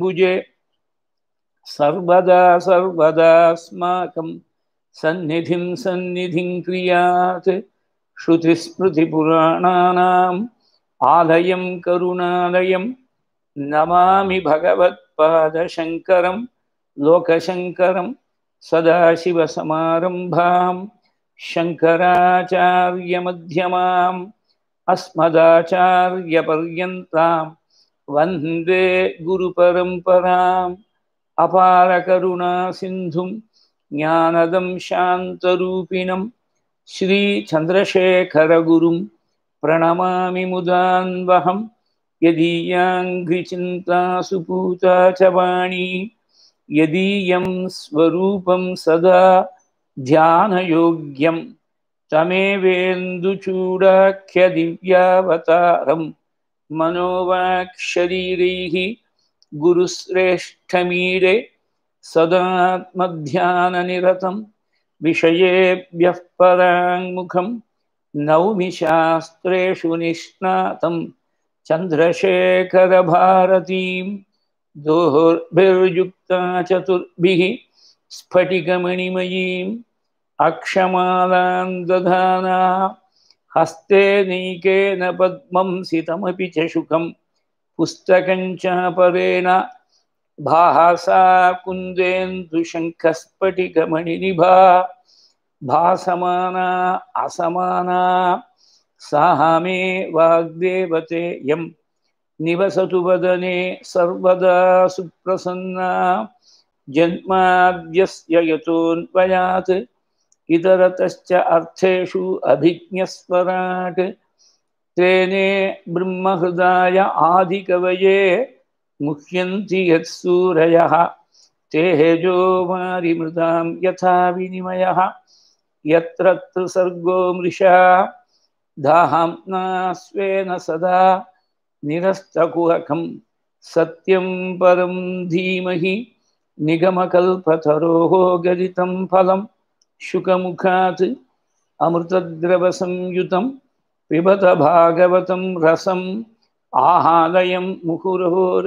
भुजे सर्वदा सर्वदास्माकं सन्निधिं सन्निधिं क्रियात् श्रुतिस्मृतिपुराणानाम् आलयं करुणालयं नमामि भगवत्पादशङ्करं लोकशङ्करं सदाशिवसमारम्भां शङ्कराचार्यमध्यमाम् अस्मदाचार्यपर्यन्तां वन्दे गुरुपरम्पराम् अपारकरुणासिन्धुं ज्ञानदं शान्तरूपिणं श्रीचन्द्रशेखरगुरुं प्रणमामि मुदान्वहं यदीयाङ्घ्रिचिन्ता सुपूता च वाणी यदीयं स्वरूपं सदा ध्यानयोग्यं तमेवेन्दुचूडाख्यदिव्यावतारं मनोवाक्शरीरैः गुरुश्रेष्ठमीरे सदात्मध्याननिरतं विषयेभ्यः पराङ्मुखं नौमि शास्त्रेषु निष्णातं चन्द्रशेखरभारतीं दोर्भिर्युक्ता चतुर्भिः स्फटिकमणिमयीम् अक्षमालां दधाना हस्ते नैकेन पद्मं सितमपि च शुकं। पुस्तकं चापरेण भासा कुन्देन्दुशङ्खस्फटिकमणिनिभा भासमाना, असमाना साः मे वाग्देवते यं। निवसतु वदने सर्वदा सुप्रसन्ना। जन्माद्यस्य यतोऽन्वयात्। इतरतश्च अर्थेषु अभिज्ञस्वराट्। तेने ब्रह्महृदाय आदिकवये मुह्यन्ति यत्सूरयः तेजो वारिमृदां यथा विनिमयः। यत्र त्रिसर्गो मृषा। दाहाम्ना स्वेन सदा। निरस्तकुहकं सत्यं परं धीमहि। निगमकल्पतरोः गदितं फलं शुकमुखात् अमृतद्रवसंयुतं पिबत भागवतं रसम्, आहालयं मुहुरहो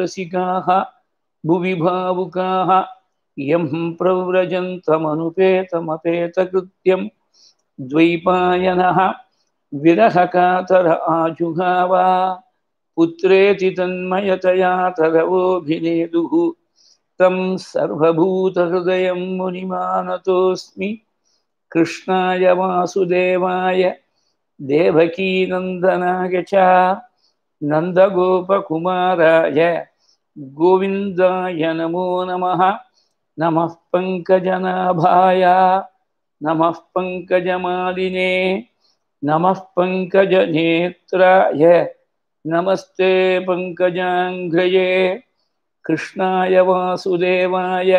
भुवि भावुकाः यं प्रव्रजन्तमनुपेतमपेतकृत्यं, द्वैपायनः, विरहकातर आजुहावा, पुत्रेति तन्मयतया तरवोऽभिनेदुः तं सर्वभूतहृदयं मुनिमानतोऽस्मि। कृष्णाय वासुदेवाय देवकीनन्दनाय च नन्दगोपकुमाराय गोविन्दाय नमो नमः नमः पङ्कजनाभाय नमः पङ्कजमालिने नमः पङ्कजनेत्राय नमस्ते पङ्कजाङ्घ्रये कृष्णाय वासुदेवाय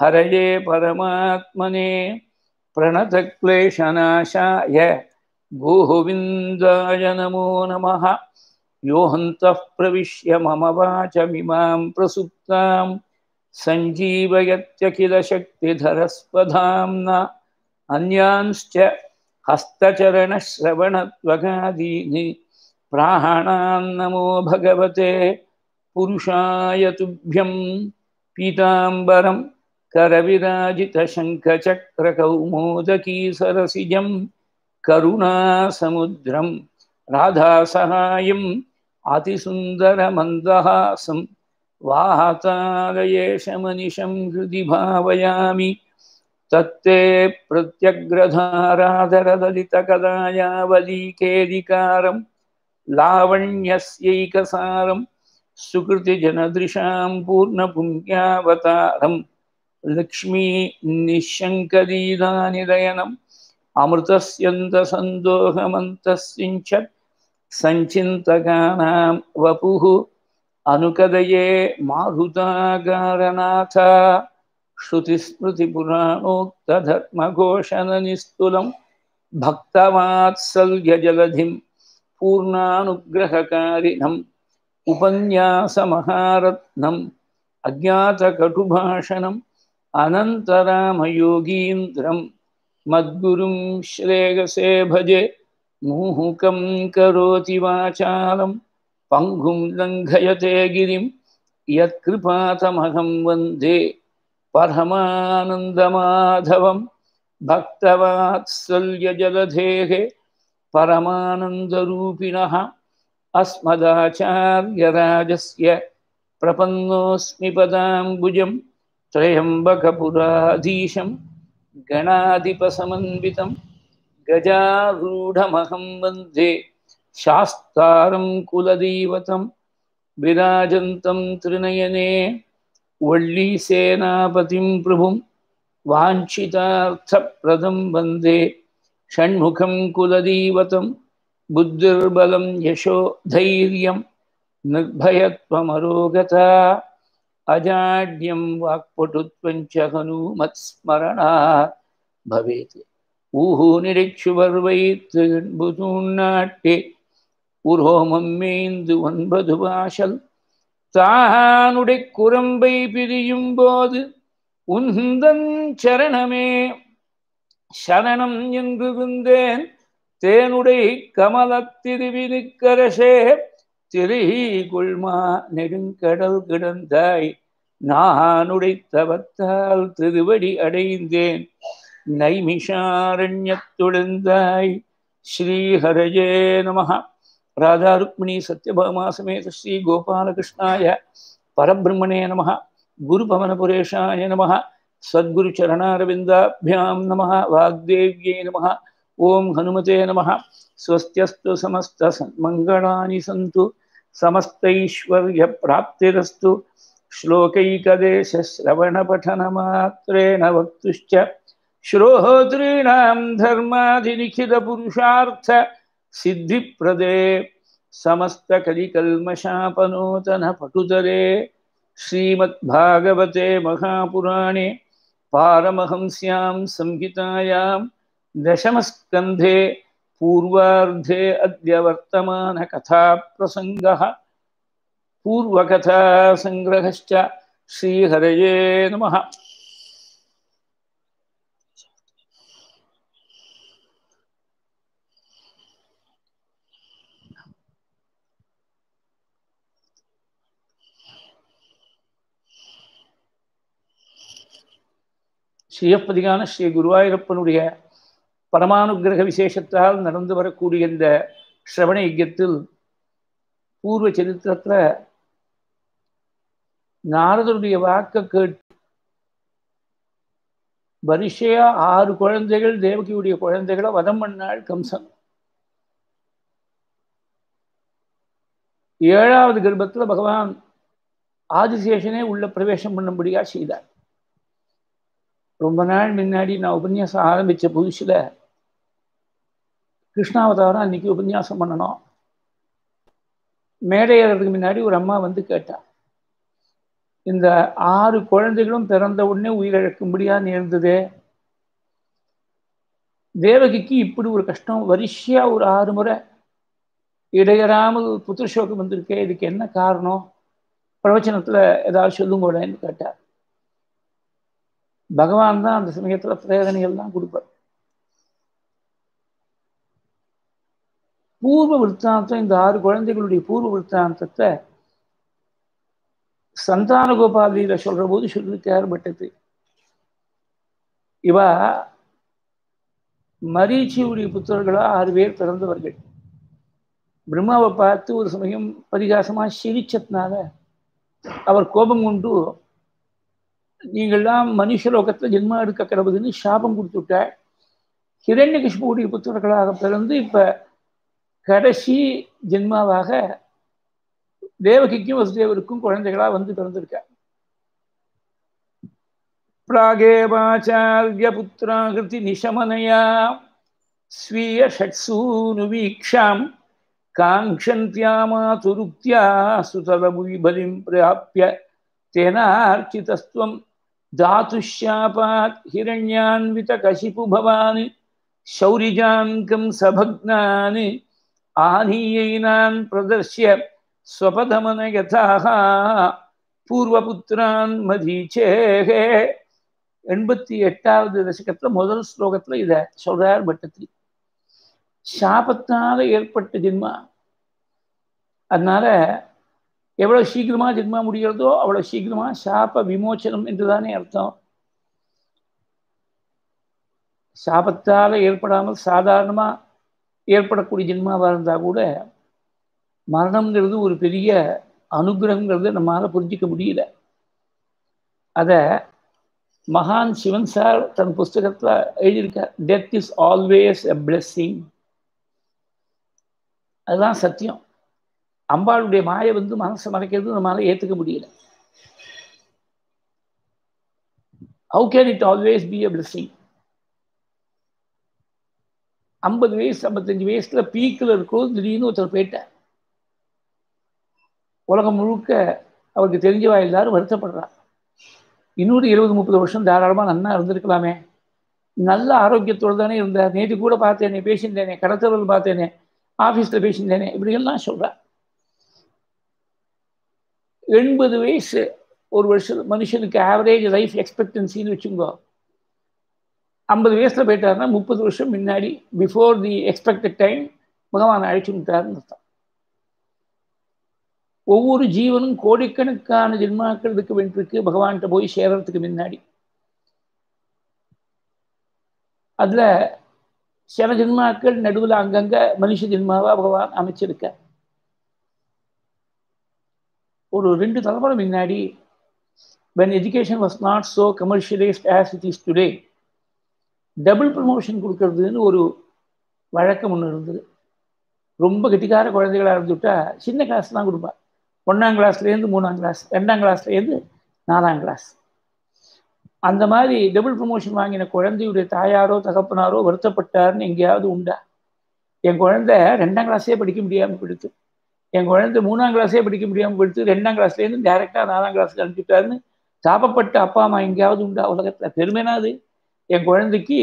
हरये परमात्मने प्रणतक्लेशनाशाय गोविन्दाय नमो नमः यो हन्तः प्रविश्य मम वाचमिमां प्रसुप्तां सञ्जीवयत्यखिलशक्तिधरस्वधाम्ना अन्यांश्च हस्तचरणश्रवणत्वगादीनि प्राणान् नमो भगवते, पुरुषाय तुभ्यं पीताम्बरं करविराजितशङ्खचक्रकौमोदकीसरसिजं करुणासमुद्रं राधासहायम् अतिसुन्दरमन्दहासं वातालयेशमनिशं हृदि भावयामि। तत्ते प्रत्यग्रधाराधरदलितकलायावलीकेदिकारं लावण्यस्यैकसारं सुकृतिजनदृशां पूर्णपुण्यावतारं लक्ष्मी निःशङ्कदीदानिदयनम् अमृतस्यन्तसन्दोहमन्तस्सिञ्चत् सञ्चिन्तकानां वपुः अनुकदये मारुतागारनाथ श्रुतिस्मृतिपुराणोक्तधर्मघोषणनिस्तुलं भक्तवात्सल्यजलधिं पूर्णानुग्रहकारिणम् उपन्यासमहारत्नम् अज्ञातकटुभाषणम् अनन्तरामयोगीन्द्रं मद्गुरुं श्रेयसे भजे, मुहुकं करोति वाचालं, पङ्गुं लङ्घयते गिरिं, यत्कृपातमहं वंदे परमानन्दमाधवं, भक्तवात्सल्यजलधेः परमानन्दरूपिणः, अस्मदाचार्यराजस्य प्रपन्नोऽस्मि पदाम्बुजं त्र्यम्बकपुराधीशं गणाधिपसमन्वितं गजारूढमहं वन्दे शास्तारं कुलदैवतं विराजन्तं त्रिनयने वल्लीसेनापतिं प्रभुं वाञ्छितार्थप्रदं वन्दे षण्मुखं कुलदैवतं बुद्धिर्बलं यशो धैर्यं निर्भयत्वमरोगता अजाड्यं वाक्पटुत्वञ्च हनूमत्स्मरणात् भवेत् ஊஹூனிடைச்சுவர்வைத்து உரோமம் மேய்ந்து ஒன்பது வாசல் தானுடை குரம்பை பிரியும் போது உந்தன் சரணமே சரணம் என்று விந்தேன் தேனுடை கமலத்திருவினுக்கரசே திரை கொள்மா நெடுங்கடல் கிடந்தாய். நானுடை தவத்தால் திருவடி அடைந்தேன். நைமிஷாரண்யத்துழுந்தாய். ஸ்ரீஹரஜே நமஹா. ராதா ருக்மிணி சத்யபாமா சமேத ஸ்ரீ கோபாலகிருஷ்ணாய பரபிரம்மணே நம குரு பவனபுரேஷாய நம சத்குரு சரணாரவிந்தாபியாம் நம வாக்தேவியை நம ஓம் ஹனுமதே நம ஸ்வஸ்தியஸ்து சமஸ்த சன்மங்களானி சந்து समस्तैश्वर्यप्राप्तिरस्तु। श्लोकैकदेशश्रवणपठनमात्रेण वक्तुश्च। श्रोतॄणां धर्माधिलिखितपुरुषार्थ सिद्धिप्रदे। समस्तकलिकल्मषापनोतनपटुतरे श्रीमद्भागवते महापुराणे पारमहंस्यां संहितायां दशमस्कन्धे पूर्वार्धे अद्य वर्तमानकथाप्रसङ्गः पूर्वकथासङ्ग्रहश्च श्रीहरये नमः ஸ்ரீயப்பதிகான ஸ்ரீ குருவாயூரப்பனுடைய பரமானுகிரக விசேஷத்தால் நடந்து வரக்கூடிய இந்த ஸ்ரவண யஜத்தில் பூர்வ சரித்திரத்தில் நாரதருடைய வாக்க கேட்டு வரிசையா ஆறு குழந்தைகள் தேவகியுடைய குழந்தைகளை வதம் பண்ணாள் கம்சன் ஏழாவது கர்ப்பத்தில் பகவான் ஆதிசேஷனே உள்ள பிரவேசம் பண்ணும்படியாக செய்தார். ரொம்ப நாள் முன்னாடி நான் உபன்யாசம் ஆரம்பித்த புதுசில் கிருஷ்ணாவதாரம் அன்னைக்கு உபன்யாசம் பண்ணணும். மேடையறதுக்கு முன்னாடி ஒரு அம்மா வந்து கேட்டா இந்த ஆறு குழந்தைகளும் பிறந்த உடனே உயிரிழக்கும்படியா நேர்ந்ததே தேவகிக்கு இப்படி ஒரு கஷ்டம் வரிசையா ஒரு ஆறு முறை இடையறாமல் புத்திரசோகம் வந்திருக்கே இதுக்கு என்ன காரணம்? பிரவச்சனத்துல ஏதாவது சொல்லுங்கூடன்னு கேட்டார் பகவான் தான் அந்த சமயத்துல பிரேதனைகள் தான் கொடுப்பார். பூர்வ விற்த்தாந்தம் இந்த ஆறு குழந்தைகளுடைய பூர்வ விற்த்தாந்தத்தை சந்தான கோபாலியில சொல்ற போது சொல்லிருக்கார் பட்டது இவா மரீச்சியுடைய புத்தர்களா ஆறு பேர் பிறந்தவர்கள். பிரம்மாவை பார்த்து ஒரு சமயம் பரிகாசமா சிரிச்சதுனால அவர் கோபம் கொண்டு நீங்கள்லாம் மனுஷலோகத்துல ஜென்மா எடுக்க கிடவுதுன்னு சாபம் கொடுத்து விட்டார். புத்தர்களாக பிறந்து இப்ப கடைசி ஜென்மாவாக தேவகிக்கும் வசுதேவருக்கும் குழந்தைகளா வந்து பிறந்திருக்க பிராகேவாச்சாரிய புத்திராகிருதி நிஷமனையா ஸ்வீய ஷட்சூனுவீக்ஷாம் காங்க்ஷந்தியாமாதுருக்தியா சுதலபுவி பலிம் பிராப்பிய तेनार्चितस्त्वं धातुश्यापात् हिरण्यान्वितकशिपु भवान् शौरिजाङ्कं सभग्नान् आनीयैनान् प्रदर्श्य स्वपदमनयथाः பூர்வபுத்திரான் மதீச்சேகே எண்பத்தி எட்டாவது தசகத்துல முதல் ஸ்லோகத்துல இத சொல்றார் பட்டத்தில் சாபத்தால ஏற்பட்ட ஜென்மா அதனால எவ்வளோ சீக்கிரமா ஜென்மா முடிகிறதோ அவ்வளோ சீக்கிரமா சாப விமோச்சனம் என்றுதானே அர்த்தம் சாபத்தால் ஏற்படாமல் சாதாரணமா ஏற்படக்கூடிய ஜென்மாவாக இருந்தால் கூட மரணம்ங்கிறது ஒரு பெரிய அனுகிரகங்கிறத நம்மளால் புரிஞ்சிக்க முடியல. அதை மகான் சிவன் சார் தன் புஸ்தகத்தில் எழுதியிருக்கார் death is always a blessing அதுதான் சத்தியம். அம்பாளுடைய மாயை வந்து மனசை மறைக்கிறது நம்மளால ஏற்றுக்க முடியல. How can it always be a blessing ஐம்பது வயசு ஐம்பத்தஞ்சு வயசுல பீக்கில் இருக்கும் திடீர்னு ஒருத்தர் போயிட்டார். உலகம் முழுக்க அவருக்கு தெரிஞ்சவா எல்லாரும் வருத்தப்படுறா இன்னொரு இருபது முப்பது வருஷம் தாராளமாக நன்னா இருந்திருக்கலாமே. நல்ல ஆரோக்கியத்தோடு தானே இருந்தார். நேற்று கூட பார்த்தேனே பேசியிருந்தேனே கடத்தவர்கள் பார்த்தேனே ஆஃபீஸில் பேசியிருந்தேனே இப்படியெல்லாம் சொல்கிறார் எண்பது வயசு ஒரு வருஷம் மனுஷனுக்கு ஆவரேஜ் லைஃப் எக்ஸ்பெக்டன்சின்னு வச்சுங்கோ ஐம்பது வயசில் போயிட்டாருன்னா முப்பது வருஷம் முன்னாடி பிஃபோர் தி எக்ஸ்பெக்டட் டைம் பகவான் அழைச்சி விட்டாருன்னு அர்த்தம். ஒவ்வொரு ஜீவனும் கோடிக்கணக்கான ஜென்மாக்கிறதுக்கு வென்றிருக்கு பகவான்கிட்ட போய் சேர்றதுக்கு முன்னாடி. அதுல சில ஜென்மாக்கள் நடுவில் அங்கங்க மனுஷ ஜென்மாவா பகவான் அமைச்சிருக்க ஒரு ரெண்டு தலைமுறை முன்னாடி when education was not so commercialised as it is today double promotion கொடுக்கறதுன்னு ஒரு வழக்கம் ஒன்று இருந்தது. ரொம்ப கெட்டிக்கார குழந்தைகளாக இருந்துவிட்டா சின்ன கிளாஸ் தான் கொடுப்பா. ஒன்றாம் கிளாஸ்லேருந்து மூணாம் கிளாஸ் ரெண்டாம் கிளாஸ்லேருந்து நாலாம் கிளாஸ் அந்த மாதிரி டபுள் ப்ரமோஷன் வாங்கின குழந்தையுடைய தாயாரோ தகப்பனாரோ வருத்தப்பட்டார்னு எங்கேயாவது உண்டா? என் குழந்தை ரெண்டாம் கிளாஸே படிக்க முடியாமல் போயிடுத்து. என் குழந்தை மூணாம் கிளாஸே படிக்க முடியாமல் போயிடுத்து ரெண்டாம் கிளாஸ்லேருந்து டேரெக்டாக நாலாம் கிளாஸுக்கு அனுப்பிட்டாருன்னு சாப்பப்பட்ட அப்பா அம்மா எங்கேயாவது உண்டா உலகத்தில்? பெருமைனா அது. என் குழந்தைக்கு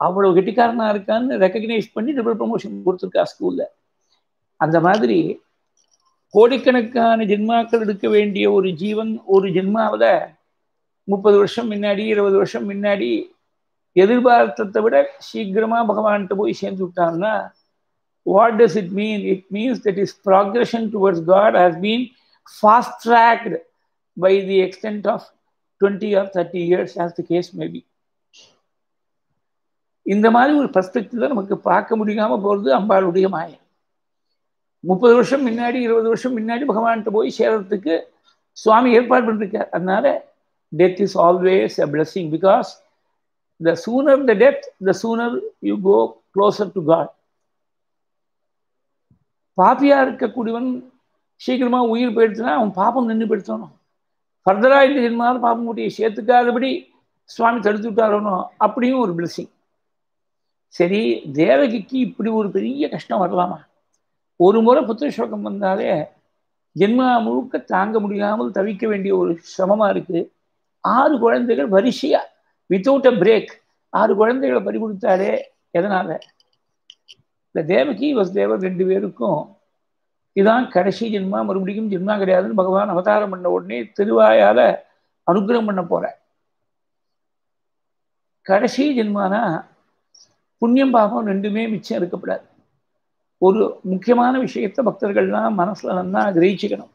அவ்வளோ கெட்டிக்காரனாக இருக்கான்னு ரெக்கக்னைஸ் பண்ணி டபுள் ப்ரமோஷன் கொடுத்துருக்கா ஸ்கூலில் அந்த மாதிரி கோடிக்கணக்கான ஜென்மாக்கள் எடுக்க வேண்டிய ஒரு ஜீவன் ஒரு ஜென்மாவில் முப்பது வருஷம் முன்னாடி இருபது வருஷம் முன்னாடி எதிர்பார்த்ததை விட சீக்கிரமாக பகவான்கிட்ட போய் சேர்ந்து விட்டாங்கன்னா what does it mean it means that is progression towards God has been fast tracked by the extent of twenty or thirty years as the case may be இந்த மாதிரி ஒரு பர்ஸ்பெக்டிவ்ல நமக்கு பார்க்க முடியாமல் போகிறது அம்பாளுடைய மாயம் முப்பது வருஷம் முன்னாடி இருபது வருஷம் முன்னாடி பகவான்கிட்ட போய் சேர்றதுக்கு சுவாமி ஏற்பாடு பண்ணிருக்கார். அதனால death is always a blessing because the sooner the death the sooner you go closer to God பாப்பியா இருக்கக்கூடியவன் சீக்கிரமா உயிர் போயிடுச்சுன்னா அவன் பாப்பம் நின்று போயிடுத்தணும் ஃபர்தராக இந்த ஜென்மாவது பாப்பம் கூட்டிய சேர்த்துக்காதபடி சுவாமி தடுத்து விட்டாரோனோ அப்படியும் ஒரு பிளஸ்ஸிங் சரி தேவகிக்கு இப்படி ஒரு பெரிய கஷ்டம் வரலாமா? ஒரு முறை புத்திர சோகம் வந்தாலே ஜென்மா முழுக்க தாங்க முடியாமல் தவிக்க வேண்டிய ஒரு சிரமமா இருக்கு. ஆறு குழந்தைகள் வரிசையா வித்தவுட் அ பிரேக் ஆறு குழந்தைகளை பறி கொடுத்தாலே எதனால? இந்த தேவகி வசுதேவர் ரெண்டு பேருக்கும் இதான் கடைசி ஜென்மா மறுபடியும் ஜென்மா கிடையாதுன்னு பகவான் அவதாரம் பண்ண உடனே திருவாயால் அனுகிரகம் பண்ண போற கடைசி ஜென்மானா புண்ணியம் பாபம் ரெண்டுமே மிச்சம் இருக்கப்படாது ஒரு முக்கியமான விஷயத்தை பக்தர்கள்லாம் மனசுல நல்லா கிரகிச்சுக்கணும்.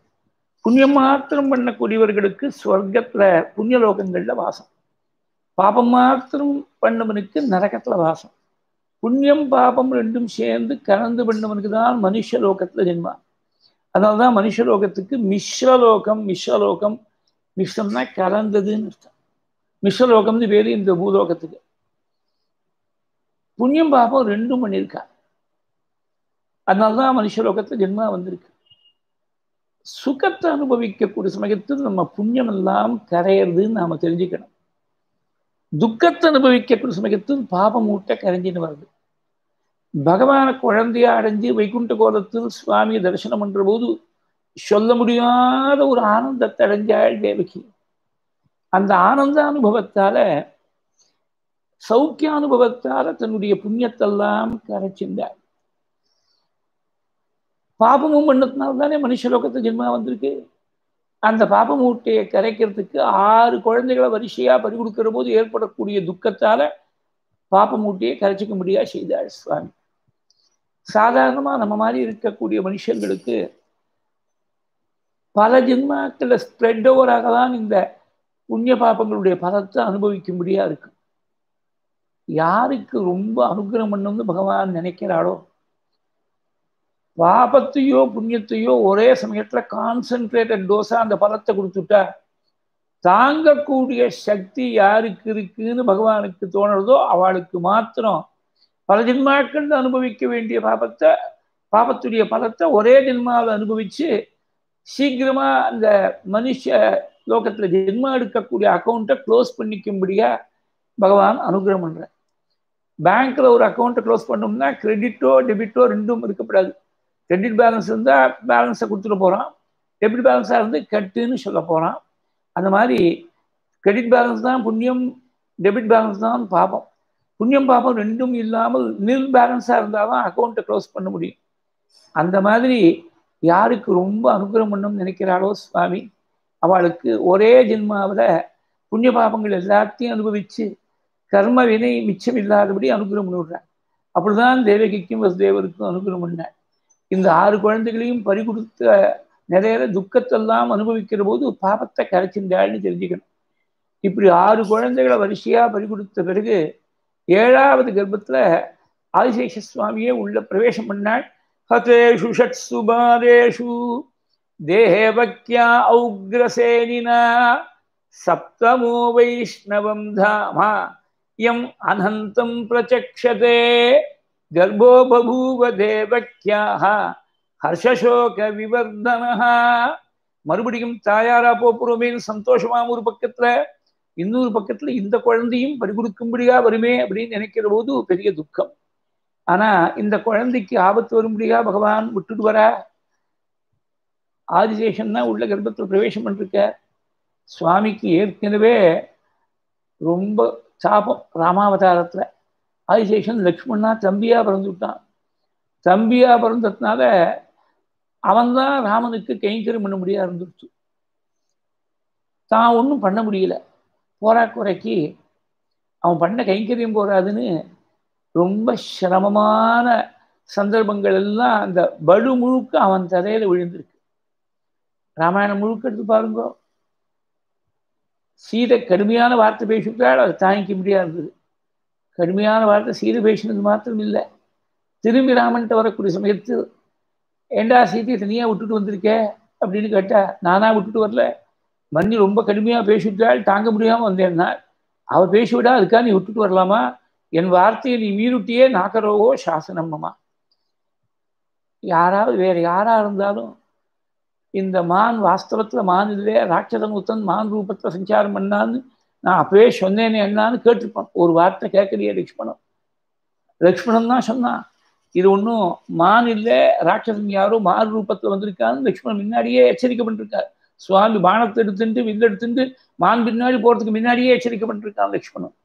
புண்ணியம் மாத்திரம் பண்ணக்கூடியவர்களுக்கு ஸ்வர்க்கத்தில் புண்ணிய லோகங்கள்ல வாசம். பாபம் மாத்திரம் பண்ணவனுக்கு நரகத்துல வாசம். புண்ணியம் பாபம் ரெண்டும் சேர்ந்து கலந்து பண்ணவனுக்கு தான் மனுஷ லோகத்துல ஜென்மா. அதனால்தான் மனுஷ லோகத்துக்கு மிஸ்ரலோகம் மிஸ்ரலோகம் மிஸ்ரம்னா கலந்ததுன்னு அர்த்தம். மிஸ்ரலோகம்னு பேர் இந்த பூலோகத்துக்கு. புண்ணியம் பாபம் ரெண்டும் பண்ணியிருக்கா. அதனால்தான் மனுஷலோகத்துல ஜென்மா வந்திருக்கு. சுகத்தை அனுபவிக்கக்கூடிய சமயத்தில் நம்ம புண்ணியம் எல்லாம் கரையிறதுன்னு நாம தெரிஞ்சுக்கணும். துக்கத்தை அனுபவிக்கக்கூடிய சமயத்தில் பாபம் மூட்டை கரைஞ்சின்னு வருது. பகவான குழந்தையா அடைஞ்சு வைகுண்ட கோலத்தில் சுவாமியை தரிசனம் பண்ற போது சொல்ல முடியாத ஒரு ஆனந்தத்தை அடைஞ்சாள் தேவகி. அந்த ஆனந்த அனுபவத்தால சௌக்கிய அனுபவத்தால தன்னுடைய புண்ணியத்தெல்லாம் கரைச்சிருந்தாள் பாபமும் பண்ணதுனால தானே மனுஷ லோகத்து ஜென்மா வந்திருக்கு. அந்த பாப மூட்டையை கரைக்கிறதுக்கு ஆறு குழந்தைகளை வரிசையா பறி கொடுக்கிற போது ஏற்படக்கூடிய துக்கத்தால பாப்ப மூட்டையை கரைச்சிக்க முடியாது செய்தாள் சுவாமி. சாதாரணமா நம்ம மாதிரி இருக்கக்கூடிய மனுஷங்களுக்கு பல ஜென்மாக்களில் ஸ்ப்ரெட் ஓவராக தான் இந்த புண்ணிய பாப்பங்களுடைய பலத்தை அனுபவிக்கும்படியாக இருக்கு யாருக்கு ரொம்ப அனுகிரகம் பண்ணணும்னு பகவான் நினைக்கிறாளோ பாபத்தையோ புண்ணியத்தையோ ஒரே சமயத்துல கான்சென்ட்ரேட்டட் டோஸாக அந்த பலத்தை கொடுத்துட்டா தாங்கக்கூடிய சக்தி யாருக்கு இருக்குன்னு பகவானுக்கு தோணுறதோ அவளுக்கு மாத்திரம். பல ஜென்மாக்கள் அனுபவிக்க வேண்டிய பாபத்தை பாபத்துடைய பலத்தை ஒரே ஜென்மாவில் அனுபவிச்சு சீக்கிரமா அந்த மனுஷ லோகத்துல ஜென்மா எடுக்கக்கூடிய அக்கௌண்ட்டை க்ளோஸ் பண்ணிக்கும்படியா பகவான் அனுகிரகம் பண்ணுறேன் பேங்க்ல ஒரு அக்கௌண்ட்டை க்ளோஸ் பண்ணோம்னா கிரெடிட்டோ டெபிட்டோ ரெண்டும் இருக்கப்படாது. கிரெடிட் பேலன்ஸ் இருந்தால் பேலன்ஸை கொடுத்துட்டு போகிறான் டெபிட் பேலன்ஸாக இருந்து கட்டுன்னு சொல்ல போகிறான் அந்த மாதிரி கிரெடிட் பேலன்ஸ் தான் புண்ணியம் டெபிட் பேலன்ஸ் தான் பாபம். புண்ணியம் பாபம் ரெண்டும் இல்லாமல் நில் பேலன்ஸாக இருந்தால் தான் அக்கௌண்ட்டை க்ளோஸ் பண்ண முடியும். அந்த மாதிரி யாருக்கு ரொம்ப அனுகிரகம் பண்ணணும்னு நினைக்கிறாளோ சுவாமி அவளுக்கு ஒரே ஜென்மாவில் புண்ணிய பாபங்கள் எல்லாத்தையும் அனுபவித்து கர்ம வினை மிச்சம் இல்லாதபடி அனுகிரகம் பண்ணிவிடுறேன். அப்படிதான் தேவகிக்கும் வசுதேவருக்கும் அனுகிரகம் பண்ணேன். இந்த ஆறு குழந்தைகளையும் பறிகொடுத்த நிறைய துக்கத்தெல்லாம் அனுபவிக்கிற போது பாபத்தை கரைச்சிருந்தாள்னு தெரிஞ்சுக்கணும். இப்படி ஆறு குழந்தைகளை வரிசையா பறிகொடுத்த பிறகு ஏழாவது கர்ப்பத்துல ஆதிசேஷ சுவாமியே உள்ள பிரவேசம் பண்ணாள். ஹதேஷு ஷட் சுபாதேஷு தேவக்யா ஔக்ரசேனினா சப்தமோ வைஷ்ணவம் தாமா. यम् அனந்தம் प्रचक्षते गर्भो बभूव देवक्याः ஹர்ஷசோக மறுபடியும் தாயாரா போப்புறமேன்னு சந்தோஷமாம் ஒரு பக்கத்துல. இன்னொரு பக்கத்துல இந்த குழந்தையும் பறிகொடுக்கும்படியா வருமே அப்படின்னு நினைக்கிற போது பெரிய துக்கம். ஆனா இந்த குழந்தைக்கு ஆபத்து வரும்படியா பகவான் விட்டுட்டு வரா ஆதிசேஷன் தான் உள்ள கர்ப்பத்தில் பிரவேசம் பண்ணிருக்க சுவாமிக்கு ஏற்கனவே ரொம்ப சாபம். ராமாவதாரத்துல ஆதிசேஷன் லக்ஷ்மணா தம்பியா பிறந்து விட்டான். தம்பியா பிறந்ததுனால அவன்தான் ராமனுக்கு கைங்கரியம் பண்ண முடியா இருந்துருச்சு. தான் ஒன்றும் பண்ண முடியல. போராக்குறைக்கு அவன் பண்ண கைங்கரியம் போராதுன்னு ரொம்ப சிரமமான சந்தர்ப்பங்கள் எல்லாம் அந்த படு முழுக்க அவன் தரையில விழுந்திருக்கு. ராமாயணம் முழுக்க எடுத்து பாருங்க. சீதை கடுமையான வார்த்தை பேசிவிட்டால் அதை தாங்கிக்க முடியாது இருந்தது கடுமையான வார்த்தை சீதை பேசினது மாத்திரம் இல்லை. திரும்பி ராமன்ட்ட வரக்கூடிய சமயத்தில் ஏண்டா சீதையை தனியாக விட்டுட்டு வந்திருக்க? அப்படின்னு கேட்டா நானா விட்டுட்டு வரல. மன்னி ரொம்ப கடுமையாக பேசிவிட்டால் தாங்க முடியாமல் வந்தேன்னா அவள் பேசிவிடா அதுக்காக நீ விட்டுட்டு வரலாமா? என் வார்த்தையை நீ மீறுட்டியே நாக்கரோவோ சாசனம்மமா? யாராவது வேற யாரா இருந்தாலும் இந்த மான் வாஸ்தவத்தில் மான் இல்லையே ராட்சதன் உத்தன் மான் ரூபத்தில் சஞ்சாரம் பண்ணான்னு நான் அப்பவே சொன்னேனே என்னான்னு கேட்டிருப்பான். ஒரு வார்த்தை கேட்கலையே லக்ஷ்மணன். லக்ஷ்மணன் தான் சொன்னான் இது ஒன்றும் மான் இல்லை ராட்சசன் யாரோ மாறு ரூபத்தில் வந்திருக்கான்னு லக்ஷ்மணன் முன்னாடியே எச்சரிக்கை பண்ணிருக்கார் சுவாமி பானத்தை எடுத்துட்டு வில்லு எடுத்துட்டு மான் பின்னாடி போகிறதுக்கு முன்னாடியே எச்சரிக்கை பண்ணிருக்கான் லக்ஷ்மணன்.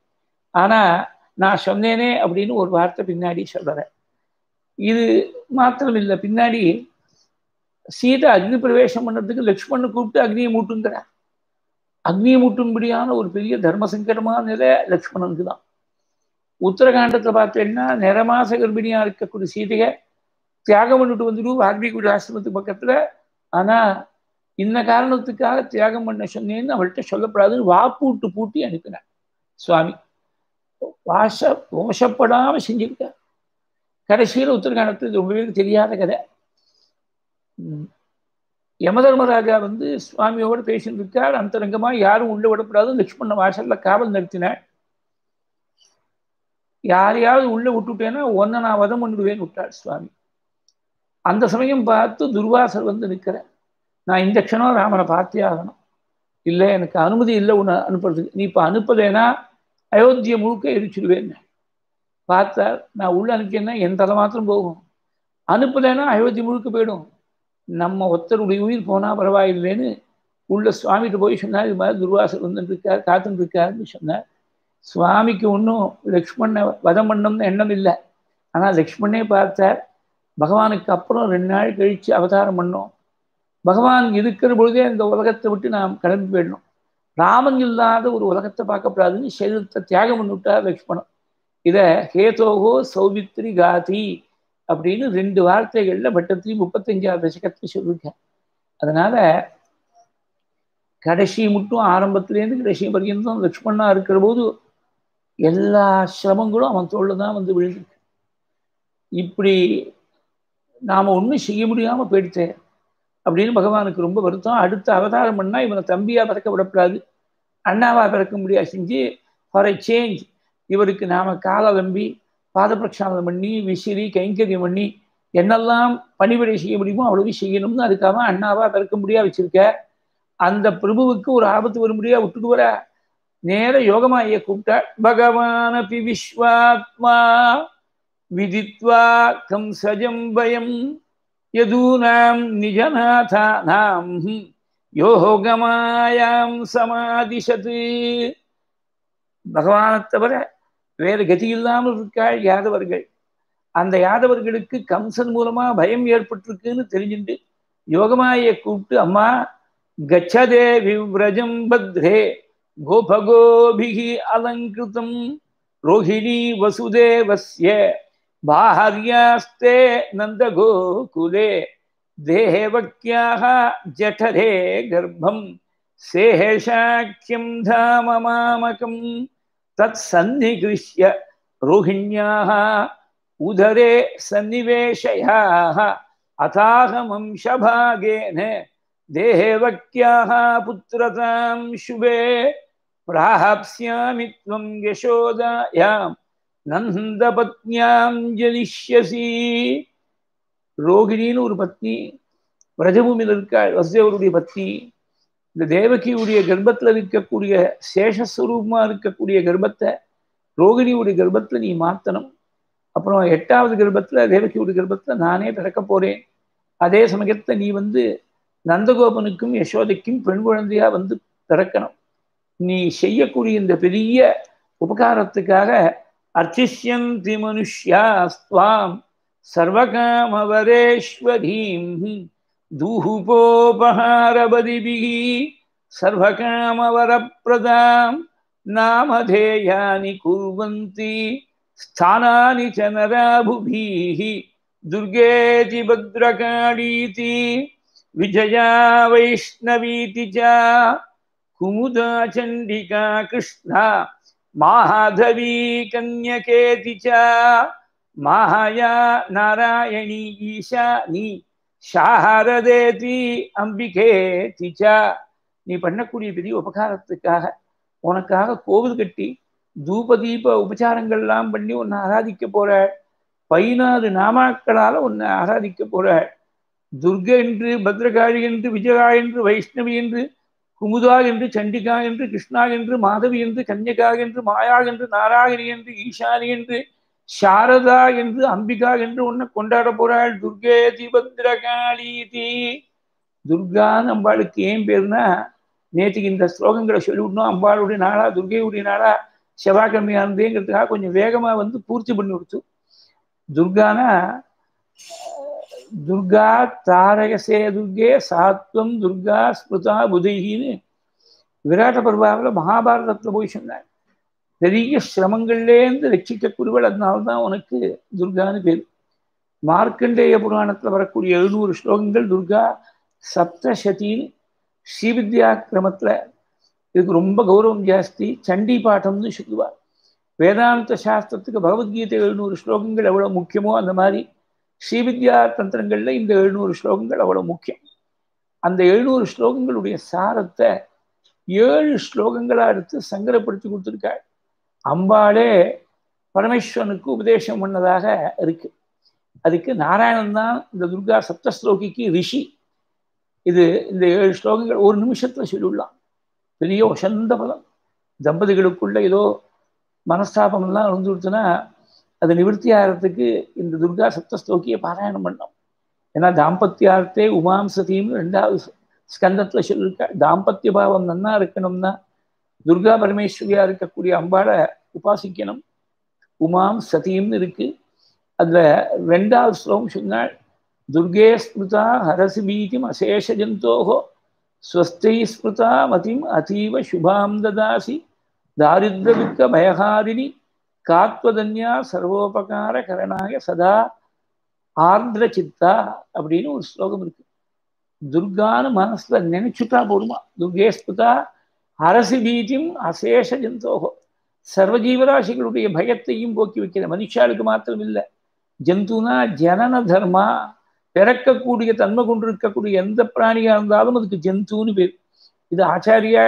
ஆனால் நான் சொன்னேனே அப்படின்னு ஒரு வார்த்தை பின்னாடி சொல்கிறேன் இது மாத்திரம் இல்லை பின்னாடி சீதை அக்னி பிரவேசம் பண்ணுறதுக்கு லக்ஷ்மணனை கூப்பிட்டு அக்னியை மூட்டுங்கிறார். அக்னியை மூட்டும்படியான ஒரு பெரிய தர்மசங்கரமான நிலை லக்ஷ்மணனுக்கு தான். உத்தரகாண்டத்தில் பார்த்தீங்கன்னா நிறமாச கர்ப்பிணியாக இருக்கக்கூடிய சீதையை தியாகம் பண்ணிட்டு வந்துடும் வால்மீகி ஆசிரமத்துக்கு பக்கத்தில். ஆனால் இந்த காரணத்துக்காக தியாகம் பண்ண சொன்னேன்னு அவள்கிட்ட சொல்லப்படாதுன்னு வாப்பூட்டு பூட்டி அனுப்பினார் சுவாமி. வாச தோஷப்படாமல் செஞ்சிருக்கார். கடைசியில் உத்தரகாண்டத்தில் இது ரொம்பவே தெரியாத கதை. யமதர்மராஜா வந்து சுவாமியோடு பேசிட்டு இருக்கார் அந்தரங்கமாக யாரும் உள்ளே விடக்கூடாது. லக்ஷ்மண வாசல்ல காவல் நிறுத்தினார். யாரையாவது உள்ளே விட்டுட்டேன்னா ஒன்ன நான் வதம் பண்ணிடுவேன்னு விட்டார் சுவாமி. அந்த சமயம் பார்த்து துர்வாசர் வந்து நிற்கிறேன் நான் இந்த க்ஷணம் ராமனை பார்த்தே ஆகணும். இல்லை எனக்கு அனுமதி இல்லை உன்னை அனுப்புறதுக்கு. நீ இப்போ அனுப்பலேனா அயோத்தியை முழுக்க எரிச்சிடுவேன்னு. பார்த்தார். நான் உள்ளே அனுப்பிச்சேன்னா என் தலை மாத்திரம் போகும். அனுப்பலைன்னா அயோத்தி முழுக்க போயிடும். நம்ம ஒருத்தருடைய உயிர் போனால் பரவாயில்லைன்னு உள்ள சுவாமிகிட்ட போய் சொன்னார் இது மாதிரி துர்வாசர் வந்துட்டுருக்கார் காத்துட்டுருக்காருன்னு இருக்காருன்னு சொன்னார். சுவாமிக்கு ஒன்றும் லக்ஷ்மணனை வதம் பண்ணணும்னு எண்ணம் இல்லை. ஆனால் லக்ஷ்மணே பார்த்தார் பகவானுக்கு அப்புறம் ரெண்டு நாள் கழித்து அவதாரம் பண்ணோம். பகவான் இருக்கிற பொழுதே இந்த உலகத்தை விட்டு நாம் கிளம்பி போயிடணும். ராமன் இல்லாத ஒரு உலகத்தை பார்க்கப்படாதுன்னு சரீரத்தை தியாகம் பண்ணிவிட்டார் லக்ஷ்மணன். இதை ஹேதோகோ சௌவித்ரி காதி. அப்படின்னு ரெண்டு வார்த்தைகளில் பட்டத்தி முப்பத்தஞ்சாவது தசகத்தை சொல்லியிருக்கேன் அதனால கடைசி மட்டும் ஆரம்பத்துலேருந்து கடைசி பர்யந்தம் லக்ஷ்மணா இருக்கிற போது எல்லா சிரமங்களும் அவன் தோல்ல தான் வந்து விழுந்திருக்கு. இப்படி நாம் ஒன்றும் செய்ய முடியாமல் போயிடுச்சேன் அப்படின்னு பகவானுக்கு ரொம்ப வருத்தம். அடுத்த அவதாரம் பண்ணால் இவனை தம்பியாக பிறக்க விடக்கூடாது. அண்ணாவா பிறக்க முடியாது செஞ்சு ஃபார் எ சேஞ்ச் இவருக்கு நாம காலம்பி பாத பிரக்ஷாலம் பண்ணி விசிறி கைங்கரியம் பண்ணி என்னெல்லாம் பணிவிடை செய்ய முடியுமோ அவ்வளவு செய்யணும்னு அதுக்காக அண்ணாவா பிறக்க முடியா வச்சிருக்க. அந்த பிரபுவுக்கு ஒரு ஆபத்து வரும்படியா விட்டுட்டு வர. நேர யோகமாய கூப்பிட்ட பகவான பி விஸ்வாத்மா விதித்வா கம்சஜம் பயம் யதூனாம் நிஜநாதானாம் யோகமாயாம் சமாதிஷத்து பகவானை தவிர வேறு கதி இல்லாமல் இருக்காள் யாதவர்கள். அந்த யாதவர்களுக்கு கம்சன் மூலமா பயம் ஏற்பட்டிருக்குன்னு தெரிஞ்சுட்டு யோகமாயை கூப்பிட்டு அம்மா கச்சதே விவ்ரஜம் பத்ரே கோபகோபிகி அலங்கிருதம் ரோஹிணி வசுதேவசிய பாஹர்யாஸ்தே நந்தகோகுலே தேவக்கியாக ஜடரே கர்ப்பம் சேஷாக்கியம் தாம மாமகம் தத் சந்நிகிருஷ்ய ரோஹிண்யாக உதரே சன்னிவேஷயாக அதாகமம்சபாகேன தேவக்கியாக புத்திரதாம் சுபே பிராப்ஸ்யாமி त्वं யசோதாயாம் நந்தபத்னியாம் ஜனிஷ்யசி ரோகிணின்னு ஒரு பத்னி பிரஜபூமியில் இருக்காள் வசுதேவருடைய பத்னி இந்த தேவகியுடைய கர்ப்பத்தில் இருக்கக்கூடிய சேஷஸ்வரூபமாக இருக்கக்கூடிய கர்ப்பத்தை ரோகிணியுடைய கர்ப்பத்தில் நீ மாற்றணும் அப்புறம் எட்டாவது கர்ப்பத்தில் தேவகியுடைய கர்ப்பத்தில் நானே பிறக்க போகிறேன் அதே சமயத்தில் நீ வந்து நந்தகோபனுக்கும் யசோதைக்கும் பெண் குழந்தையா வந்து பிறக்கணும். நீ செய்யக்கூடிய இந்த பெரிய உபகாரத்துக்காக அர்ச்சிஷ்யந்தி மனுஷ்யாஸ்துவாம் சர்வகாமவரேஸ்வரீம் दूहुपोपहारबदिभिः सर्वकामवरप्रदां नामधेयानि कुर्वन्ति, स्थानानि च नराभुभिः दुर्गेति भद्रकाळीति विजया वैष्णवीति च, कुमुदा चण्डिका कृष्णा माधवी कन्यकेति च नारायणी ईशानी। ஷாரதேதி அம்பிகேதி ச. நீ பண்ணக்கூடிய பெரிய உபகாரத்துக்காக உனக்காக கோவில் கட்டி தூப தீப உபச்சாரங்கள்லாம் பண்ணி உன்னை ஆராதிக்க போற பதினாறு நாமாக்களால் உன்னை ஆராதிக்க போற. துர்கா என்று பத்ரகாளி என்று விஜயா என்று வைஷ்ணவி என்று குமுதா என்று சண்டிகா என்று கிருஷ்ணா என்று மாதவி என்று கன்யகா என்று மாயா என்று நாராயணி என்று ஈஷானி என்று சாரதா என்று அம்பிகா என்று உன்னை கொண்டாட போறாள். துர்கே திபத்ரகாளி தீ துர்கான்னு அம்பாளுக்கு ஏன் பேருனா நேற்றுக்கு இந்த ஸ்லோகங்களை சொல்லிவிடணும் அம்பாளுடைய நாளா துர்கையுடைய நாளா செவ்வாய்க்கிழமையா இருந்தேங்கிறதுக்காக கொஞ்சம் வேகமா வந்து பூர்த்தி பண்ணி கொடுத்து துர்கானா துர்கா தாரகசே துர்கே சாத்வம் துர்கா ஸ்மிருதா புதைகின்னு விராட்ட பர்வாவில் மகாபாரதத்தில் போய் சொன்னார். பெரிய சிரமங்கள்லேருந்து ரட்சிக்கக்கூடியவள் அதனால்தான் உனக்கு துர்கான்னு பேர். மார்க்கண்டேய புராணத்தில் வரக்கூடிய எழுநூறு ஸ்லோகங்கள் துர்கா சப்தசதின்னு ஸ்ரீவித்யா கிரமத்தில் இதுக்கு ரொம்ப கௌரவம் ஜாஸ்தி சண்டி பாட்டம்னு சொல்லுவார். வேதாந்த சாஸ்திரத்துக்கு பகவத்கீதை எழுநூறு ஸ்லோகங்கள் எவ்வளோ முக்கியமோ அந்த மாதிரி ஸ்ரீவித்யா தந்திரங்களில் இந்த எழுநூறு ஸ்லோகங்கள் அவ்வளோ முக்கியம். அந்த எழுநூறு ஸ்லோகங்களுடைய சாரத்தை ஏழு ஸ்லோகங்களாக எடுத்து சங்கரப்படுத்தி கொடுத்துருக்காள். அம்பாளே பரமேஸ்வரனுக்கு உபதேசம் பண்ணதாக இருக்கு. அதுக்கு நாராயணன் தான் இந்த துர்கா சப்தஸ்லோகிக்கு ரிஷி. இது இந்த ஏழு ஸ்லோகங்கள் ஒரு நிமிஷத்தில் சொல்லிவிடலாம் பெரிய உசந்த பலம் தம்பதிகளுக்குள்ள ஏதோ மனஸ்தாபம்லாம் இருந்து கொடுத்தனா அது நிவர்த்தி ஆகிறதுக்கு இந்த துர்கா சப்தஸ்லோகியை பாராயணம் பண்ணோம். ஏன்னா தாம்பத்தியார்த்தே உமாம் சதின்னு ரெண்டாவது ஸ்கந்தத்தில் சொல்லியிருக்கா தாம்பத்திய பாவம் நன்னா இருக்கணும்னா துர்கா பரமேஸ்வரியா இருக்கக்கூடிய அம்பாளை உபாசிக்கணும். உமாம் சதியும்னு இருக்கு. அதுல ரெண்டாவது ஸ்லோகம் சொன்னால் துர்கே ஸ்மிருதா ஹரசி பீதிம் அசேஷ ஜந்தோகோ ஸ்வஸ்தை ஸ்மிருதா மதிம் அதீவ சுபாம் ததாசி தாரித்ரதுக்க பயஹாரிணி காத்வதன்யா சர்வோபகார கரணாய சதா ஆர்திர சித்தா அப்படின்னு ஒரு ஸ்லோகம் இருக்கு. துர்கான்னு மனசுல நினைச்சுட்டா போடுமா துர்கே ஸ்மிருதா அரசு பீஜம் அசேஷ ஜந்தோகோ. சர்வ ஜீவராசிகளுடைய பயத்தையும் போக்கி வைக்கிற மனுஷாளுக்கு மாத்திரம் இல்லை ஜந்துனா ஜனன தர்மா பிறக்கக்கூடிய தன்மை கொண்டிருக்கக்கூடிய எந்த பிராணியாக இருந்தாலும் அதுக்கு ஜந்துன்னு பேர். இது ஆச்சாரியா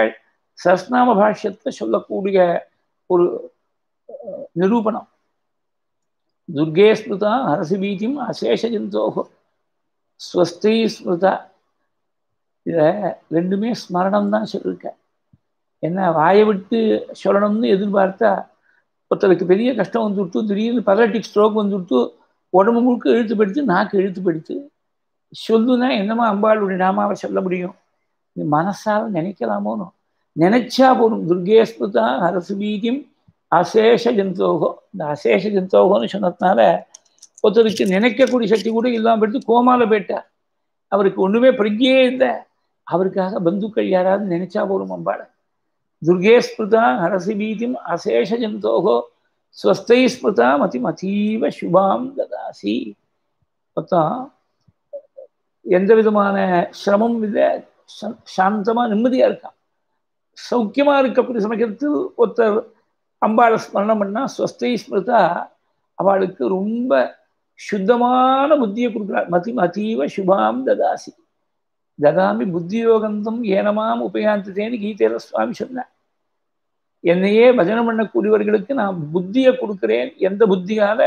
சஸ்நாம பாஷ்யத்தில் சொல்லக்கூடிய ஒரு நிரூபணம். துர்கே ஸ்மிருதா அரசு பீஜம் அசேஷ ஜந்தோகோ. ஸ்வஸ்தி ஸ்மிருதா. இதை ரெண்டுமே ஸ்மரணம் தான் சொல்லியிருக்கேன் என்ன வாயை விட்டு சொல்லணும்னு எதிர்பார்த்தா ஒருத்தருக்கு பெரிய கஷ்டம் வந்துவிட்டு திடீர்னு பரலட்டிக் ஸ்ட்ரோக் வந்துவிட்டு உடம்பு முழுக்க இழுத்து படித்து நாக்கு இழுத்து படித்து சொல்லுனா என்னமா அம்பாளுடைய நாமாவை சொல்ல முடியும்? இது மனசால் நினைக்கலாமோனோ நினைச்சா போதும். துர்கேஸ்மிருதா அரசு பீதியும் அசேஷ ஜந்தோகோ. இந்த அசேஷ ஜந்தோகோன்னு சொன்னதுனால ஒருத்தருக்கு நினைக்கக்கூடிய சக்தி கூட இல்லாமல் போயிட்டு கோமால போயிட்டார் அவருக்கு ஒண்ணுமே பிரஜையே இல்லை. அவருக்காக பந்துக்கள் யாராவது நினைச்சா போதும் அம்பாளை. துர்கே ஸ்மிருதா ஹரசி பீதிம் அசேஷ ஜந்தோகோ ஸ்வஸ்தை ஸ்மிருதா மதி மதீவ சுபாம் ததாசி பார்த்தா எந்த விதமான சிரமம் இல்லை சாந்தமாக நிம்மதியாக இருக்கான் சௌக்கியமாக இருக்கக்கூடிய சமயத்தில் ஒருத்தர் அம்பாளை ஸ்மரணம் பண்ணால் ஸ்வஸ்தை ஸ்மிருதா அவளுக்கு ரொம்ப சுத்தமான புத்தியை கொடுக்குறாள் மதி மதீவ சுபாம் ததாசி. ததாமி புத்தியோகந்தம் ஏனமாம் உபயாந்ததேன்னு கீதையில சுவாமி சொன்னார். என்னையே பஜனம் பண்ணக்கூடியவர்களுக்கு நான் புத்தியை கொடுக்குறேன். எந்த புத்தியால?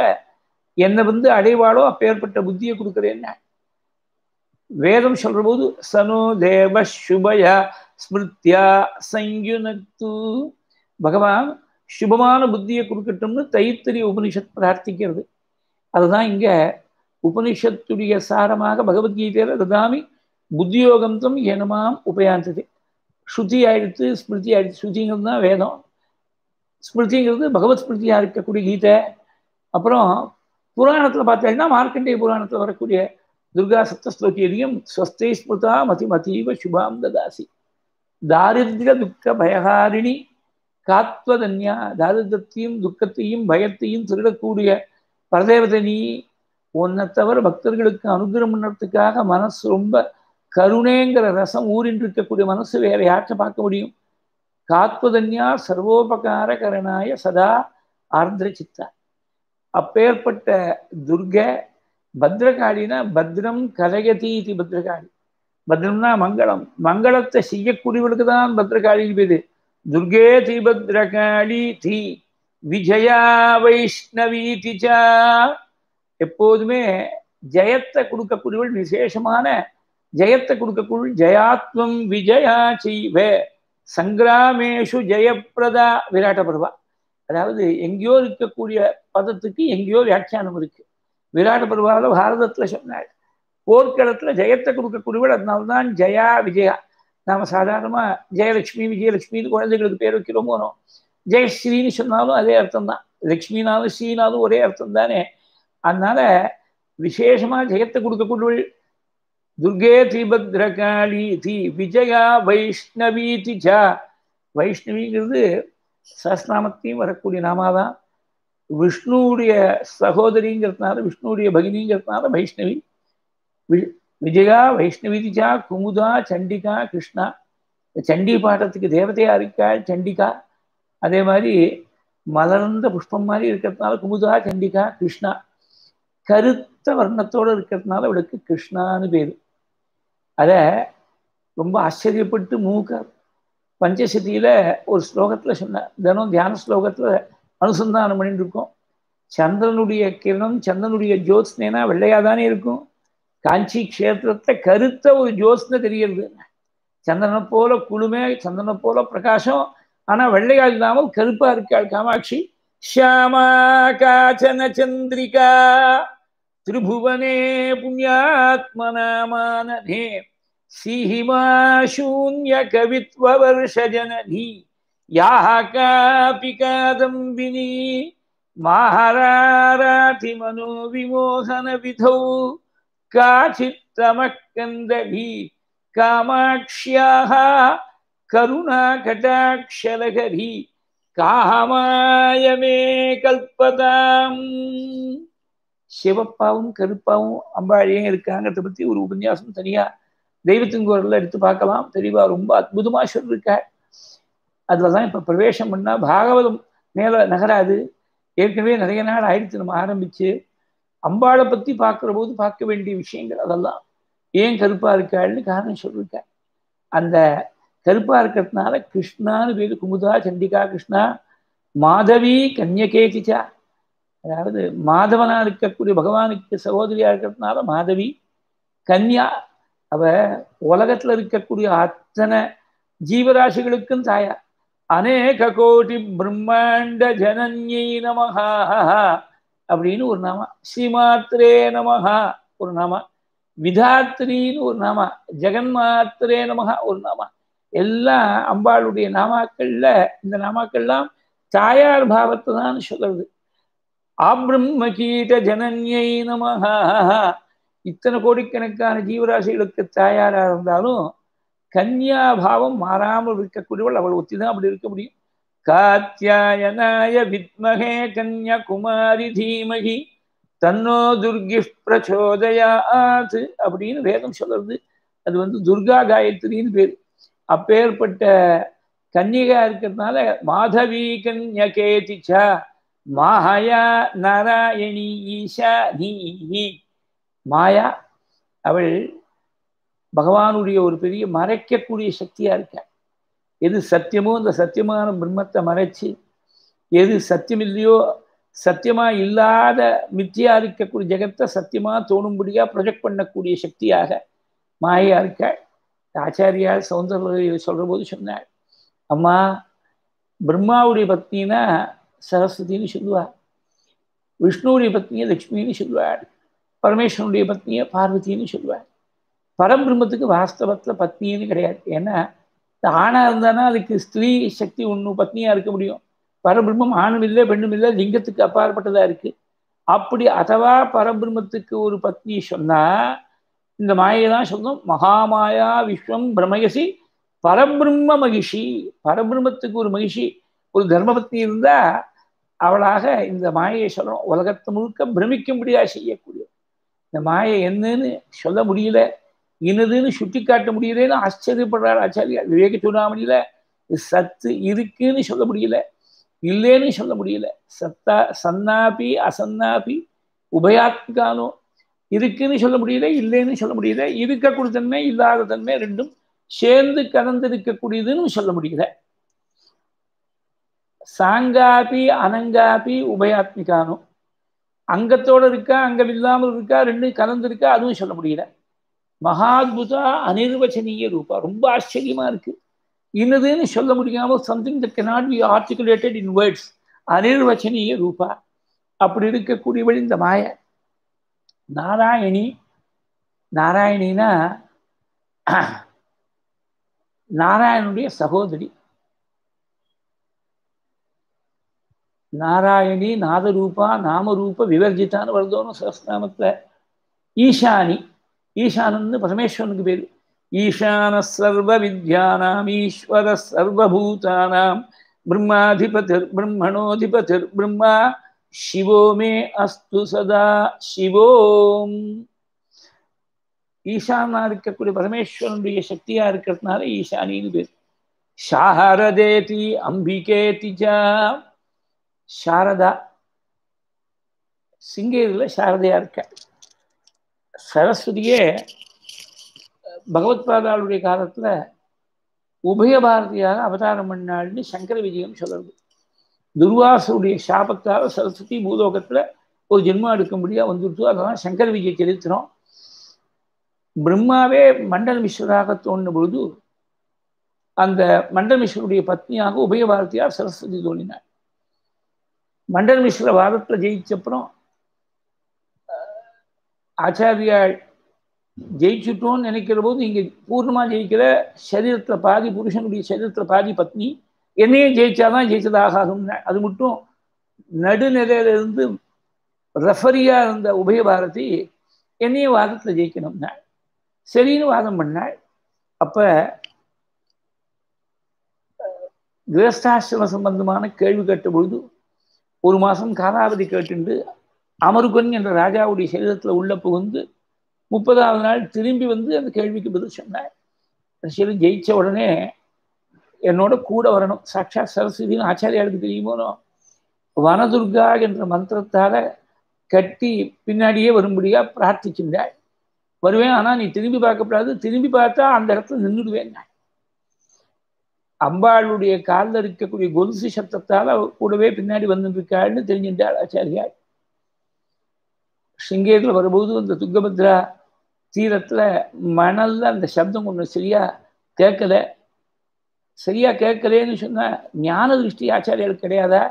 என்னை வந்து அடைவாளோ அப்பேற்பட்ட புத்தியை கொடுக்குறேன் வேதம் சொல்ற போது சனோ தேவ சுபய ஸ்மிருத்யா சங்குனத்து பகவான் சுபமான புத்தியை கொடுக்கட்டும்னு தைத்திரிய உபனிஷத் பிரார்த்திக்கிறது. அதுதான் இங்க உபனிஷத்துடைய சாரமாக பகவத்கீதையில ததாமி புத்தியோகம் தம் ஏனமாம் உபயாந்தது. ஸ்ருதி ஆயிடுத்து ஸ்மிருதி ஆயிடுத்து ஸ்ருதிங்கிறது தான் வேதம். ஸ்மிருதிங்கிறது பகவத் ஸ்மிருதியாக இருக்கக்கூடிய கீதை. அப்புறம் புராணத்தில் பார்த்தீங்கன்னா மார்க்கண்டேய புராணத்தில் வரக்கூடிய துர்கா சப்தஸ்லோகியிலையும் ஸ்வஸ்தை ஸ்மிருதா மதி மதீவ சுபாம் ததாசி. தாரித்ய துக்க பயகாரிணி காத்வதன்யா. தாரித்திரத்தையும் துக்கத்தையும் பயத்தையும் திருடக்கூடிய பரதேவதனி. நீ உன்னை தவிர பக்தர்களுக்கு அனுகிரம் பண்ணுறதுக்காக மனசு ரொம்ப கருணேங்கிற ரசம் ஊரின் இருக்கக்கூடிய மனசு வேற யாற்ற பார்க்க முடியும்? காத்வதன்யா சர்வோபகார கரணாய சதா ஆர்திர சித்தா அப்பேற்பட்ட துர்க பத்ரகாளினா பத்ரம் கலயதி இது பத்ரகாளி. பத்ரம்னா மங்களம். மங்களத்தை செய்யக்கூடியவளுக்கு தான் பத்ரகாளி பேரு. துர்கே தி பத்ரகாளி தி. விஜயா வைஷ்ணவி திஜா. எப்போதுமே ஜெயத்தை கொடுக்கக்கூடியவள் விசேஷமான ஜெயத்தை கொடுக்கக்குள் ஜயாத்வம் விஜயா செய்வே. சங்கிராமேஷு ஜெயப்பிரதா விராட்ட பருவா அதாவது எங்கேயோ இருக்கக்கூடிய பதத்துக்கு எங்கேயோ வியாக்கியானம் இருக்கு. விராட்ட பருவாவில் பாரதத்தில் சொன்னாள் போர்க்களத்துல ஜெயத்தை கொடுக்கக்கூடியவள் அதனால்தான் ஜெயா விஜயா. நாம சாதாரணமா ஜெயலட்சுமி விஜயலட்சுமின்னு குழந்தைகளுக்கு பேர் வைக்கிறோமோ ஜெயஸ்ரீன்னு சொன்னாலும் அதே அர்த்தம் தான் லக்ஷ்மினாலும் ஸ்ரீனாலும் ஒரே அர்த்தம் தானே அதனால விசேஷமா ஜெயத்தை கொடுக்கக்கூடியவள் துர்கே பத்ரகாளி தி விஜயா வைஷ்ணவி திஜா வைஷ்ணவிங்கிறது சஹஸ்நாமத்தையும் வரக்கூடிய நாமாதான்। விஷ்ணுவுடைய சகோதரிங்கிறதுனால விஷ்ணுவுடைய பகினிங்கிறதுனால வைஷ்ணவி। விஜயா வைஷ்ணவி திஜா குமுதா சண்டிகா கிருஷ்ணா। சண்டி பாட்டத்துக்கு தேவதையா இருக்காள் சண்டிகா? அதே மாதிரி மலர்ந்த புஷ்பம் மாதிரி இருக்கிறதுனால குமுதா சண்டிகா கிருஷ்ணா। கருத்த வர்ணத்தோடு இருக்கிறதுனால அவளுக்கு கிருஷ்ணான்னு பேர். அதை ரொம்ப ஆச்சரியப்பட்டு மூக்க பஞ்சசதியில ஒரு ஸ்லோகத்துல சொன்னார் தினம் தியான ஸ்லோகத்துல அனுசந்தானம் பண்ணிட்டு இருக்கோம் சந்திரனுடைய கிரணம் சந்திரனுடைய ஜோத்ஸ்னா வெள்ளையாக தானே இருக்கும். காஞ்சி க்ஷேத்திரத்தை கருத்த ஒரு ஜோத்ஸ்ன தெரிகிறது. சந்திரனை போல குழுமே சந்திரனை போல பிரகாசம் ஆனா வெள்ளையா இல்லாமல் கருப்பா இருக்காள் காமாட்சி. ஷியாமா காச்சன சந்திரிகா. त्रिभुवने पुण्यात्मनामानधे सीहिमाशून्यकवित्ववर्षजननी याः कापि कादम्बिनी माहराराधिमनोविमोहनविधौ काचित्तमःकन्दभी कामाक्ष्याः करुणाकटाक्षलहरी कामाय मे कल्पताम्। சிவப்பாவும் கருப்பாவும் அம்பாழியும் இருக்காங்கிறத பத்தி ஒரு உபன்யாசம் தனியா தெய்வத்தின் குரல்ல எடுத்து பார்க்கலாம். தெளிவா ரொம்ப அற்புதமா சொல்லியிருக்கார் அதுலதான் இப்ப பிரவேசம் பண்ணா பாகவதம் மேல நகராது. ஏற்கனவே நிறைய நாள் ஆயிடுச்சு நம்ம ஆரம்பிச்சு. அம்பாளை பத்தி பார்க்குற போது பார்க்க வேண்டிய விஷயங்கள் அதெல்லாம். ஏன் கருப்பா இருக்காள்னு காரணம் சொல்லியிருக்கார் அந்த கருப்பா இருக்கிறதுனால கிருஷ்ணான்னு பேரு. குமுதா சண்டிகா கிருஷ்ணா மாதவி கன்யகேதிச்சா அதாவது மாதவனா இருக்கக்கூடிய பகவானுக்கு சகோதரியா இருக்கிறதுனால மாதவி கன்யா அவ உலகத்துல இருக்கக்கூடிய அத்தனை ஜீவராசிகளுக்கும் தாயா. அநேக கோடி பிரம்மாண்ட ஜனன்யை நமஹா அப்படின்னு ஒரு நாம. ஸ்ரீமாத்திரே நமஹா ஒரு நாம. விதாத்திரின்னு ஒரு நாமா. ஜெகன்மாத்திரே நமஹா ஒரு நாமா. எல்லாம் அம்பாளுடைய நாமாக்கள்ல இந்த நாமாக்கள்லாம் தாயார் பாவத்தை தான் சொல்றது ஆப்ரம்ம கீட்ட ஜனன்யை நமஹா. இத்தனை கோடிக்கணக்கான ஜீவராசிகளுக்கு தாயாரா இருந்தாலும் கன்யாபாவம் மாறாமல் இருக்கக்கூடியவள் அவள் ஒத்தி தான் அப்படி இருக்க முடியும். காத்தியாயனாய வித்மகே கன்யாகுமாரி தீமகி தன்னோ துர்கி பிரச்சோதயாத் அப்படின்னு வேதம் சொல்றது. அது வந்து துர்கா காயத்ரின்னு பேர். அப்பேற்பட்ட கன்னிகா இருக்கிறதுனால மாதவி கன்யகேதிச்சா மாயா நாராயணி ஈஷா நீ மாயா அவள் பகவானுடைய ஒரு பெரிய மறைக்கக்கூடிய சக்தியா இருக்க? எது சத்தியமோ அந்த சத்தியமான பிரம்மத்தை மறைச்சு எது சத்தியமில்லையோ சத்தியமா இல்லாத மித்தியா இருக்கக்கூடிய ஜெகத்தை சத்தியமா தோணும்படியா ப்ரொஜெக்ட் பண்ணக்கூடிய சக்தியாக மாயா இருக்க? ஆச்சாரியார் சௌந்தர சொல்ற போது சொன்னாள் அம்மா பிரம்மாவுடைய பத்னினா சரஸ்வதினு சொல்லுவா விஷ்ணுவுடைய பத்னியை லக்ஷ்மின்னு சொல்லுவாள் பரமேஸ்வரனுடைய பத்னியை பார்வதினு சொல்லுவாள் பரம்பிரம்மத்துக்கு வாஸ்தவத்தில் பத்னின்னு கிடையாது. ஏன்னா ஆணாக இருந்தானா அதுக்கு ஸ்திரீ சக்தி ஒன்று பத்னியாக இருக்க முடியும். பரபிரம்மம் ஆணும் இல்லை பெண்ணும் இல்லை லிங்கத்துக்கு அப்பாற்பட்டதாக இருக்கு. அப்படி அதவா பரபிரம்மத்துக்கு ஒரு பத்னி சொன்னா இந்த மாயை தான் சொன்னோம் மகாமாயா விஸ்வம் பிரமயசி பரபிரம்ம மகிஷி. பரபிரம்மத்துக்கு ஒரு மகிஷி ஒரு தர்மபத்னி இருந்தா அவளாக இந்த மாயை சொல்லணும் உலகத்தை முழுக்க பிரமிக்கும்படியாக செய்யக்கூடிய இந்த மாயை என்னன்னு சொல்ல முடியல என்னதுன்னு சுட்டி காட்ட முடியலன்னு ஆச்சரியப்படுறாள் ஆச்சாரியா. விவேக சூடாமணியில சத்து இருக்குன்னு சொல்ல முடியல இல்லைன்னு சொல்ல முடியல. சத்தா சன்னாபி அசன்னாபி உபயாத்மிகானோ இருக்குன்னு சொல்ல முடியல இல்லைன்னு சொல்ல முடியல. இருக்கக்கூடிய தன்மை இல்லாத தன்மை ரெண்டும் சேர்ந்து கலந்து இருக்கக்கூடியதுன்னு சொல்ல முடியல. சாங்காபி அனங்காபி உபயாத்மிகானோ. அங்கத்தோடு இருக்கா அங்கம் இல்லாமல் இருக்கா ரெண்டும் கலந்து இருக்கா அதுவும் சொல்ல முடியல. மகாத்புதா அனிர்வச்சனீய ரூபா. ரொம்ப ஆச்சரியமா இருக்கு. இன்னதுன்னு சொல்ல முடியாமல் something that cannot be articulated in words அனிர்வச்சனீய ரூபா. அப்படி இருக்கக்கூடியவள் இந்த மாய. நாராயணி. நாராயணினா நாராயணனுடைய சகோதரி. நாராயணி நாதரூபா நாமரூப விவர்ஜிதான்னு வருதோன்னு சகஸ்நாமத்தில் ஈஷானி. ஈஷானன்னு பரமேஸ்வரனுக்கு பேர். ஈஷான சர்வ வித்யானாம் ஈஸ்வர சர்வபூதானாம். பிரம்மாதிபதிர் பிரம்மணோதிபதிர் பிரம்மா சிவோ மே அஸ்து சதா சிவோம். ஈசானா இருக்கக்கூடிய பரமேஸ்வரனுடைய சக்தியா இருக்கிறதுனால ஈசானின்னு பேர். சாரதேதி அம்பிகேதி சாரதா சிங்கேரியில் சாரதையா இருக்க. சரஸ்வதியே பகவத் காலத்தில் காலத்துல உபய பாரதியாக அவதாரம் பண்ணாள்னு சங்கர விஜயம் சொல்கிறது துர்வாசருடைய சாபத்தால் சரஸ்வதி பூலோகத்தில் ஒரு ஜென்மம் எடுக்கும்படியா வந்துட்டு அதெல்லாம் சங்கர விஜய சரித்திரம். பிரம்மாவே மண்டல மிஸ்வராக தோணின பொழுது அந்த மண்டல மிஸ்வருடைய பத்னியாக உபய பாரதியார் சரஸ்வதி தோணினார் மண்டல மிஸ்வர வாதத்துல ஜெயிச்சப்புறம் ஆச்சாரியாள் ஜெயிச்சுட்டோம்னு நினைக்கிற போது இங்க பூர்ணமா ஜெயிக்கிற சரீரத்துல பாதி புருஷனுடைய சரீரத்துல பாதி பத்னி என்னையும் ஜெயிச்சாதான் ஜெயிச்சதாகும் அது மட்டும் நடுநிலையிலிருந்து இருந்து இருந்த உபய பாரதி என்னையும் வாதத்துல ஜெயிக்கணும்னா சரின்னு வாதம் பண்ணாள். அப்ப கிரகஸ்தாசிரம சம்பந்தமான கேள்வி கேட்ட பொழுது ஒரு மாதம் காலாவதி கேட்டுண்டு அமருகன் என்ற ராஜாவுடைய சரீரத்தில் உள்ள புகுந்து முப்பதாவது நாள் திரும்பி வந்து அந்த கேள்விக்கு பதில் சொன்னார். கடைசியில் ஜெயிச்ச உடனே என்னோட கூட வரணும். சாட்சா சரஸ்வதினு ஆச்சாரியாருக்கு தெரியுமோனோ வனதுர்கா என்ற மந்திரத்தால கட்டி பின்னாடியே வரும்படியா பிரார்த்திக்கின்றாள் வருவேன் ஆனால் நீ திரும்பி பார்க்கப்படாது. திரும்பி பார்த்தா அந்த இடத்துல நின்றுடுவேன் நான் அம்பாளுடைய காலில் இருக்கக்கூடிய கொலுசு சத்தத்தால் கூடவே பின்னாடி வந்துருக்காள்னு தெரிஞ்சின்றாள் ஆச்சாரியாள் சிங்கேரில் வரும்போது அந்த துங்கபத்ரா தீரத்தில் மணல்ல அந்த சப்தம் ஒன்று சரியா கேட்கல. சரியா கேட்கலேன்னு சொன்னா ஞான திருஷ்டி ஆச்சாரியர்கள் கிடையாதா?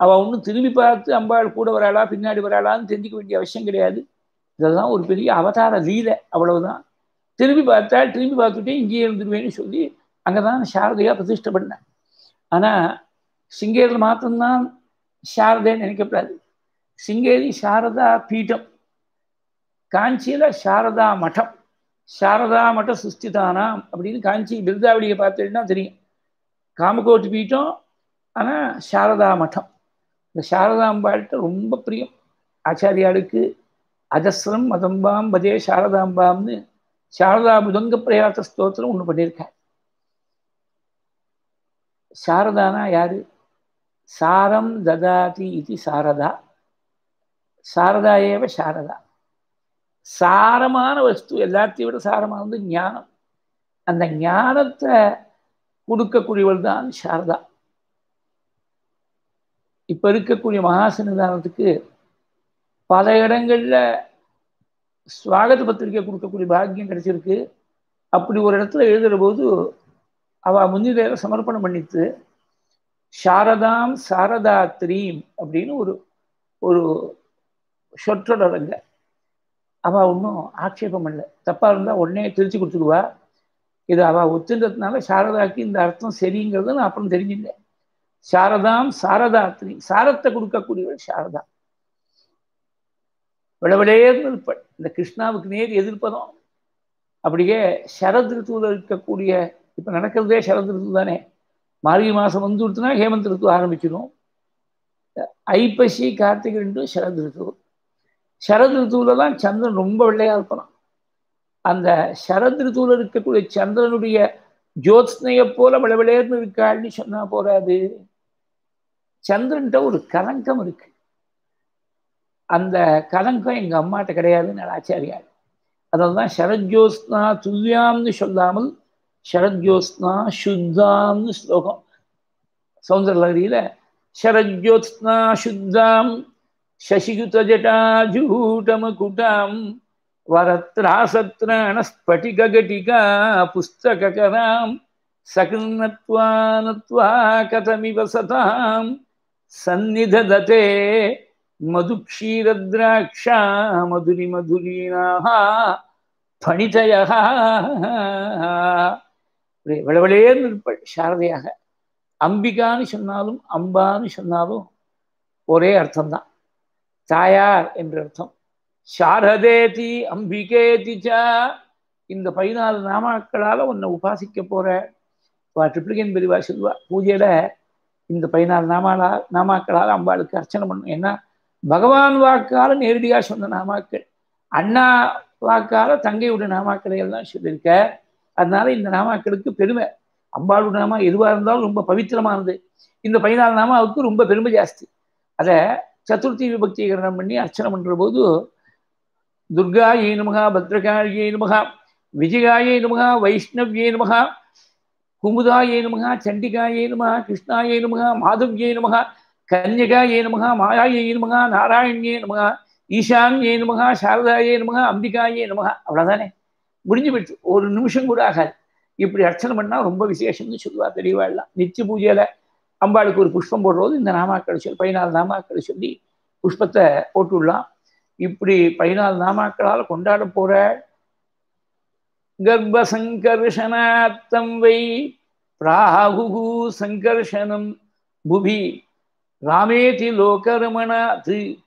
அவள் ஒன்றும் திரும்பி பார்த்து அம்பாள் கூட வராளா பின்னாடி வராளான்னு தெரிஞ்சுக்க வேண்டிய அவசியம் கிடையாது. இதெல்லாம் ஒரு பெரிய அவதார லீலை அவ்வளவுதான். திரும்பி பார்த்தா திரும்பி பார்த்துட்டே இங்கேயே இருந்துருவேன்னு சொல்லி அங்கே தான் சாரதியாக பிரதிஷ்டை பண்ணேன் ஆனால் சிங்கேரியில் மாத்திரம்தான் சாரதைன்னு நினைக்கப்படாது. சிங்கேரி சாரதா பீட்டம். காஞ்சியில் சாரதா மடம். சாரதா மட்டம் சுஸ்திதானாம் அப்படின்னு காஞ்சி பிருதாவளியை பார்த்தீங்கன்னா தெரியும். காமகோட்டு பீட்டம் ஆனால் சாரதா மட்டம் இந்த சாரதாம்பாள்கிட்ட ரொம்ப பிரியம். ஆச்சாரியாளுக்கு அஜஸ்ரம் மதம்பாம் பஜே சாரதாம்பாம்னு சாரதா முதங்க பிரயாத்த ஸ்தோத்திரம் ஒன்று பண்ணியிருக்காள் சாரதானா யாரு? சாரம் ததாதி இது சாரதா. சாரதா ஏவ சாரதா. சாரமான வஸ்து எல்லாத்தையும் விட சாரமானது ஞானம். அந்த ஞானத்தை கொடுக்கக்கூடியவள் தான் சாரதா. இப்ப இருக்கக்கூடிய மகாசன்னிதானத்துக்கு பல இடங்கள்ல சுவாகத பத்திரிக்கை கொடுக்கக்கூடிய பாக்கியம் கிடைச்சிருக்கு. அப்படி ஒரு இடத்துல எழுதுகிற போது அவ முன்னிலையில சமர்ப்பணம் பண்ணித்து சாரதாம் சாரதாத்ரீம் அப்படின்னு ஒரு ஒரு சொற்றொடருங்க அவள் ஒன்றும் ஆட்சேபம் இல்லை தப்பாக இருந்தால் உடனே திருச்சி கொடுத்துடுவா. இது அவள் ஒத்துன்றதுனால சாரதாக்கு இந்த அர்த்தம் சரிங்கிறது நான் அப்புறம் தெரிஞ்சிட்டேன் சாரதாம் சாரதாத்ரி சாரத்தை கொடுக்கக்கூடியவள் சாரதா. விளவிலேர்ந்து இருப்பள். இந்த கிருஷ்ணாவுக்கு நேர் எதிர்ப்பதும் அப்படியே சரத் ரித்துவில் இருக்கக்கூடிய இப்போ நடக்கிறதே சரத் ரித்து தானே. மார்கழி மாதம் வந்து கொடுத்தனா ஹேமந்த் ரித்து ஆரம்பிச்சிடும் ஐப்பசி கார்த்திகை ரெண்டும் சரத் ரித்து. சரத் ரித்துவில் தான் சந்திரன் ரொம்ப வெள்ளையாக இருப்பான் அந்த சரத் ரித்துவில் இருக்கக்கூடிய சந்திரனுடைய ஜோத்ஸ்னையை போல விளவிளையர்னு இருக்காள்னு சொன்னால் போகாது சந்திரன்கிட்ட ஒரு கலங்கம் இருக்கு. அந்த கலங்கம் எங்க அம்மாட்ட கிடையாதுன்னு ஆச்சாரியார். அதனால தான் சரஜோஸ்னா துல்யாம்னு சொல்லாமல் ശരജ്യോത്സ്ന ശുദ്ധാം ശ്ലോകം സൗന്ദര്യലഹരിയിലെ ശരജ്യോത്സ്ന ശുദ്ധാം ശശിയുതജടാജൂടമകുടാം വരത്രാസത്രാണസ്ഫടികഘടികാ പുസ്തകകരാം സകൃന്നത്വാ നത്വാ കഥമിവ സതാം സന്നിധദത്തെ ಮಧುಕ್ಷೀರದ್ರಾಕ್ಷ ಮಧುರಿ ಮಧುರೀನಾ ಫಣಿತಯ பணிதய இருப்பாள் சாரதையாக அம்பிகான்னு சொன்னாலும் அம்பான்னு சொன்னாலும் ஒரே அர்த்தம்தான். தாயார் என்ற அர்த்தம். சாரதேதி அம்பிகேதிஜா இந்த பதினாலு நாமாக்களால் உன்னை உபாசிக்க போற. ட்ரிப்ளிகன் பெரிவா சொல்லுவா. பூஜையில் இந்த பதினாலு நாமாளா நாமாக்களால் அம்பாளுக்கு அர்ச்சனை பண்ணும் ஏன்னா பகவான் வாக்கால் நேரடியாக சொன்ன நாமாக்கள் அண்ணா வாக்கால தங்கையுடைய நாமாக்களை எல்லாம் சொல்லியிருக்க. அதனால இந்த நாமாக்களுக்கு பெருமை. அம்பாளுடைய நாமா எதுவாக இருந்தாலும் ரொம்ப பவித்திரமானது. இந்த பதினாலு நாமாவுக்கு ரொம்ப பெருமை ஜாஸ்தி. அதை சதுர்த்தி விபக்தீகரணம் பண்ணி அர்ச்சனை பண்ணுற போது துர்காயை நமகா பத்ரகாளியை நமகா விஜயாயை நமகா வைஷ்ணவ்யை நமகா குமுதாயை நமகா சண்டிகாயை நமகா கிருஷ்ணாயை நமகா மாதவ்யை நமகா கன்யகாயை நமகா மாயாயை நமகா நாராயணியே நமகா ஈசான்யே நமகா சாரதாயே நமகா அம்பிகாயே நமகா. அவ்வளோதானே முடிஞ்சு போயிடுச்சு. ஒரு நிமிஷம் கூட ஆகாது. இப்படி அர்ச்சனை பண்ணால் ரொம்ப விசேஷம்னு சொல்லுவா தெரியவாள்லாம் நித்திய பூஜையில் அம்பாளுக்கு ஒரு புஷ்பம் போடுறது இந்த நாமாக்கள் சொல்லி பதினாலு நாமாக்கள் சொல்லி புஷ்பத்தை போட்டுடலாம். இப்படி பதினாலு நாமாக்களால் கொண்டாட போற கர்ப்பசங்கர்ஷனாத்தம் வை பிராகு சங்கர்ஷனம் புவி ராமேதி லோகரமணாத்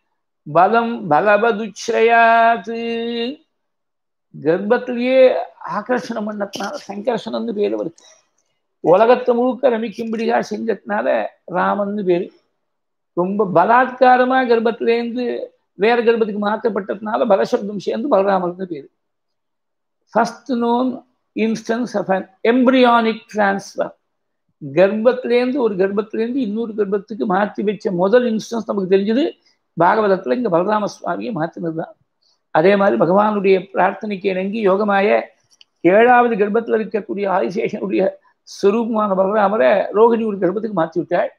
பலம் பலபதுச்ரயாத் கர்ப்பத்திலேயே ஆகர்ஷணம் பண்ணத்தினால சங்கர்ஷணம்னு பேர் வருது. உலகத்தை முழுக்க ரமிக்கும்படியா செஞ்சதுனால ராமன்னு பேரு. ரொம்ப பலாத்காரமா கர்ப்பத்திலேருந்து வேற கர்ப்பத்துக்கு மாற்றப்பட்டதுனால பலசப்தம் சேர்ந்து பலராமர்னு பேரு. First known instance of an embryonic transfer கர்ப்பத்திலேருந்து ஒரு கர்ப்பத்திலேருந்து இன்னொரு கர்ப்பத்துக்கு மாற்றி வச்ச முதல் இன்ஸ்டன்ஸ் நமக்கு தெரிஞ்சது பாகவதத்தில் இங்கே பலராம சுவாமியை மாற்றினது தான் அதே மாதிரி பகவானுடைய பிரார்த்தனைக்கு இணங்கி யோகமாய ஏழாவது கர்ப்பத்தில் இருக்கக்கூடிய ஆதிசேஷனுடைய ஸ்வரூபமான பலராமரை ரோகிணி ஒரு கர்ப்பத்துக்கு மாற்றி விட்டாள்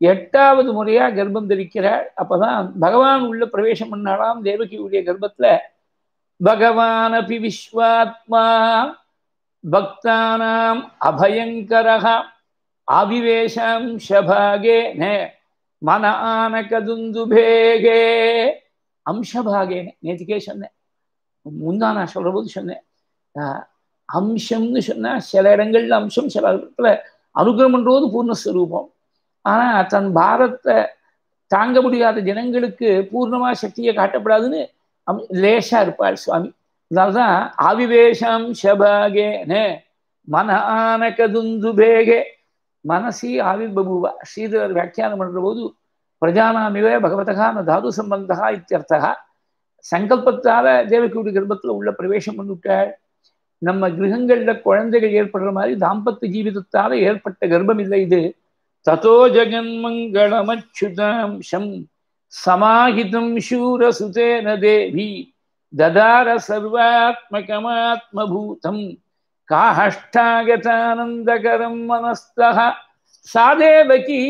எட்டாவது முறையா கர்ப்பம் தரிக்கிறாள் அப்பதான் பகவான் உள்ள பிரவேசம் பண்ணாலாம் தேவகியுடைய கர்ப்பத்துல பகவான் அபி விஸ்வாத்மா பக்தானாம் அபயங்கரக அபிவேஷம் ஷபாகே நே மன ஆன கதுந்துபேகே நேற்றுக்கே சொன்னேன் முந்தா நான் சொல்ற போது சொன்னேன் அம்சம்னு சொன்னா சில இடங்கள்ல அம்சம் சில இடத்துல அனுகிரகம்ன்றது பூர்ணஸ்வரூபம் ஆனா தன் பாரத்தை தாங்க முடியாத ஜனங்களுக்கு பூர்ணமா சக்தியை காட்டப்படாதுன்னு லேசா இருப்பாள் சுவாமி அதனால்தான் ஆவிவேஷம் ஷபாகேனே மன ஆனகதுந்துபேகே மனசி ஆவிர்பபுவா ஸ்ரீதரர் வியாக்கியானம் பண்ற போது பிரஜானாமிவே பகவதகான தாது சம்பந்தா இத்தியர்த்தகா. சங்கல்பத்தால தேவகியுடைய கர்ப்பத்தில் உள்ள பிரவேசம் பண்ணிவிட்டாள். நம்ம கிரகங்கள்ல குழந்தைகள் ஏற்படுற மாதிரி தாம்பத்திய ஜீவிதத்தால ஏற்பட்ட கர்ப்பம் இல்லை இது. ததோ ஜெகன்மங்களமச்சுதாம்சம் சமாஹிதம் சூரசுதேன தேவி. ததார சர்வாத்மகமாத்மபூதம். காஹஷ்டாகதானந்தகரம் மனஸ்தः சாதேவகி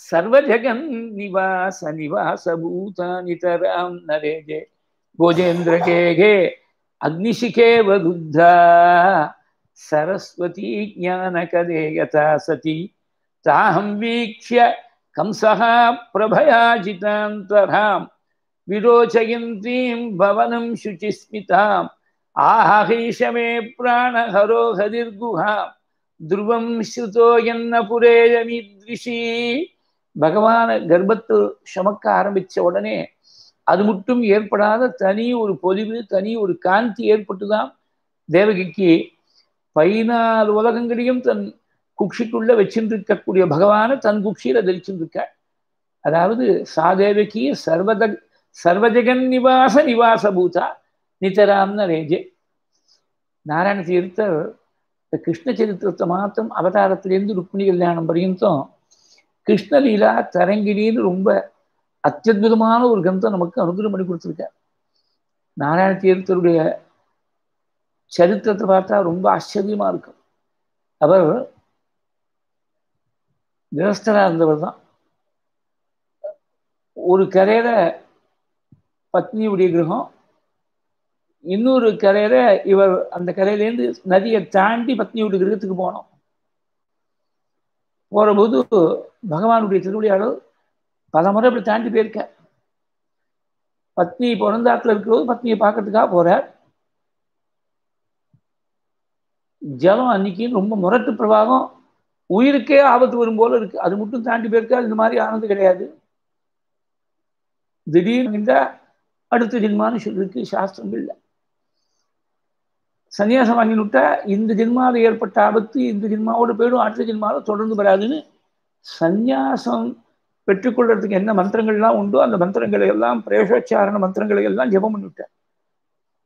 सर्वजगन् निवास निवास गोजेन्द्र गे घे, अग्निशिखे वरुद्धा। सरस्वती ज्ञानकदे यथा सती। ताहम वीक्ष्य कंसः प्रभयाजितान्तरां विरोचयन्तीं भवनं शुचिस्मिताम् आहैष मे प्राणहरो हरिर्गुहां ध्रुवं श्रुतो यन्न पुरेयमीदृशी பகவான கர்ப்பத்து சமக்க ஆரம்பிச்ச உடனே அது மட்டும் ஏற்படாத தனி ஒரு பொலிவு தனி ஒரு காந்தி ஏற்பட்டுதான் தேவகிக்கு பதினாலு உலகங்களையும் தன் குக்ஷிக்குள்ள வச்சிருக்கக்கூடிய பகவான தன் குக்ஷியில தரிச்சிருக்க அதாவது சாதேவகி சர்வத சர்வஜகன் நிவாச நிவாச பூதா நித்தராம்ன ரேஜே. நாராயண தீர்த்தர் இந்த கிருஷ்ண சரித்திரத்தை மாத்திரம் அவதாரத்திலேருந்து ருக்மிணி கல்யாணம் பர்யந்தம் கிருஷ்ணலீலா தரங்கிணின்னு ரொம்ப அத்தியுதமான ஒரு கிரந்தம் நமக்கு அனுகிரகம் பண்ணி கொடுத்துருக்கார். நாராயண தீர்த்தருடைய சரித்திரத்தை பார்த்தா ரொம்ப ஆச்சரியமா இருக்கும். அவர் கிரகஸ்தரா இருந்தவர் தான். ஒரு கரையில பத்னியுடைய கிரகம் இன்னொரு கரையில இவர் அந்த கரையிலேருந்து நதியை தாண்டி பத்னியுடைய கிரகத்துக்கு போனோம். போறபோது பகவானுடைய திருவிளையாடல் பல முறை இப்படி தாண்டி போயிருக்க பத்னி பிறந்தாத்துல இருக்கிறது பத்னியை பார்க்கறதுக்காக போகிறார் ஜலம் அன்னைக்கு ரொம்ப முரட்டு பிரபாகம் உயிருக்கே ஆபத்து வரும் போல இருக்கு. அது மட்டும் தாண்டி போயிருக்காது இந்த மாதிரி ஆனது கிடையாது. திடீர்னு அடுத்த ஜென்மான்னு சொல்லிருக்கு சாஸ்திரங்கள்ல. சன்னியாசம் வாங்கி விட்டா இந்த ஜென்மாவில் ஏற்பட்ட ஆபத்து இந்த ஜென்மாவோடு போயிடும் அடுத்த ஜென்மாவில் தொடர்ந்து வராதுன்னு சந்நியாசம் பெற்றுக்கொள்றதுக்கு என்ன மந்திரங்கள்லாம் உண்டோ அந்த மந்திரங்களை எல்லாம் பிரேஷோச்சாரண மந்திரங்களை எல்லாம் ஜபம் பண்ணிவிட்டார்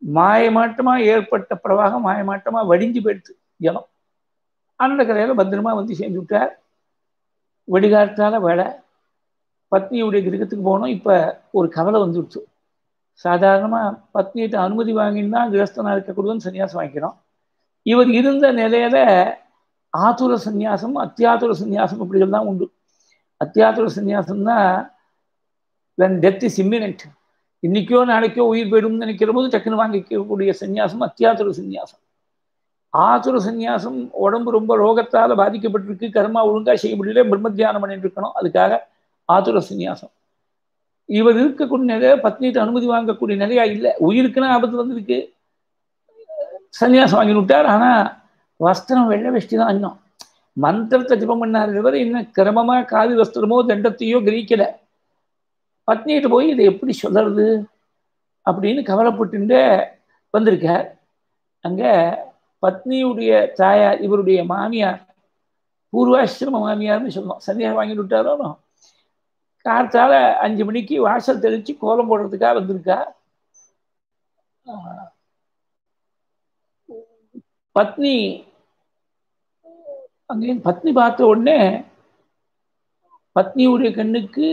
மாயமாட்டமாக ஏற்பட்ட பிரவாகம் மாயமாட்டமாக வடிஞ்சு போயிடுது ஜலம் அந்த கதையில் பத்திரமா வந்து சேர்ந்து விட்டார். வெடிகாட்டால வேலை. பத்னியுடைய கிரகத்துக்கு போனோம். இப்போ ஒரு கவலை வந்துடுச்சு. சாதாரணமா பத்னிகிட்ட அனுமதி வாங்கினா கிரஸ்தனா இருக்கக்கூடியவன் சன்னியாசம் வாங்கிக்கிறோம். இவர் இருந்த நிலையில ஆத்துர சந்நியாசம் அத்தியாத்துர சந்நியாசம் இப்படிகள்லாம் உண்டு. அத்தியாத்துர சந்நியாசம்னா தென் டெத் இஸ் இம்மினன்ட் இன்னைக்கோ நாளைக்கோ உயிர் போயிடும்னு நினைக்கிற போது டக்குன்னு வாங்கிக்கக்கூடிய சந்நியாசம் அத்தியாத்துர சந்நியாசம் ஆத்துர சந்நியாசம் உடம்பு ரொம்ப ரோகத்தால் பாதிக்கப்பட்டிருக்கு கர்மா ஒழுங்கா செய்ய முடியல பிரம்மத்தியானம் பண்ணிட்டு இருக்கணும். அதுக்காக ஆத்துர சந்நியாசம் இவர் இருக்கக்கூடிய நிலைய பத்னிட்டு அனுமதி வாங்கக்கூடிய நிலையா இல்லை. உயிருக்குன்னா ஆபத்து வந்திருக்கு. சன்னியாசம் வாங்கி விட்டார். ஆனால் வஸ்திரம் வெள்ளை வெஷ்டி தான் இன்னும் மந்திரத்தை ஜபம் பண்ணார் இவர். இன்னும் கிரமமா காவி வஸ்திரமோ தண்டத்தையோ கிரகிக்கல. பத்னிகிட்ட போய் இதை எப்படி சொல்றது அப்படின்னு கவலைப்பட்டு வந்திருக்கார். அங்கே பத்னியுடைய தாயார் இவருடைய மாமியார் பூர்வாசிரம மாமியார்னு சொல்லணும் சன்னியாசம் வாங்கி விட்டாரோனும் கார்த்தால அஞ்சு மணிக்கு வாசல் தெளிச்சு கோலம் போடுறதுக்காக வந்திருக்கா? பத்னி. அங்கேயும் பத்னி பார்த்த உடனே பத்னியுடைய கண்ணுக்கு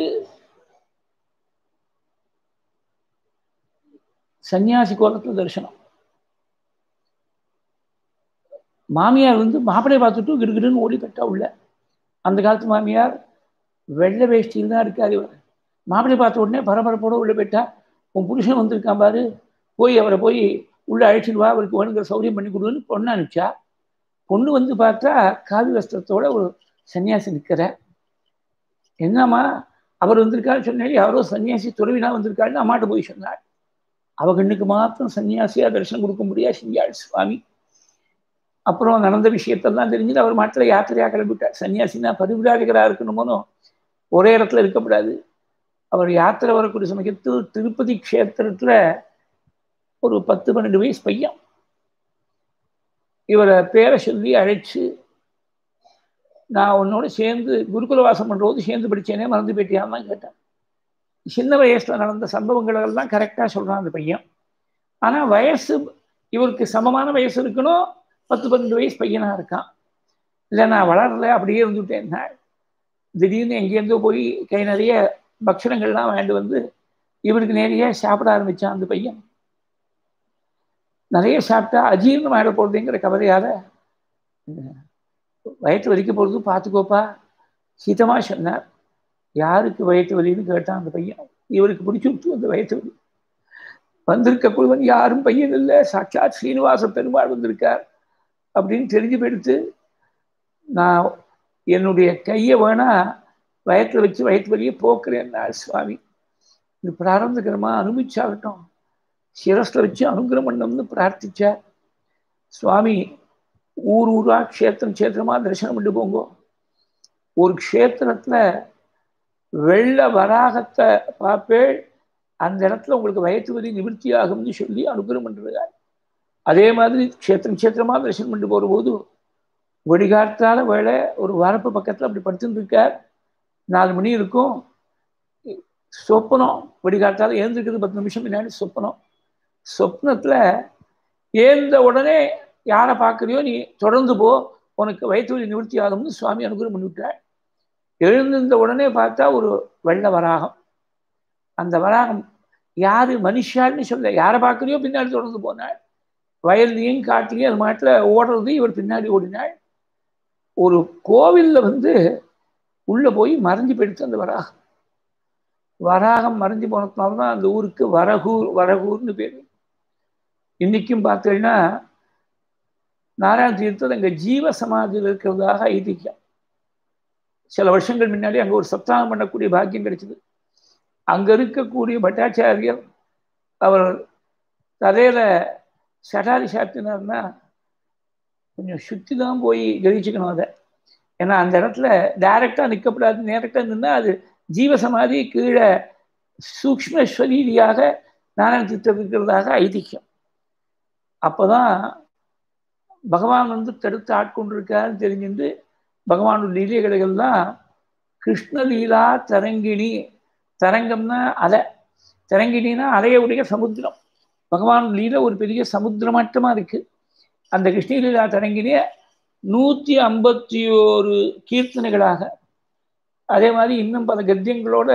சன்னியாசி கோலத்தில் தரிசனம். மாமியார் வந்து மாப்பிளையை பார்த்துட்டு கிடுகிடுன்னு ஓடி பெற்றா உள்ள. அந்த காலத்து மாமியார் வெள்ளை வேஷ்டியில் தான் இருக்காது மாப்பிள்ளை பார்த்த உடனே பரபரப்போட உள்ள போயிட்டா. உன் புருஷன் வந்திருக்கான் பாரு. போய் அவரை போய் உள்ள அழைச்சிட்டு வா. அவருக்கு வேணுங்கிற சௌரியம் பண்ணி கொடுன்னு பொண்ணு அனுப்பிச்சா. பொண்ணு வந்து பார்த்தா காவி வஸ்திரத்தோட ஒரு சன்னியாசி நிற்கிற என்னம்மா அவர் வந்திருக்காரு சொன்னாலே யாரோ சன்னியாசி துறவினா வந்திருக்காருன்னு அம்மாட்ட போய் சொன்னாள் அவ கண்ணுக்கு மாத்திரம் சன்னியாசியாக தரிசனம் கொடுக்க முடியாது செஞ்சாள் சுவாமி. அப்புறம் நடந்த விஷயத்தெல்லாம் தெரிஞ்சது அவர் மாட்டில் யாத்திரையா கிளம்பிட்டார். சன்னியாசினா பரிவிராஜகராக இருக்கணுமோனோ ஒரே இடத்துல இருக்கக்கூடாது. அவர் யாத்திரை வரக்கூடிய சமயத்தில் திருப்பதி க்ஷேத்திரத்தில் ஒரு பத்து பன்னெண்டு வயசு பையன். இவரை பேரை சொல்லி அழைச்சு நான் உன்னோட சேர்ந்து குருகுல வாசம் பண்ணுறது சேர்ந்து படித்தேனே மறந்து போயிட்டியான்னு தான் கேட்டேன். சின்ன வயசில் நடந்த சம்பவங்கள் எல்லாம் கரெக்டாக சொல்கிறான் அந்த பையன். ஆனால் வயசு இவருக்கு சமமான வயசு இருக்கணும் பத்து பன்னெண்டு வயசு பையனாக இருக்கான். இல்லை நான் வளரல அப்படியே இருந்துட்டேன் திடீர்னு எங்கேருந்தோ போய் கை நிறைய பக்ஷணங்கள்லாம் வாங்கிட்டு வந்து இவருக்கு நிறைய சாப்பிட ஆரம்பித்தான் அந்த பையன். நிறைய சாப்பிட்டா அஜீர்ணம் ஆகிட போகிறதுங்கிற கவலையால் வயிற்று வலிக்க போகிறது பார்த்துக்கோப்பா சீத்தமாக சொன்னார். யாருக்கு வயிற்று வலின்னு கேட்டான் அந்த பையன். இவருக்கு பிடிச்சி விட்டு அந்த வயிற்று வலி. வந்திருக்க குழுவன் யாரும் பையன் இல்லை சாட்சாத் ஸ்ரீனிவாச பெருமாள் வந்திருக்கார் அப்படின்னு தெரிஞ்சு போயிடுத்து நான் என்னுடைய கையை வேணா வயத்தில் வச்சு வயிற்று வழியே போக்குறேன் சுவாமி. இது பிராரம்பிக்கிறமா அனுபவிச்சாகட்டும். சிரஸில் வச்சு அனுகிரம் பண்ணம்னு பிரார்த்திச்சார். சுவாமி ஊர் ஊரா க்ஷேத்திரம் க்ஷேத்திரமாக தரிசனம் பண்ணி போங்கோ. ஒரு க்ஷேத்திரத்துல வெள்ள வராகத்தை பார்ப்பேள் அந்த இடத்துல உங்களுக்கு வயத்து வரி நிவர்த்தி ஆகும்னு சொல்லி அனுகிரம் பண்ணுறார் அதே மாதிரி க்ஷேத்திரம் க்ஷேத்திரமாக தரிசனம் பண்ணி போகிற போது வெடிகாற்றால வேலை ஒரு வரப்பு பக்கத்தில் அப்படி படுத்துட்டு இருக்கார் நாலு மணி இருக்கும். சொப்பனம் வெடிகாட்டால ஏந்திருக்கிறது பத்து நிமிஷம் பின்னாடி சொப்பனம். சொப்னத்தில் ஏந்த உடனே யாரை பார்க்குறியோ நீ தொடர்ந்து போ உனக்கு வயிற்று நிவர்த்தி ஆகும்னு சுவாமி அனுகூலம் பண்ணிவிட்டார் எழுந்திருந்த உடனே பார்த்தா ஒரு வெள்ள வராகம். அந்த வராகம் யாரு மனுஷான்னு சொல்ல யாரை பார்க்குறியோ பின்னாடி தொடர்ந்து போனாள் வயல்லையும் காட்டிலையும் அது மாட்டில் ஓடுறது இவர் பின்னாடி ஓடினாள் ஒரு கோவிலில் வந்து உள்ளே போய் மறைஞ்சு போயிடுச்சு அந்த வராகம். வராகம் மறைஞ்சு போனதுனால தான் அந்த ஊருக்கு வரகூர் வரகூர்னு பேர். இன்னைக்கும் பார்த்தீங்கன்னா நாராயண தீர்த்தம் அங்கே ஜீவ சமாதியில் இருக்கிறதாக ஐதிக்கம் சில வருஷங்கள் முன்னாடி அங்கே ஒரு சத்தானம் பண்ணக்கூடிய பாக்கியம் கிடைச்சிது. அங்கே இருக்கக்கூடிய பட்டாச்சாரியர் அவர் தலையில் சடாரி சாத்தினார்னா கொஞ்சம் சுற்றி தான் போய் கிரகிச்சுக்கணும் அதை. ஏன்னா அந்த இடத்துல டைரக்டாக நிற்கப்படாது நேரக்டாக நின்னால் அது ஜீவசமாதி கீழே சூக்ம ஸ்வரீதியாக தீர்த்தம் இருக்கிறதாக ஐதிக்கம் அப்போதான் பகவான் வந்து தடுத்து ஆட்கொண்டிருக்காருன்னு தெரிஞ்சுட்டு பகவானோட லீலைகளைகள்லாம் கிருஷ்ணலீலா தரங்கிணி தரங்கம்னா அலை. தரங்கிணினா அலையுடைய சமுத்திரம். பகவான் லீலை ஒரு பெரிய சமுத்திரமாட்டமாக இருக்குது அந்த கிருஷ்ணலீலா தரங்கிலே நூற்றி ஐம்பத்தி ஓரு கீர்த்தனைகளாக. அதே மாதிரி இன்னும் பல கத்தியங்களோட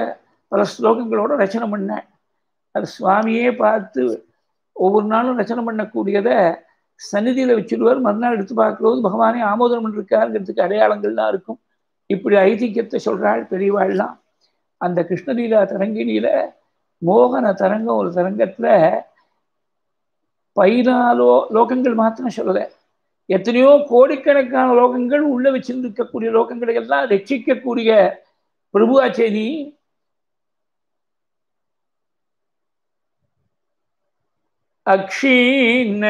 பல ஸ்லோகங்களோட ரச்சனை பண்ணேன் அது சுவாமியே பார்த்து ஒவ்வொரு நாளும் ரச்சனை பண்ணக்கூடியதை சந்நிதியில் வச்சுடுவார் மறுநாள் எடுத்து பார்க்கும்போது பகவானே ஆமோதனம் பண்ணிருக்காருங்கிறதுக்கு அடையாளங்கள்லாம் இருக்கும். இப்படி ஐதிக்கியத்தை சொல்கிறாள் பெரியவாள்லாம். அந்த கிருஷ்ணலீலா தரங்கினியில் மோகன தரங்கம் ஒரு தரங்கத்தில் பதினாலோ லோகங்கள் மாத்திரம் சொல்லலை எத்தனையோ கோடிக்கணக்கான லோகங்கள் உள்ள வச்சிருக்கக்கூடிய லோகங்களை எல்லாம் ரட்சிக்கக்கூடிய பிரபுவாச்சேரி அக்ஷீன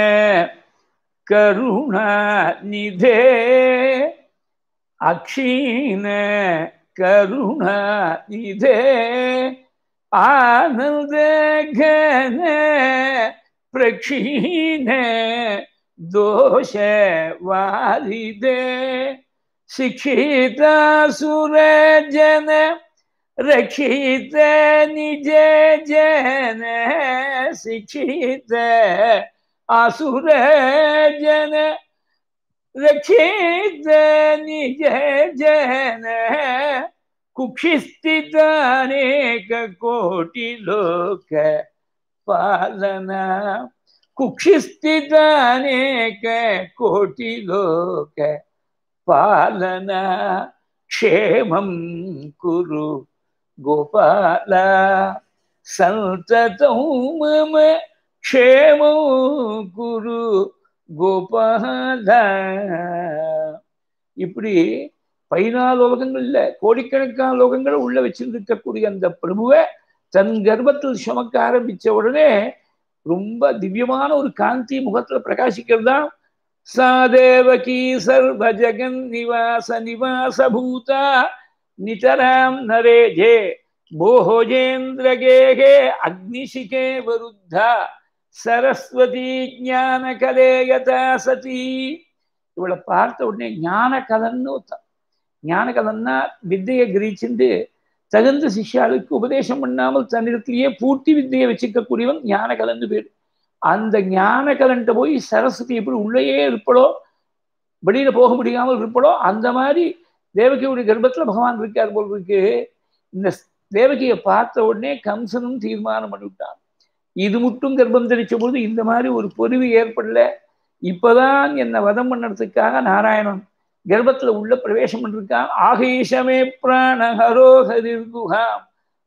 கருணா நிதே. அக்ஷீன கருணா நிதே. ஆனந்த प्रक्षीणे दोष वारिदे शिक्षित सुर जन रक्षित निज जन। शिक्षित असुर जन रक्षित निज जन। कुक्षित अनेक कोटि लोक పాలన కుక్షిస్థితనేక కోటి లోక పాలన క్షేమం కురు గోపాల సంతతం మమ క్షేమం కురు கோபால இப்படி பதினாலு லோகங்கள்ல கோடிக்கணக்கான லோகங்கள் உள்ள வச்சிருக்கக்கூடிய அந்த பிரபுவை தன் கர்ப்பத்தில் சுமக்க ஆரம்பிச்ச உடனே ரொம்ப திவ்யமான ஒரு காந்தி முகத்துல பிரகாசிக்கிறது தான் சாதேவகி சர்வ ஜெகன் நிவாச நிவாச பூதா நிதராம் நரேஜே போஜேந்திரகேகே அக்னிஷிகே வருத்தா சரஸ்வதி ஞான கதேயதா சதி. இவளை பார்த்த உடனே ஞான கதன்னு ஞான கதன்னா வித்தையை கிரகிச்சுண்டு தகுந்த சிஷ்யாளுக்கு உபதேசம் பண்ணாமல் தன்னிடத்திலேயே பூர்த்தி வித்தையை வச்சுக்கக்கூடியவன் ஞானகலன்னு பேர். அந்த ஞானகலன்ட்ட போய் சரஸ்வதி எப்படி உள்ளேயே இருப்படோ வெளியில போக முடியாமல் இருப்படோ அந்த மாதிரி தேவகியுடைய கர்ப்பத்தில் பகவான் இருக்கார் போல் இருக்கு. இந்த தேவகியை பார்த்த உடனே கம்சனும் தீர்மானம் பண்ணிவிட்டான். இது மட்டும் கர்ப்பம் தெரிச்ச பொழுது இந்த மாதிரி ஒரு பொறிவு ஏற்படல. இப்பதான் என்னை வதம் பண்ணுறதுக்காக நாராயணன் கர்ப்பத்துல உள்ள பிரவேசம் பண்ணிருக்கான் ஆகீஷமே பிராணஹரோ குஹாம்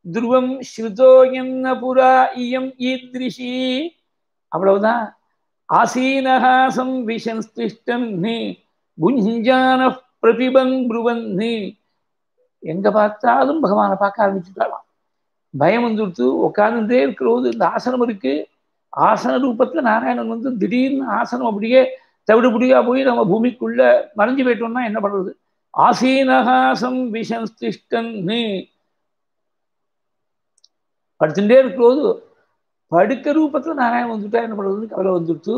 துருவம் ஸ்ருதோ என்ன புரா இயம் ஈத்ரிஷி. அவ்வளவுதான். ஆசீனஹாசம் விஷன் விஷன்ஸ்திஷ்டன் குஞ்சான பிரதிபன் புருவன் எங்க பார்த்தாலும் பகவானை பார்க்க ஆரம்பிச்சுட்டாலாம் பயம் வந்துடுத்து உட்கார்ந்துட்டே இருக்கிறபோது இந்த ஆசனம் இருக்கு. ஆசன ரூபத்துல நாராயணன் வந்து திடீர்னு ஆசனம் அப்படியே தவிடுபடியா போய் நம்ம பூமிக்குள்ள மறைஞ்சு போயிட்டோம்னா என்ன பண்றது? ஆசீனஹாசம் விஷன்ஸ்திஷ்டன் படுத்துட்டே இருக்கும்போது படுக்க ரூபத்துல நாராயணன் வந்துட்டா என்ன பண்றது? கவலை வந்துடுத்து.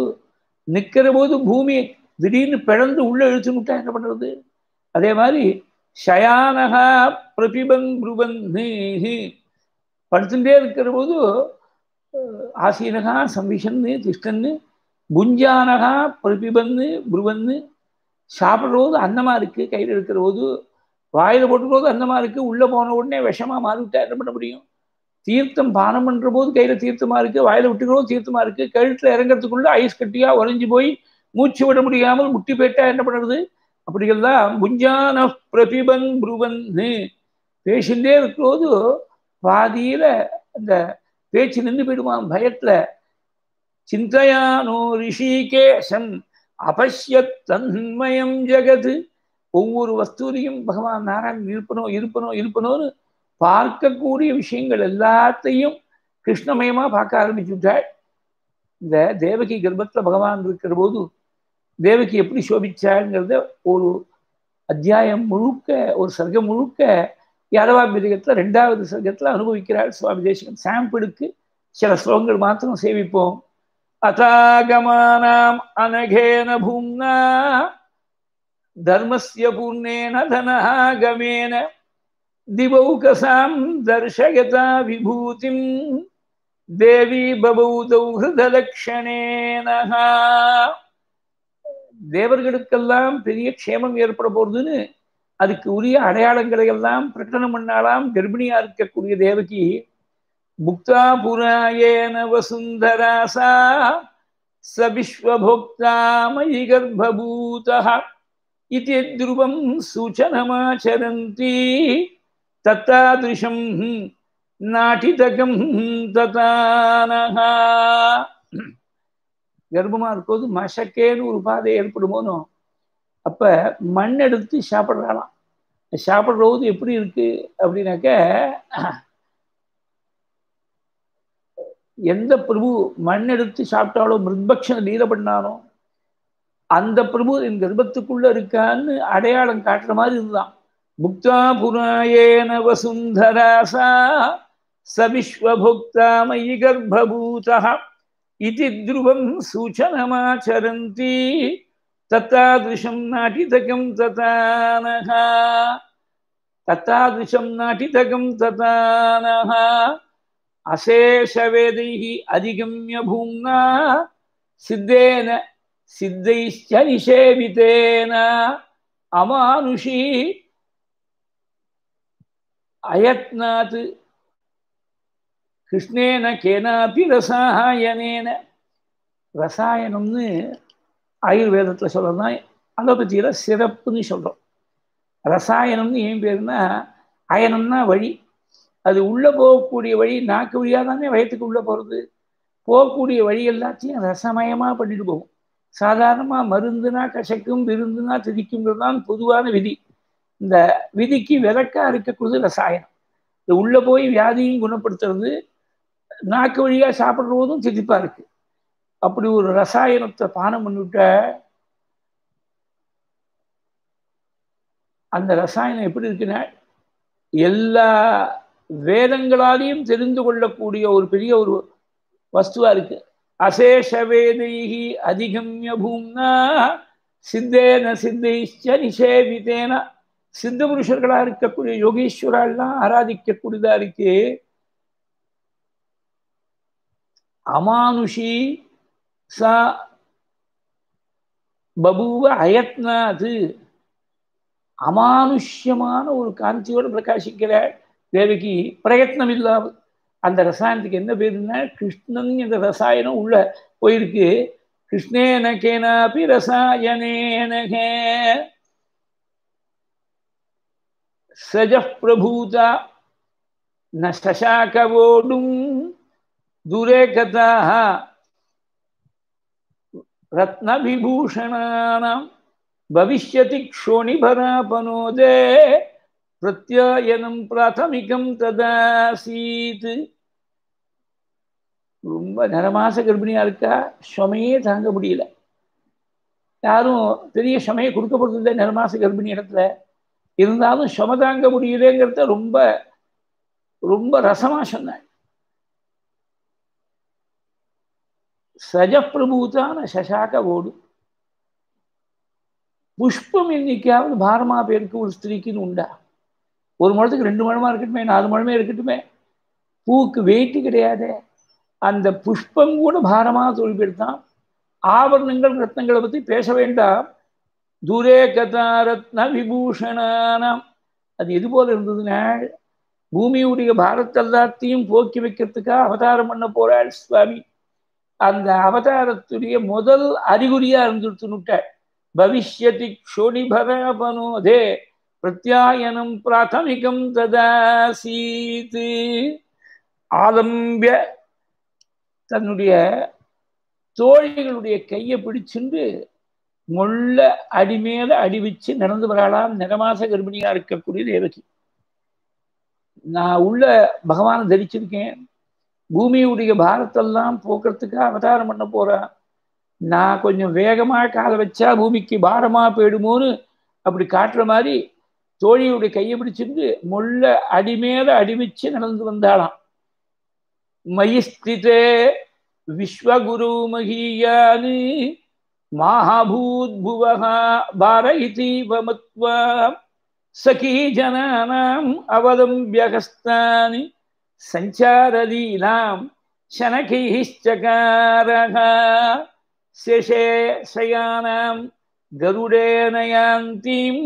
நிக்கிற போது பூமியை திடீர்னு பிழந்து உள்ள இழுத்து விட்டா என்ன பண்றது? அதே மாதிரி ஷயானகா பிரபிபன் புருவன் படுத்துட்டே இருக்கிற போது ஆசீனகா சம்பிஷன்னு திஷ்டன்னு குஞ்சானகா பிரபிபந்து புருவந்து சாப்பிட்ற போது அன்னமாக இருக்கு. கையில் எடுக்கிற போது வாயில போட்டுற போது அன்னமாக இருக்கு. உள்ள போன உடனே விஷமா மாறிவிட்டா என்ன பண்ண முடியும்? தீர்த்தம் பானம் பண்ணுற போது கையில தீர்த்தமா இருக்கு. வாயில விட்டுக்கிறோம் தீர்த்தமா இருக்கு. கழுத்துல இறங்கிறதுக்குள்ளே ஐஸ் கட்டியா உறைஞ்சி போய் மூச்சு விட முடியாமல் முட்டி போயிட்டா என்ன பண்ணுறது? அப்படிங்கிறதான் குஞ்சான பிரபிபன் புருவன் இருக்கிற போது பாதியில அந்த பேச்சு நின்று போயிடுவான் பயத்துல சிந்தையானோ ரிஷிகேசன் அபஷ்யத் தன்மயம் ஜெகது. ஒவ்வொரு வஸ்தூரையும் பகவான் நாராயணன் இருப்பனோ இருப்பனோ இருப்பனோன்னு பார்க்கக்கூடிய விஷயங்கள் எல்லாத்தையும் கிருஷ்ணமயமா பார்க்க ஆரம்பிச்சுட்டாள் இந்த தேவகி கர்ப்பத்துல பகவான் இருக்கிற போது தேவகி எப்படி சோபிச்சாங்கிறத ஒரு அத்தியாயம் முழுக்க ஒரு சர்க்கம் முழுக்க யாதவாபிதகத்தில் ரெண்டாவது சர்க்கத்தில் அனுபவிக்கிறாள் சுவாமி தேசிகன். சாம்பிளுக்கு சில ஸ்லோகங்கள் மாத்திரம் சேவிப்போம். அதாகமானாம் அனகேன பூம்னா தர்மஸ்ய பூர்ணேன தனஹாகமேன திவௌகசாம் தர்ஷயதா விபூதிம் தேவி பபௌதௌ ஹிருதலக்ஷணேனஹா தேவர்களுக்கெல்லாம் பெரிய க்ஷேமம் ஏற்பட போறதுன்னு அதுக்கு உரிய அடையாளங்களை எல்லாம் பிரகடனம் பண்ணாலாம் கர்ப்பிணியா இருக்கக்கூடிய தேவகி புக்தாபுராயேன வசுந்தராசா ச விஸ்வபோக்தாமயி கர்ப்பபூதா இது துருவம் சூச்சனமாச்சரந்தி தத்தாதிருஷம் நாட்டிதகம் ததானஹா. கர்ப்பமா இருக்கும்போது மசக்கேன்னு ஒரு பாதை ஏற்படுமோனோ அப்ப மண் எடுத்து சாப்பிட்றாளாம் சாப்பிட்றது எப்படி இருக்கு அப்படின்னாக்க எந்த பிரபு மண் எடுத்து சாப்பிட்டாலோ மிருத்பக்ஷன லீல பண்ணானோ அந்த பிரபு என் கர்ப்பத்துக்குள்ள இருக்கான்னு அடையாளம் காட்டுற மாதிரி இதுதான் புக்தா புராயேன வசுந்தராசா சவிஸ்வபுக்தா மயி கர்ப்பபூதா இது துருவம் சூச்சனமாச்சரந்தி தத்தாதிருஷம் நாட்டிதகம் ததானஹா தத்தாதிருஷம் நாட்டிதகம் ததானஹா அசேஷவேதைः அதிகம்ய பூம்னா சித்தேன சித்தைச்ச நிஷேவிதேன அமானுஷி அயத்னாத் கிருஷ்ணேன கேனாபி ரசாயனேன ரசாயனம்னு ஆயுர்வேதத்தில் சொல்கிறதான் அலோபதியில் சிறப்புன்னு சொல்கிறோம் ரசாயனம்னு ஏன் பேருனா அயனம்னா வழி அது உள்ளே போகக்கூடிய வழி நாக்கு வழியாக தானே வயத்துக்கு உள்ளே போகிறது போகக்கூடிய வழி எல்லாத்தையும் ரசமயமாக பண்ணிட்டு போகும். சாதாரணமாக மருந்துனா கசக்கும் விருந்துனா திதிக்கும்ன்றது தான் பொதுவான விதி. இந்த விதிக்கு விளக்காக இருக்கக்கூடியது ரசாயனம். இது உள்ளே போய் வியாதியும் குணப்படுத்துறது நாக்கு வழியாக சாப்பிட்ற போதும் திதிப்பாக இருக்கு. அப்படி ஒரு ரசாயனத்தை பானம் பண்ணிவிட்ட அந்த ரசாயனம் எப்படி இருக்குன்னா எல்லா வேதங்களாலையும் தெரிந்து கொள்ளக்கூடிய ஒரு பெரிய ஒரு வஸ்துவா இருக்கு. அசேஷ வேதைகி அதிகம்ய பூம்னா சித்தேன சித்தைச்ச நிஷேவிதேன. சித்த புருஷர்களா இருக்கக்கூடிய யோகீஸ்வரெல்லாம் ஆராதிக்கக்கூடியதா இருக்கு. அமானுஷி சா பபுவ அயத்னாது அமானுஷ்யமான ஒரு காந்தியோடு பிரகாசிக்கிற தேவகி பிரயத்னம் இல்லாமல் அந்த ரசாயனத்துக்கு என்ன பேருன்னா கிருஷ்ணன் என்ற ரசாயனம் உள்ள போயிருக்கு. கிருஷ்ணேன கேனாபி ரசாயனேனகே சஜ பிரபூதா நசாக்கவோடும் தூரே கதாக ரத்னவிபூஷணானாம். பவிஷ்யதி க்ஷோணிபராபனோதே. பிரத்யாயனம் பிராத்தமிகம் ததாசீத் ரொம்ப நரமாச கர்ப்பிணியாக இருக்கா? சுமையே தாங்க முடியல. யாரும் பெரிய சுமையை கொடுக்க நரமாச நிறமாச கர்ப்பிணி இடத்துல. இருந்தாலும் சும தாங்க முடியலங்கிறத ரொம்ப ரொம்ப ரசமாக சொன்னாள் சஜப்பிரபூத்தான சசாக ஓடு. புஷ்பம் எண்ணிக்கையாவது பாரமா பேருக்கு ஒரு ஸ்திரீக்குன்னு உண்டா? ஒரு முழத்துக்கு ரெண்டு முழமா இருக்கட்டுமே நாலு முழமே இருக்கட்டுமே. பூக்கு வெயிட்டு கிடையாது. அந்த புஷ்பம் கூட பாரமா தொழில்பெடுத்தான் ஆபரணங்கள் ரத்னங்களை பற்றி பேச வேண்டாம். தூரே கதா ரத்ன விபூஷணானாம். அது எது போல இருந்ததுன்னா பூமியுடைய பாரத்தெல்லாத்தையும் போக்கி வைக்கிறதுக்காக அவதாரம் பண்ண போறாள் சுவாமி. அந்த அவதாரத்துடைய முதல் அறிகுறியா இருந்துட்டுனுட்டாள் பவிஷ்யதி க்ஷோணிபரபனோதே பிரத்யாயனம் பிராத்தமிகம் ததாசீத் ஆலம்பிய தன்னுடைய தோழிகளுடைய கையை பிடிச்சுண்டு முள்ள அடிமேல அடி வச்சு நடந்து வராளாம் நிறமாச கர்ப்பிணியா இருக்கக்கூடிய தேவகி. நான் உள்ள பகவானை தரிச்சிருக்கேன். பூமியுடைய பாரத்தெல்லாம் போக்குறதுக்காக அவதாரம் பண்ண போறேன். நான் கொஞ்சம் வேகமாக காலை வச்சா பூமிக்கு பாரமா போயிடுமோன்னு அப்படி காட்டுற மாதிரி தோழியுடைய கையை பிடிச்சிருந்து முள்ள அடிமேல அடிமிச்சு நடந்து வந்தாளாம். மயிஸ்திதே விஸ்வகுரு மகியானு மாபூத்புவகா பாரயிதீவமத்வா சகி ஜனானாம் அவதம்பியகஸ்தானி சஞ்சாரதீனாம் சனகைஷ்சகாரகா சேஷே சயானாம் கருடே நயாந்தீம்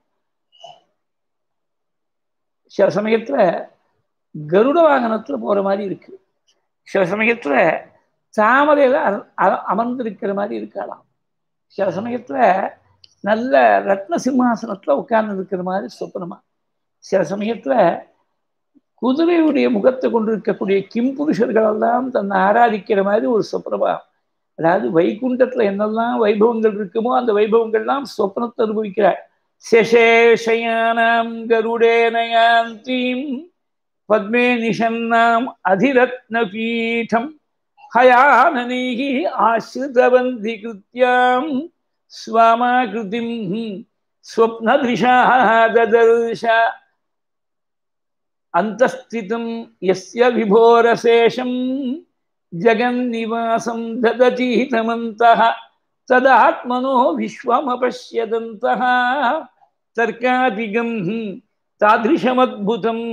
சில சமயத்துல கருட வாகனத்துல போற மாதிரி இருக்கு. சில சமயத்துல தாமரையில் அமர்ந்திருக்கிற மாதிரி இருக்கலாம். சில சமயத்துல நல்ல ரத்ன சிம்மாசனத்துல உட்கார்ந்து இருக்கிற மாதிரி சொப்பனமா. சில சமயத்துல குதிரையுடைய முகத்தை கொண்டு இருக்கக்கூடிய கிம் எல்லாம் தன்னை ஆராதிக்கிற மாதிரி ஒரு சொப்னமா அதாவது வைகுண்டத்தில் என்னெல்லாம் வைபவங்கள் இருக்குமோ அந்த வைபவங்கள்லாம் சொப்பனத்தை அனுபவிக்கிறார். शशेषयानाम् गरुडेन यान्तीम् पद्मे निषन्नाम् अधिरत्नपीठम् हयाननैः आश्रितवन्धिकृत्याम् स्वामाकृतिम् स्वप्नदृशाः ददर्श अन्तस्थितं यस्य विभोरशेषं जगन्निवासं ददति हितमन्तः ததாத்மனோ விஸ்வமபஷ்யதந்தः தர்க்காதிகம் தாதிருஷமத்புதம்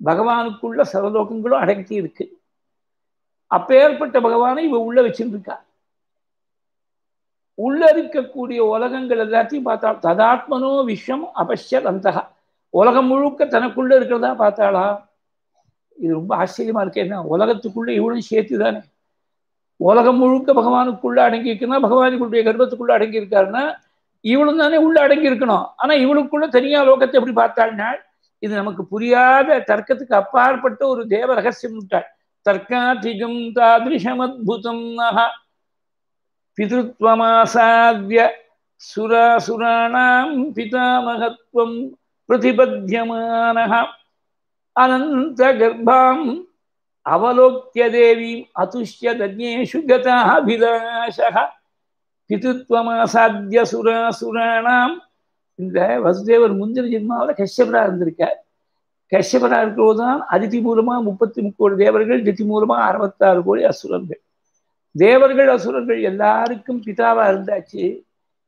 பகவானுக்குள்ள சரலோகங்களும் அடங்கி இருக்கு அப்பேற்பட்ட பகவானை இவ உள்ள வச்சிருக்கா. உள்ள இருக்கக்கூடிய உலகங்கள் எல்லாத்தையும் பார்த்தா ததாத்மனோ விஸ்வம் அபஷ்யத் அந்த உலகம் முழுக்க தனக்குள்ள இருக்கிறதா பார்த்தாளா? இது ரொம்ப ஆச்சரியமா இருக்கு. என்ன? உலகத்துக்குள்ள இவளும் சேர்த்து தானே உலகம் முழுக்க பகவானுக்குள்ள அடங்கி இருக்குன்னா பகவானுக்குடைய கர்ப்பத்துக்குள்ள அடங்கி இருக்காருன்னா இவளும் தானே உள்ள அடங்கி இருக்கணும் ஆனா இவளுக்குள்ள தனியா லோகத்தை எப்படி பார்த்தாள்னா இது நமக்கு புரியாத தர்க்கத்துக்கு அப்பாற்பட்ட ஒரு தேவ ரகசியம் விட்டாள். தர்க்காதிகம் தாதிருஷமத்புதம் பிதத்வமாசாத்ய சுராசுராணாம் பிதாமகத்வம் பிரதிபத்தியமான அனந்த கர்ப்பாம் அவலோக்கிய தேவீம் அதுஷ்ய தஜ்ஞேஷு கதாபிலாஷக பிதுத்வமாசாத்திய சுராசுராணாம் இந்த வசுதேவர் முந்தின ஜென்மாவில் கஷ்யபரா இருந்திருக்கார். கஷ்யபரா இருக்கிறது அதிதி மூலமா முப்பத்தி முக்கோடி தேவர்கள் திதி மூலமா அறுபத்தாறு கோடி அசுரர்கள். தேவர்கள் அசுரர்கள் எல்லாருக்கும் பிதாவா இருந்தாச்சு.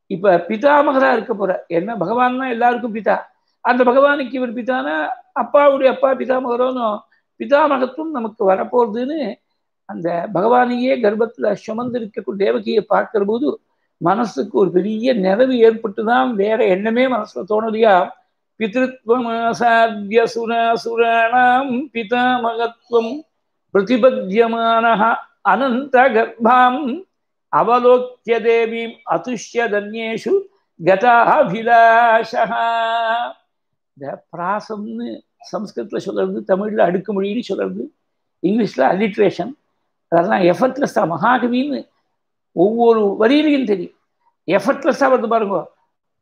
இப்ப பிதாமகரா இருக்க போற. என்ன பகவான் தான் எல்லாருக்கும் பிதா. அந்த பகவானுக்கு இவர் பிதானா? அப்பாவுடைய அப்பா பிதாமகரோன்னு பிதாமகத்துவம் நமக்கு வரப்போகுதுன்னு அந்த பகவானையே கர்ப்பத்துல சுமந்திருக்க தேவகியை பார்க்கிற போது மனசுக்கு ஒரு பெரிய நிறைவு ஏற்பட்டு தான் வேற எண்ணமே மனசுல தோணலையா பிதிருத்வமாசாத்திய சுராசுராணாம் பிதாமகத்துவம் பிரதிபத்தியமான அனந்த கர்ப்பாம் அவலோக்கிய தேவீம் அதுஷ்ய தன்யேஷு கதாபிலாஷா இந்த பிராசம்னு சம்ஸ்கிருத்தில் சொல்றது தமிழ்ல அடுக்குமொழின்னு சொல்கிறது இங்கிலீஷ்ல அலிட்ரேஷன் அதெல்லாம் எஃபர்ட்லெஸ்ஸாக மகாகவின்னு ஒவ்வொரு வரியிலையும் தெரியும். எஃபர்ட்லெஸ்ஸாக வந்து பாருங்க.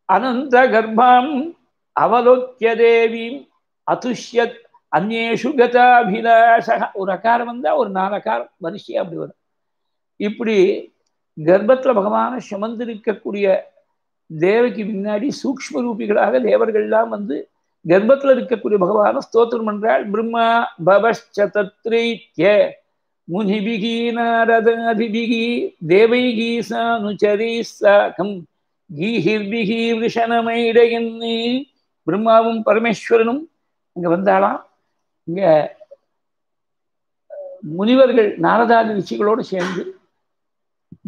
அனந்த கர்ப்பாம் அவலோக்கிய தேவீம் அதுஷ்யத் அந்நேஷு கதாபிலாஷக. ஒரு அகாரம் வந்தா ஒரு நாலு அகாரம் அப்படி வரும். இப்படி கர்ப்பத்துல பகவானை சுமந்திருக்கக்கூடிய தேவைக்கு முன்னாடி சூக்ம ரூபிகளாக தேவர்கள்லாம் வந்து கர்ப்பத்துல இருக்கக்கூடிய பகவான ஸ்தோத்திரம் என்றால் பிரம்மா பவஷ்சத்ரீத்ய முனிபிகி நாரதாதிபிகி தேவைகி சானுச்சரி சாகம் கீஹிர்பிகி விஷணமைடையன்னு பிரம்மாவும் பரமேஸ்வரனும் இங்க வந்தாலாம் இங்க முனிவர்கள் நாரதாதி ரிஷிகளோடு சேர்ந்து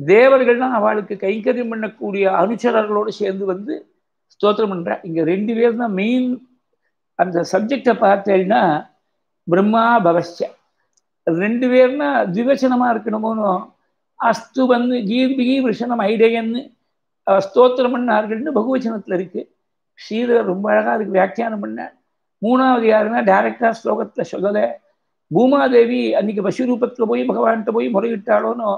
தேவர்கள்லாம் அவளுக்கு கைங்கரியம் பண்ணக்கூடிய அனுச்சரர்களோடு சேர்ந்து வந்து ஸ்தோத்திரம் பண்றா இங்க ரெண்டு பேர் தான் மெயின் அந்த சப்ஜெக்டை பார்த்தேன்னா பிரம்மா பவஷ்ய. ரெண்டு பேர்னா திவச்சனமா இருக்கணுமோனோ அஸ்து வந்து கீர்பிகி விஷனம் ஐடேயன்னு ஸ்தோத்திரம் பண்ணார்கள்னு பகுவச்சனத்துல இருக்கு. ஸ்ரீதர் ரொம்ப அழகா அதுக்கு வியாக்கியானம் பண்ண. மூணாவது யாருன்னா டைரக்டா ஸ்லோகத்துல சொல்லலை. பூமாதேவி அன்னைக்கு பசு ரூபத்துல போய் பகவான்கிட்ட போய் முறையிட்டாலோன்னு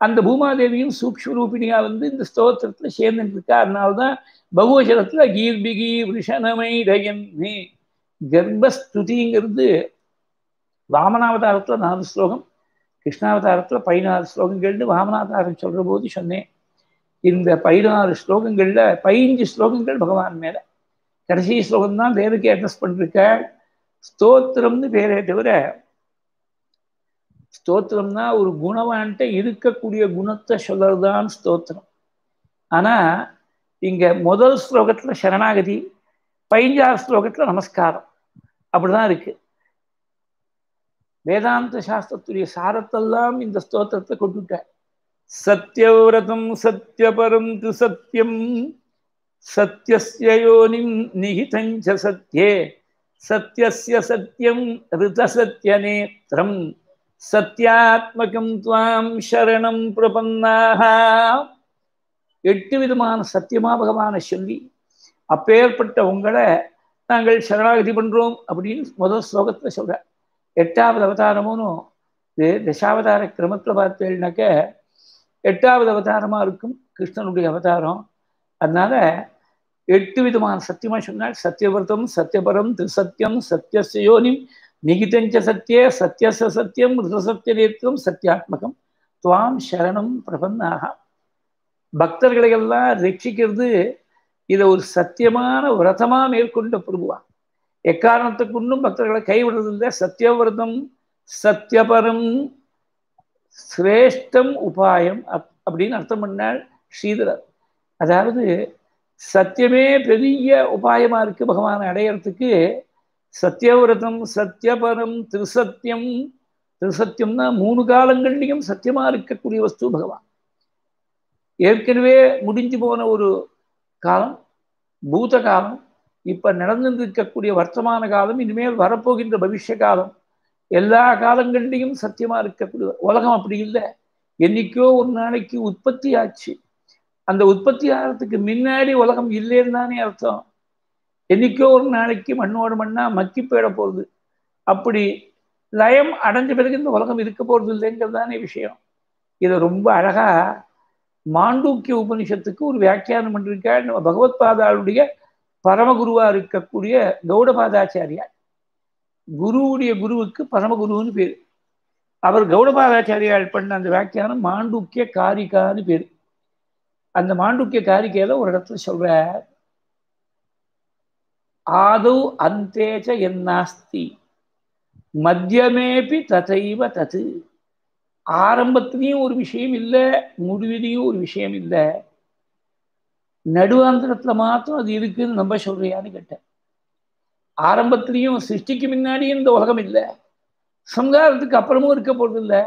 அந்த பூமாதேவியும் சூக்ஷ்ம ரூபிணியா வந்து இந்த ஸ்தோத்திரத்துல சேர்ந்துட்டு இருக்கா. அதனால்தான் பகவசரத்தில் கீர்பிகி விஷணமை ரயன்னு கர்ப்பஸ்துதிங்கிறது வாமனாவதாரத்துல நாலு ஸ்லோகம் கிருஷ்ணாவதாரத்துல பதினாறு ஸ்லோகங்கள்னு வாமனாவதாரம் சொல்ற போது சொன்னேன். இந்த பதினாறு ஸ்லோகங்கள்ல பதினஞ்சு ஸ்லோகங்கள் பகவான் மேல. கடைசி ஸ்லோகம் தான் தேவகி அட்ரஸ் பண்ணிருக்க ஸ்தோத்திரம்னு பேரே தவிர ஸ்தோத்திரம்னா ஒரு குணவான்ட்ட இருக்கக்கூடிய குணத்தை சொல்லறதுதான் ஸ்தோத்திரம். ஆனா இங்க முதல் ஸ்லோகத்தில் சரணாகதி பதினஞ்சாறு ஸ்லோகத்தில் நமஸ்காரம். அப்படிதான் இருக்கு. வேதாந்த சாஸ்திரத்துடைய சாரத்தெல்லாம் இந்த ஸ்தோத்திரத்தை கொண்டுட்டார் சத்யவிரதம் சத்யபரம் து சத்யம் சத்யஸ்ய யோனிம் நிகிதஞ்ச சத்யே சத்யஸ்ய சத்யம் ரிதசத்யநேத்திரம் சத்யாத்மகம் துவாம் சரணம் பிரபன்னாக எட்டு விதமான சத்தியமா பகவானை சொல்லி அப்பேற்பட்ட உங்களை நாங்கள் சரணாகதி பண்றோம் அப்படின்னு முதல் ஸ்லோகத்துல சொல்ற. எட்டாவது அவதாரமும் இது தசாவதார கிரமத்துல பார்த்தேன்னாக்க எட்டாவது அவதாரமா இருக்கும் கிருஷ்ணனுடைய அவதாரம். அதனால எட்டு விதமான சத்தியமா சொன்னால் சத்தியவிரதம் சத்தியபரம் திருசத்தியம் சத்தியசயோனி நிகிதஞ்ச சத்தியே சத்தியச சத்தியம் ரிதசத்திய சத்தியாத்மகம் துவாம் சரணம் பிரபன்னாக பக்தர்களை எல்லாம் ரட்சிக்கிறது இதை ஒரு சத்தியமான விரதமா மேற்கொண்ட பிரபுவா எக்காரணத்துக்குன்னும் பக்தர்களை கைவிடுறதில்லை. சத்தியவிரதம் சத்தியபரம் சிரேஷ்டம் உபாயம் அப் அப்படின்னு அர்த்தம் பண்ணால் ஸ்ரீதரர். அதாவது சத்தியமே பெரிய உபாயமா இருக்கு பகவானை அடையறதுக்கு சத்தியவிரதம் சத்தியபரம் திருசத்தியம் திருசத்தியம்னா மூணு காலங்கள்லையும் சத்தியமா இருக்கக்கூடிய வஸ்து பகவான். ஏற்கனவே முடிஞ்சு போன ஒரு காலம் பூத காலம் இப்ப நடந்து இருக்கக்கூடிய வர்த்தமான காலம் இனிமேல் வரப்போகின்ற பவிஷ்ய காலம். எல்லா காலங்கள்லையும் சத்தியமா இருக்கக்கூடிய உலகம் அப்படி இல்லை. என்னைக்கோ ஒரு நாளைக்கு உற்பத்தி ஆச்சு. அந்த உற்பத்தி ஆகிறதுக்கு முன்னாடி உலகம் இல்லைன்னு தானே அர்த்தம். என்னைக்கோ ஒரு நாளைக்கு மண்ணோடு மண்ணா மக்கி போயிட போகுது. அப்படி லயம் அடைஞ்ச பிறகு இந்த உலகம் இருக்க போறது இல்லைங்கிறது தானே விஷயம். இதை ரொம்ப அழகா மாண்டூக்கிய உபனிஷத்துக்கு ஒரு வியாக்கியானம் பண்ணிருக்கார். நம்ம பகவத் பாதாளுடைய பரமகுருவா இருக்கக்கூடிய கௌடபாதாச்சாரியார். குருவுடைய குருவுக்கு பரமகுருன்னு பேர். அவர் கௌடபாதாச்சாரியால் பண்ண அந்த வியாக்கியானம் மாண்டூக்கிய காரிகான்னு பேர். அந்த மாண்டூக்கிய காரிக்கையில ஒரு இடத்துல சொல்ற ஆதௌ அந்தேச்ச என்னாஸ்தி மத்தியமேபி ததைவ தது ஆரம்பத்திலையும் ஒரு விஷயம் இல்லை முடிவிலையும் ஒரு விஷயம் இல்லை. நடுவாந்திரத்துல மாத்திரம் அது இருக்குன்னு நம்ப சொல்றியான்னு கேட்டேன். ஆரம்பத்திலையும் சிருஷ்டிக்கு முன்னாடியும் இந்த உலகம் இல்லை. சம்ஹாரத்துக்கு அப்புறமும் இருக்க போகிறது இல்லை.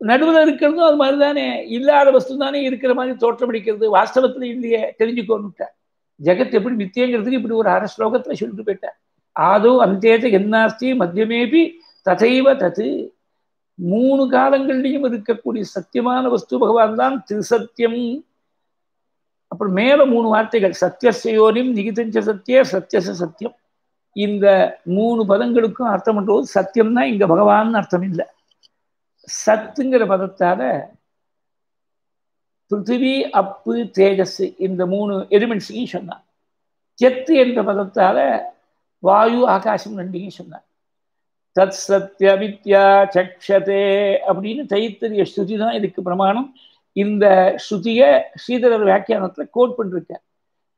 நடுவில் இருக்கிறதும் அது மாதிரி தானே இல்லாத வஸ்து தானே இருக்கிற மாதிரி தோற்றமடிக்கிறது வாஸ்தவத்துல இல்லையே தெரிஞ்சுக்கோன்னுட்டேன் ஜெகத் எப்படி மித்தியங்கிறதுக்கு இப்படி ஒரு அரை ஸ்லோகத்தில் சொல்லிட்டு போயிட்டேன் ஆதோ அந்தேத என்னாஸ்தி மத்தியமேபி ததைவ தது மூணு காலங்கள்லையும் இருக்கக்கூடிய சத்தியமான வஸ்து பகவான் தான் திருசத்தியம் அப்புறம் மேல மூணு வார்த்தைகள் சத்தியசயோனிம் நிகிதஞ்ச சத்திய சத்தியச சத்தியம் இந்த மூணு பதங்களுக்கும் அர்த்தம் பண்றது சத்தியம்னா இங்க பகவான் அர்த்தம் இல்லை. சத்துங்கிற பதத்தால பிருத்திவி அப்பு தேஜஸ் இந்த மூணு எலிமெண்ட்ஸையும் சொன்னான் செத்து என்ற பதத்தால வாயு ஆகாசம் ரெண்டையும் சொன்னான் தத் சத்யவித்யா சக்ஷதே அப்படின்னு தைத்தரிய ஸ்ருதி தான் இதுக்கு பிரமாணம். இந்த ஸ்ருதியை ஸ்ரீதரர் வியாக்கியானத்தில் கோட் பண்ணிருக்கார்.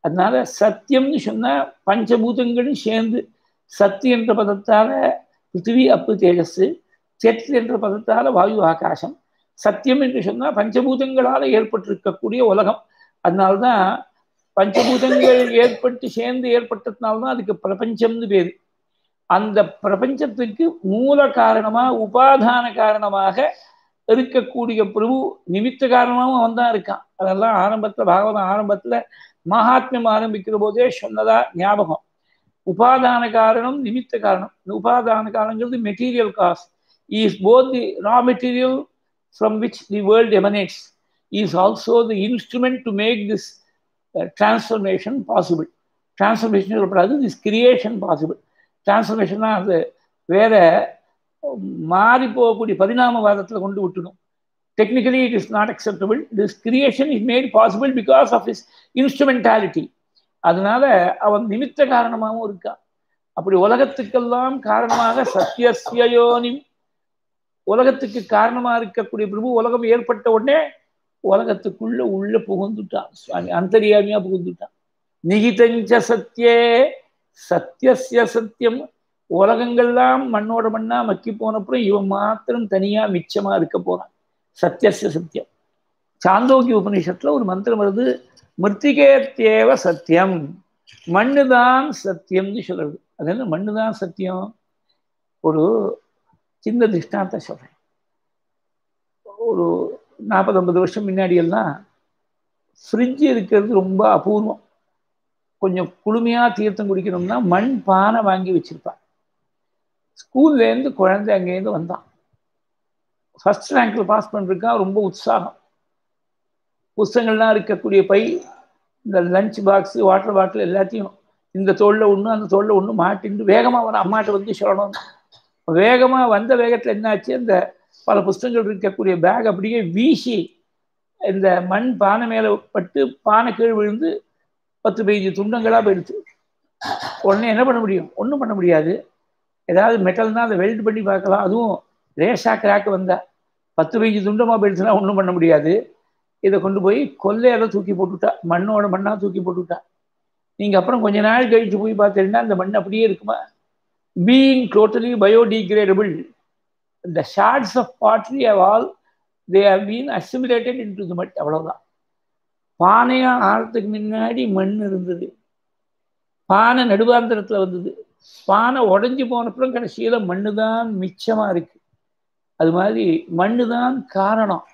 அதனால சத்தியம்னு சொன்னால் பஞ்சபூதங்களும் சேர்ந்து சத்து என்ற பதத்தால் பிருத்திவி அப்பு தேஜஸ் செத்து என்ற பதத்தால் வாயு ஆகாசம் சத்தியம் என்று சொன்னால் பஞ்சபூதங்களால் ஏற்பட்டிருக்கக்கூடிய உலகம். அதனால்தான் பஞ்சபூதங்கள் ஏற்பட்டு சேர்ந்து ஏற்பட்டதுனால்தான் அதுக்கு பிரபஞ்சம்னு பேரு. அந்த பிரபஞ்சத்துக்கு மூல காரணமாக உபாதான காரணமாக இருக்கக்கூடிய பிரபு நிமித்த காரணமாகவும் அவன் தான் இருக்கான். அதெல்லாம் ஆரம்பத்தில் பாகவதம் ஆரம்பத்தில் மகாத்மியம் ஆரம்பிக்கிற போதே சொன்னதா ஞாபகம். உபாதான காரணம் நிமித்த காரணம். இந்த உபாதான காரணங்கிறது material cause is both the raw material from which the world emanates is also the instrument to make this uh, transformation possible. Transformation சொல்லப்படாது this creation possible. Transformation அது வேற மாறி போகக்கூடிய பரிணாமவாதத்தில் கொண்டு விட்டுணும் technically it is not acceptable this creation is made possible because of his instrumentality அதனால அவன் நிமித்த காரணமாகவும் இருக்கான் அப்படி உலகத்துக்கெல்லாம் காரணமாக சத்தியஸ்யோனி உலகத்துக்கு காரணமா இருக்கக்கூடிய பிரபு உலகம் ஏற்பட்ட உடனே உலகத்துக்குள்ள உள்ள புகுந்துட்டான். சுவாமி அந்தரியாமியா புகுந்துட்டான். நிகிதஞ்ச சத்தியே சத்தியசிய சத்தியம் உலகங்கள்லாம் மண்ணோட மண்ணா மக்கி போனப்புறம் இவன் மாத்திரம் தனியா மிச்சமா இருக்க போறான். சத்தியசிய சத்தியம் சாந்தோக்கி உபநிஷத்துல ஒரு மந்திரம் வருது மிருத்திகேத்தேவ சத்தியம் மண்ணுதான் சத்தியம்னு சொல்றது. அது என்ன மண்ணுதான் சத்தியம் ஒரு சின்ன திருஷ்டாந்தம் சொல்கிறேன் ஒரு நாற்பது ஐம்பது வருஷம் முன்னாடி எல்லாம் ஃப்ரிட்ஜ் இருக்கிறது ரொம்ப அபூர்வம். கொஞ்சம் குளுமையாக தீர்த்தம் குடிக்கணும்னா மண் பானை வாங்கி வச்சிருப்பான். ஸ்கூல்லேருந்து குழந்தை அங்கேருந்து வந்தான். ஃபர்ஸ்ட் ரேங்கில் பாஸ் பண்ணிருக்கான் ரொம்ப உற்சாகம். புஸ்தகங்கள்லாம் இருக்கக்கூடிய பை இந்த லஞ்ச் பாக்ஸ் வாட்டர் பாட்டில் எல்லாத்தையும் இந்த தோளில் ஒன்று அந்த தோளில் ஒன்று மாட்டின்னு வேகமாக வர அம்மாட்ட வந்து சொல்லணும். வேகமாக வந்த வேகத்தில் என்னாச்சு? அந்த பல புஸ்தகங்கள் இருக்கக்கூடிய பேக் அப்படியே வீசி இந்த மண் பானை மேலே பட்டு பானை கீழ் விழுந்து பத்து பதினஞ்சு துண்டங்களாக போயிடுச்சு. உடனே என்ன பண்ண முடியும்? ஒன்றும் பண்ண முடியாது. ஏதாவது மெட்டல்னால் அதை வெல்ட் பண்ணி பார்க்கலாம். அதுவும் ரேஷாக கிராக் வந்தா. பத்து பதினஞ்சு துண்டமாக போயிடுச்சுன்னா ஒன்றும் பண்ண முடியாது. இதை கொண்டு போய் கொல்லையெல்லாம் தூக்கி போட்டுவிட்டா மண்ணோட மண்ணாக தூக்கி போட்டுவிட்டா நீங்கள் அப்புறம் கொஞ்ச நாள் கழித்து போய் பார்த்தீங்கன்னா அந்த மண் அப்படியே இருக்குமா? பீயிங் டோட்டலி பயோடிகிரேடபிள் இந்த shards of pottery have all they have been assimilated into the mud அவ்வளோதான் பானையாக ஆறதுக்கு முன்னாடி மண் இருந்தது. பானை நடுவாந்திரத்தில் வந்தது. பானை உடஞ்சி போனப்புறம் கடைசியில் மண்ணு தான் மிச்சமாக இருக்கு. அது மாதிரி மண்ணு தான் காரணம்.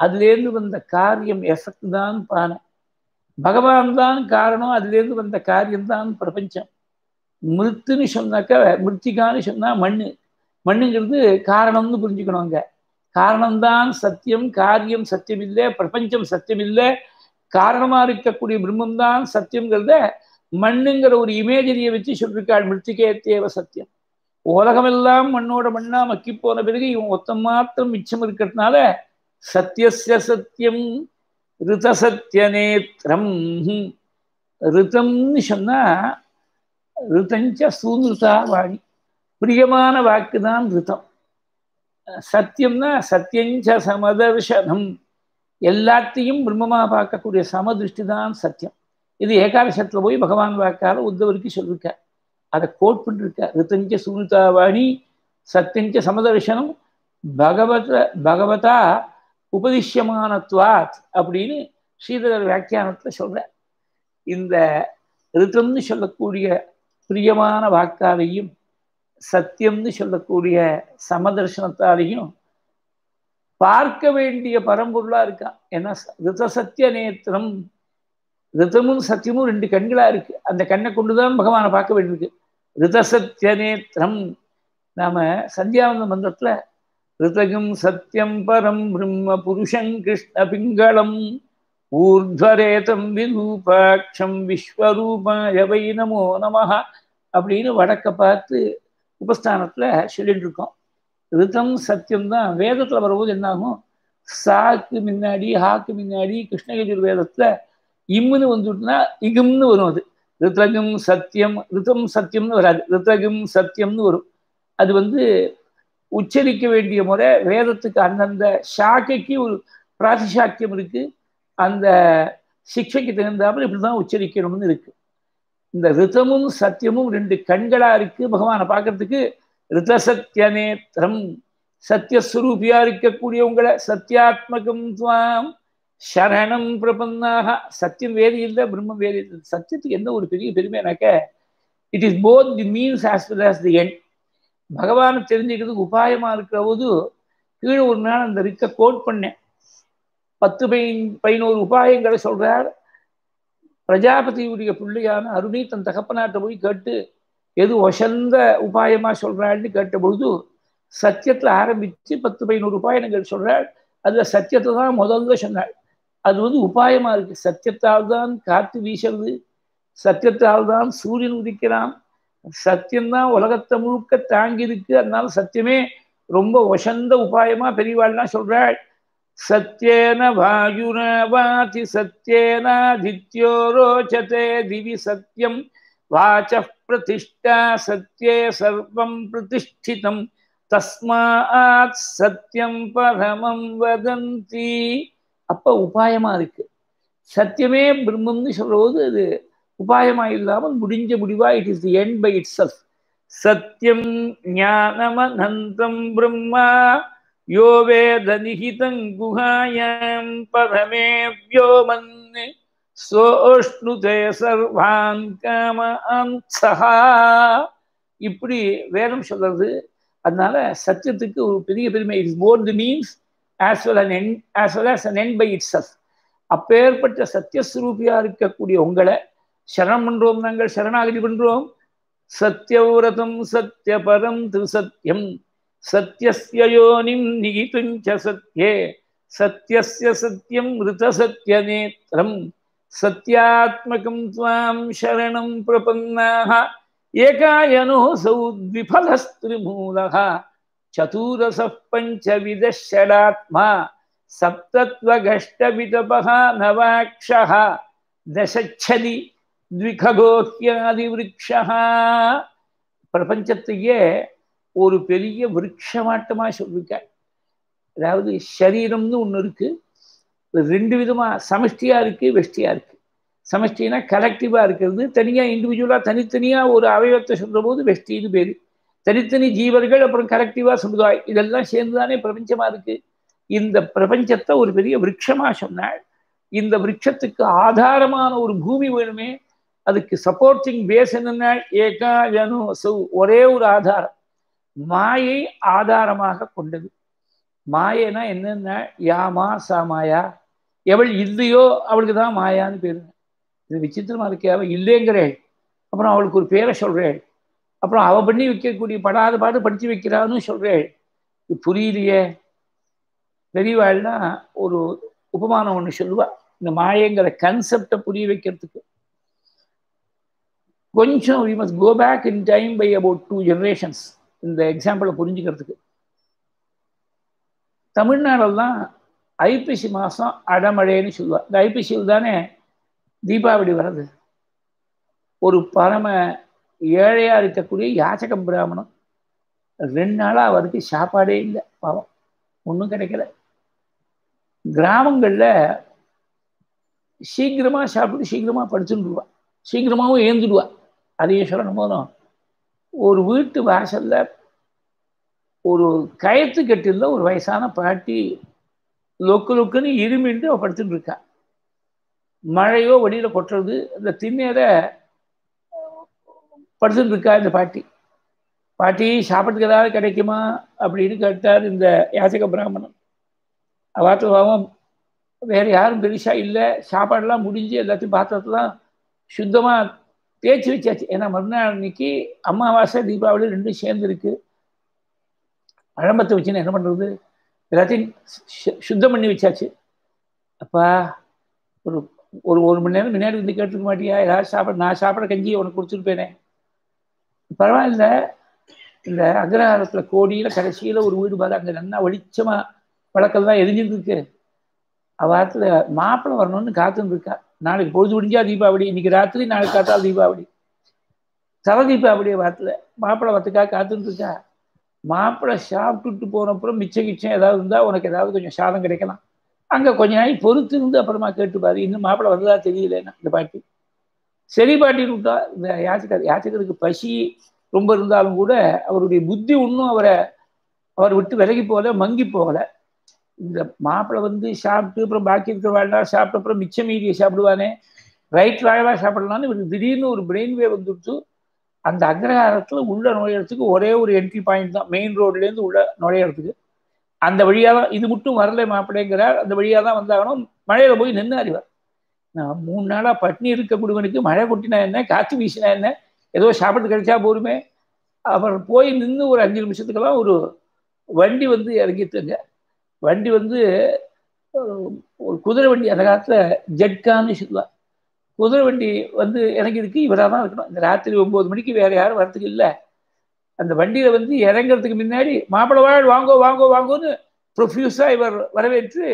அதுலேருந்து வந்த காரியம் எஃபெக்ட் தான் பானை. பகவான் தான் காரணம் அதுலேருந்து வந்த காரியம்தான் பிரபஞ்சம். மிருத்துன்னு சொன்னாக்கா மிருத்திகான்னு சொன்னால் மண் மண்ணுங்கிறது காரணம்னு புரிஞ்சுக்கணும் அங்கே. காரணம்தான் சத்தியம் காரியம் சத்தியம் இல்லை பிரபஞ்சம் சத்தியம் இல்லை காரணமாக இருக்கக்கூடிய பிரம்மம் தான் சத்தியங்கிறத மண்ணுங்கிற ஒரு இமேஜரியை வச்சு சொல்லியிருக்காள் மிருத்திகே தேவ சத்தியம். உலகமெல்லாம் மண்ணோட மண்ணா மக்கி போன பிறகு இவன் ஒத்த மாத்திரம் மிச்சம் இருக்கிறதுனால சத்தியசிய சத்தியம் ரித சத்திய நேத்திரம் ரிதம்னு சொன்னா ரிதஞ்ச சூந்திருதா வாணி பிரியமான வாக்கு தான் ரிதம். சத்தியம்னா சத்தியஞ்ச சமதர்ஷனம். எல்லாத்தையும் பிரம்மமாக பார்க்கக்கூடிய சமதிருஷ்டி தான் சத்தியம். இது ஏகாதசத்தில் போய் பகவான் வாக்கால் உத்தவருக்கு சொல்லியிருக்கார் அதை கோட் பண்ணிருக்கார். சூநிருதா வாணி சத்தியஞ்ச சமதர்ஷனம் பகவத பகவதா உபதிஷ்யமானத்வாத் அப்படின்னு ஸ்ரீதரர் வியாக்கியானத்தில் சொல்கிறார் இந்த ரிதம்னு சொல்லக்கூடிய பிரியமான வாக்காலையும் சத்தியம்னு சொல்லக்கூடிய சமதர்சனத்தாலையும் பார்க்க வேண்டிய பரம்பொருளா இருக்கான். ஏன்னா ரித சத்திய நேத்திரம் ரிதமும் சத்தியமும் ரெண்டு கண்களா இருக்கு. அந்த கண்ணை கொண்டு தான் பகவானை பார்க்க வேண்டியிருக்கு. ரித சத்திய நேத்திரம். நாம சந்தியாவந்த மந்திரத்துல ரிதகம் சத்தியம் பரம் பிரம்ம புருஷங் கிருஷ்ண பிங்களம். ஊர்த்வரேதம் விரூபாட்சம் விஸ்வரூபாய வை நமோ நமஹ அப்படின்னு வடக்க பார்த்து உபஸ்தானத்தில் சொல்லிட்டு இருக்கோம் ரிதம் சத்தியம் தான். வேதத்தில் வரும்போது என்னாகும்? சாக்கு முன்னாடி ஹாக்கு முன்னாடி கிருஷ்ணகிரி வேதத்தில் இம்முன்னு வந்துட்டுனா இகும்னு வரும் அது. ரித்ரகம் சத்தியம் ரிதம் சத்தியம்னு வராது. ரித்ரகம் சத்தியம்னு வரும். அது வந்து உச்சரிக்க வேண்டிய முறை வேதத்துக்கு அந்தந்த ஷாக்கைக்கு ஒரு பிராதிசாக்கியம் இருக்குது அந்த சிக்ஷைக்கு தகுந்தாமல் இப்படிதான் உச்சரிக்கணும்னு இருக்கு. இந்த ரிதமும் சத்தியமும் ரெண்டு கண்களா இருக்கு பகவானை பார்க்கறதுக்கு. ரித சத்திய சத்தியஸ்வரூபியாக சத்தியஸ்வரூபியா இருக்கக்கூடிய உங்களை சத்தியாத்மகம் துவாம். சரணம் பிரபன்னாக. சத்தியம் வேறு இல்லை பிரம்மம் வேறு இல்லை. சத்தியத்துக்கு என்ன ஒரு பெரிய பெருமைனாக்க it is both the means as well as the end பகவானை தெரிஞ்சுக்கிறதுக்கு உபாயமா இருக்கிற போது கீழே ஒரு நாள் அந்த ரிக்க கோட் பண்ணேன். பத்து பதினோரு உபாயங்களை சொல்றார். பிரஜாபதியுடைய பிள்ளையான அருணி தன் தகப்பனாட்ட போய் கேட்டு எது ஒசந்த உபாயமா சொல்றாள்னு கேட்ட பொழுது சத்தியத்துல ஆரம்பிச்சு பத்து பதினோரு உபாயங்கள் சொல்றாள். அதுல சத்தியத்தை தான் முதல்ல சொன்னாள். அது வந்து உபாயமா இருக்கு. சத்தியத்தால் தான் காற்று வீசுறது சத்தியத்தால் தான் சூரியன் உதிக்கிறான் சத்தியம்தான் உலகத்தை முழுக்க தாங்கி இருக்கு அதனால சத்தியமே ரொம்ப ஒசந்த உபாயமா பெரியவாள்லாம் சொல்றாள். சத்யேன வாயுன வாதி சத்யேனாதித்யோ ரோச்சதே திவி சத்யம் வாச்ச பிரதிஷ்டா சத்யே சர்வம் பிரதிஷ்டிதம் தஸ்மாத் சத்தியம் பரமம் வதந்தி. அப்போ உபாயமா இருக்கு. சத்தியமே பிரம்மம்னு சொல்லும்போது அது உபாயமா இல்லாமல் முடிஞ்ச முடிவா it is the end by itself சத்தியம் ஞானமனந்தம் பிரம்மா யோ வேத நிகிதம் குஹாயாம் பரமே வியோமன் சோஷ்ணுதே சர்வான் காம அம்சஹா இப்படி வேதம் சொல்றது. அதனால சத்தியத்துக்கு ஒரு பெரிய பெருமை. It's both the means as well an end as well as an end by itself அப்பேற்பட்ட சத்தியஸ்வரூபியா இருக்கக்கூடிய உங்களை சரணம் பண்றோம் நாங்கள் சரணாகதி பண்றோம். சத்யவிரதம் சத்யபரம் திருசத்யம் सत्यस्य योनिं निहितुं च सत्ये, सत्यस्य सत्यं मृतसत्यनेत्रं, सत्यात्मकं त्वां शरणं प्रपन्नाः, एकायनो द्विफलस्त्रिमूलः, चतुरसः पञ्चविदः षडात्मा सप्तत्वघष्टवितपः नवाक्षः दशच्छदि द्विखगोह्यादिवृक्षः। ये ஒரு பெரிய விருட்சமாட்டமாக சொல்லியிருக்கார் அதாவது சரீரம்னு ஒன்று இருக்கு. ரெண்டு விதமாக சமஷ்டியாக இருக்குது வெஷ்டியாக இருக்குது சமஷ்டினா கலெக்டிவாக இருக்கிறது. தனியாக இண்டிவிஜுவலாக தனித்தனியாக ஒரு அவயவத்தை சொல்கிற போது வெஷ்டின்னு பேர். தனித்தனி ஜீவர்கள் அப்புறம் கலெக்டிவாக சமுதாயம் இதெல்லாம் சேர்ந்து தானே பிரபஞ்சமாக இருக்குது இந்த பிரபஞ்சத்தை ஒரு பெரிய விரக்ஷமாக சொன்னால் இந்த விரக்ஷத்துக்கு ஆதாரமான ஒரு பூமி வேணுமே. அதுக்கு சப்போர்ட்டிங் பேஸ் என்னென்னா? ஏகா ஜனு ஒரே ஒரு ஆதாரம். மாயை ஆதாரமாக கொண்டது. மாயனா என்னென்ன? யாமா சாமாயா? எவள் இல்லையோ அவளுக்கு தான் மாயான்னு பேரு. இது விசித்திரமா இருக்கே அவள் இல்லைங்கிறேள் அப்புறம் அவளுக்கு ஒரு பேரை சொல்கிறேள் அப்புறம் அவள் பண்ணி வைக்கக்கூடிய படாத பாடு படிச்சு வைக்கிறான்னு சொல்கிறேள் இது புரியலையே. பெரியவாள்னா ஒரு உபமானம் ஒன்று சொல்லுவா. இந்த மாயங்கிற கன்செப்டை புரிய வைக்கிறதுக்கு. கொஞ்சம் we must go back in time by about two generations இந்த எக்ஸாம்பிளை புரிஞ்சுக்கிறதுக்கு. தமிழ்நாடெல்லாம் ஐப்பசி மாதம் அடமழைன்னு சொல்லுவாள் இந்த ஐப்பசியில் தானே தீபாவளி வர்றது. ஒரு பரம ஏழையாக இருக்கக்கூடிய யாச்சக பிராமணம் ரெண்டு நாளாக அவருக்கு சாப்பாடே இல்லை பாவம். ஒன்றும் கிடைக்கல. கிராமங்களில் சீக்கிரமாக சாப்பிட்டு சீக்கிரமாக படுத்துட்டுருவா சீக்கிரமாகவும் ஏந்துடுவா அதையும் சொல்லணும் போதும் ஒரு வீட்டு வாசலில் ஒரு கயத்து கட்டில் ஒரு வயசான பாட்டி லொக்கு லொக்குன்னு இருமின்று அவள் படுத்துட்டு இருக்கா. மழையோ வெளியில் கொட்டுறது இந்த திண்ணேரை படுத்துட்டு இருக்கா இந்த பாட்டி. பாட்டி சாப்பிட்றதுக்கு ஏதாவது கிடைக்குமா? அப்படின்னு கேட்டார் இந்த யாசக பிராமணன். அவாத்தவாவும் வேறு யாரும் பெருசாக இல்லை சாப்பாடெல்லாம் முடிஞ்சு எல்லாத்தையும் பாத்திரத்தெல்லாம் சுத்தமாக தேய்ச்சி வச்சாச்சு. ஏன்னா மறுநாள் அன்னைக்கு அமாவாசை தீபாவளி ரெண்டும் சேர்ந்துருக்கு. பழம்பத்தை வச்சுன்னு என்ன பண்ணுறது எல்லாத்தையும் சுத்தம் பண்ணி வச்சாச்சு. அப்பா ஒரு ஒரு ஒரு மணி நேரம் முன்னாடி வந்து கேட்டுக்க மாட்டியா? ஏதாவது சாப்பிட நான் சாப்பிட கஞ்சியை உனக்கு கொடுத்துருப்பேனே. பரவாயில்ல. இந்த அக்ரஹாரத்தில் கோடியில் கடைசியில் ஒரு வீடு பார்த்து அங்கே நல்லா வெளிச்சமாக வழக்கம் தான் எரிஞ்சுட்டு இருக்கு அவாரத்தில் மாப்பிள்ளை வரணும்னு காத்துன்னு இருக்கா. நாளைக்கு பொழுது முடிஞ்சா தீபாவளி இன்னைக்கு ராத்திரி நாளைக்கு காத்தால் தீபாவளி. தர தீபாவளியை பார்த்துல மாப்பிள்ளை வத்துக்காக காத்துன்னு இருக்கா. மாப்பிள்ளை சாப்பிட்டுட்டு போனப்புறம் மிச்சம் கிச்சம் ஏதாவது இருந்தால் உனக்கு ஏதாவது கொஞ்சம் சாதம் கிடைக்கலாம். அங்கே கொஞ்ச நாள் பொறுத்து இருந்து அப்புறமா கேட்டுப்பாரு இன்னும் மாப்பிள்ளை வந்ததா தெரியலன்னா இந்த பாட்டி. சரி பாட்டின்னு விட்டா இந்த யாச்சகர் யாச்சகருக்கு பசி ரொம்ப இருந்தாலும் கூட அவருடைய புத்தி ஒன்றும் அவரை அவர் விட்டு விலகி போகல மங்கி போகலை. இந்த மாப்பிள்ளை வந்து சாப்பிட்டு அப்புறம் பாக்கி இருக்கிற வாழ்நாள் சாப்பிட்ட அப்புறம் மிச்ச மீதியை சாப்பிடுவானே. ரைட் ராயலாக சாப்பிடலான்னு இவருக்கு திடீர்னு ஒரு பிரெயின் வே வந்துடுச்சு. அந்த அக்ரஹாரத்தில் உள்ள நுழையிறதுக்கு ஒரே ஒரு என்ட்ரி பாயிண்ட் தான். மெயின் ரோட்லேருந்து உள்ள நுழையிறதுக்கு. அந்த வழியாக தான் இது மட்டும் வரல மாப்பிள்ளைங்கிறார். அந்த வழியாக தான் வந்தாகணும். மழையில் போய் நின்று அறிவார் நான் மூணு நாளாக பட்னி இருக்கக்கூடியவனுக்கு மழை கொட்டினா என்ன? காற்று வீசினா என்ன? ஏதோ சாப்பிட்டு கிடைச்சா போருமே. அவர் போய் நின்று ஒரு அஞ்சு நிமிஷத்துக்கெல்லாம் ஒரு வண்டி வந்து இறங்கிட்டுங்க. வண்டி வந்து ஒரு குதிரை வண்டி அந்த காலத்தில் ஜட்கான்னு சொல்லலாம் குதிரை வண்டி வந்து இறங்கிருக்கு இவராக தான் இருக்கணும். இந்த ராத்திரி ஒம்பது மணிக்கு வேறு யாரும் வரத்துக்கு இல்லை. அந்த வண்டியில் வந்து இறங்குறதுக்கு முன்னாடி மாப்பிள வாழ் வாங்கோ வாங்கோ வாங்கோன்னு ப்ரொஃப்யூஸாக இவர் வரவேற்று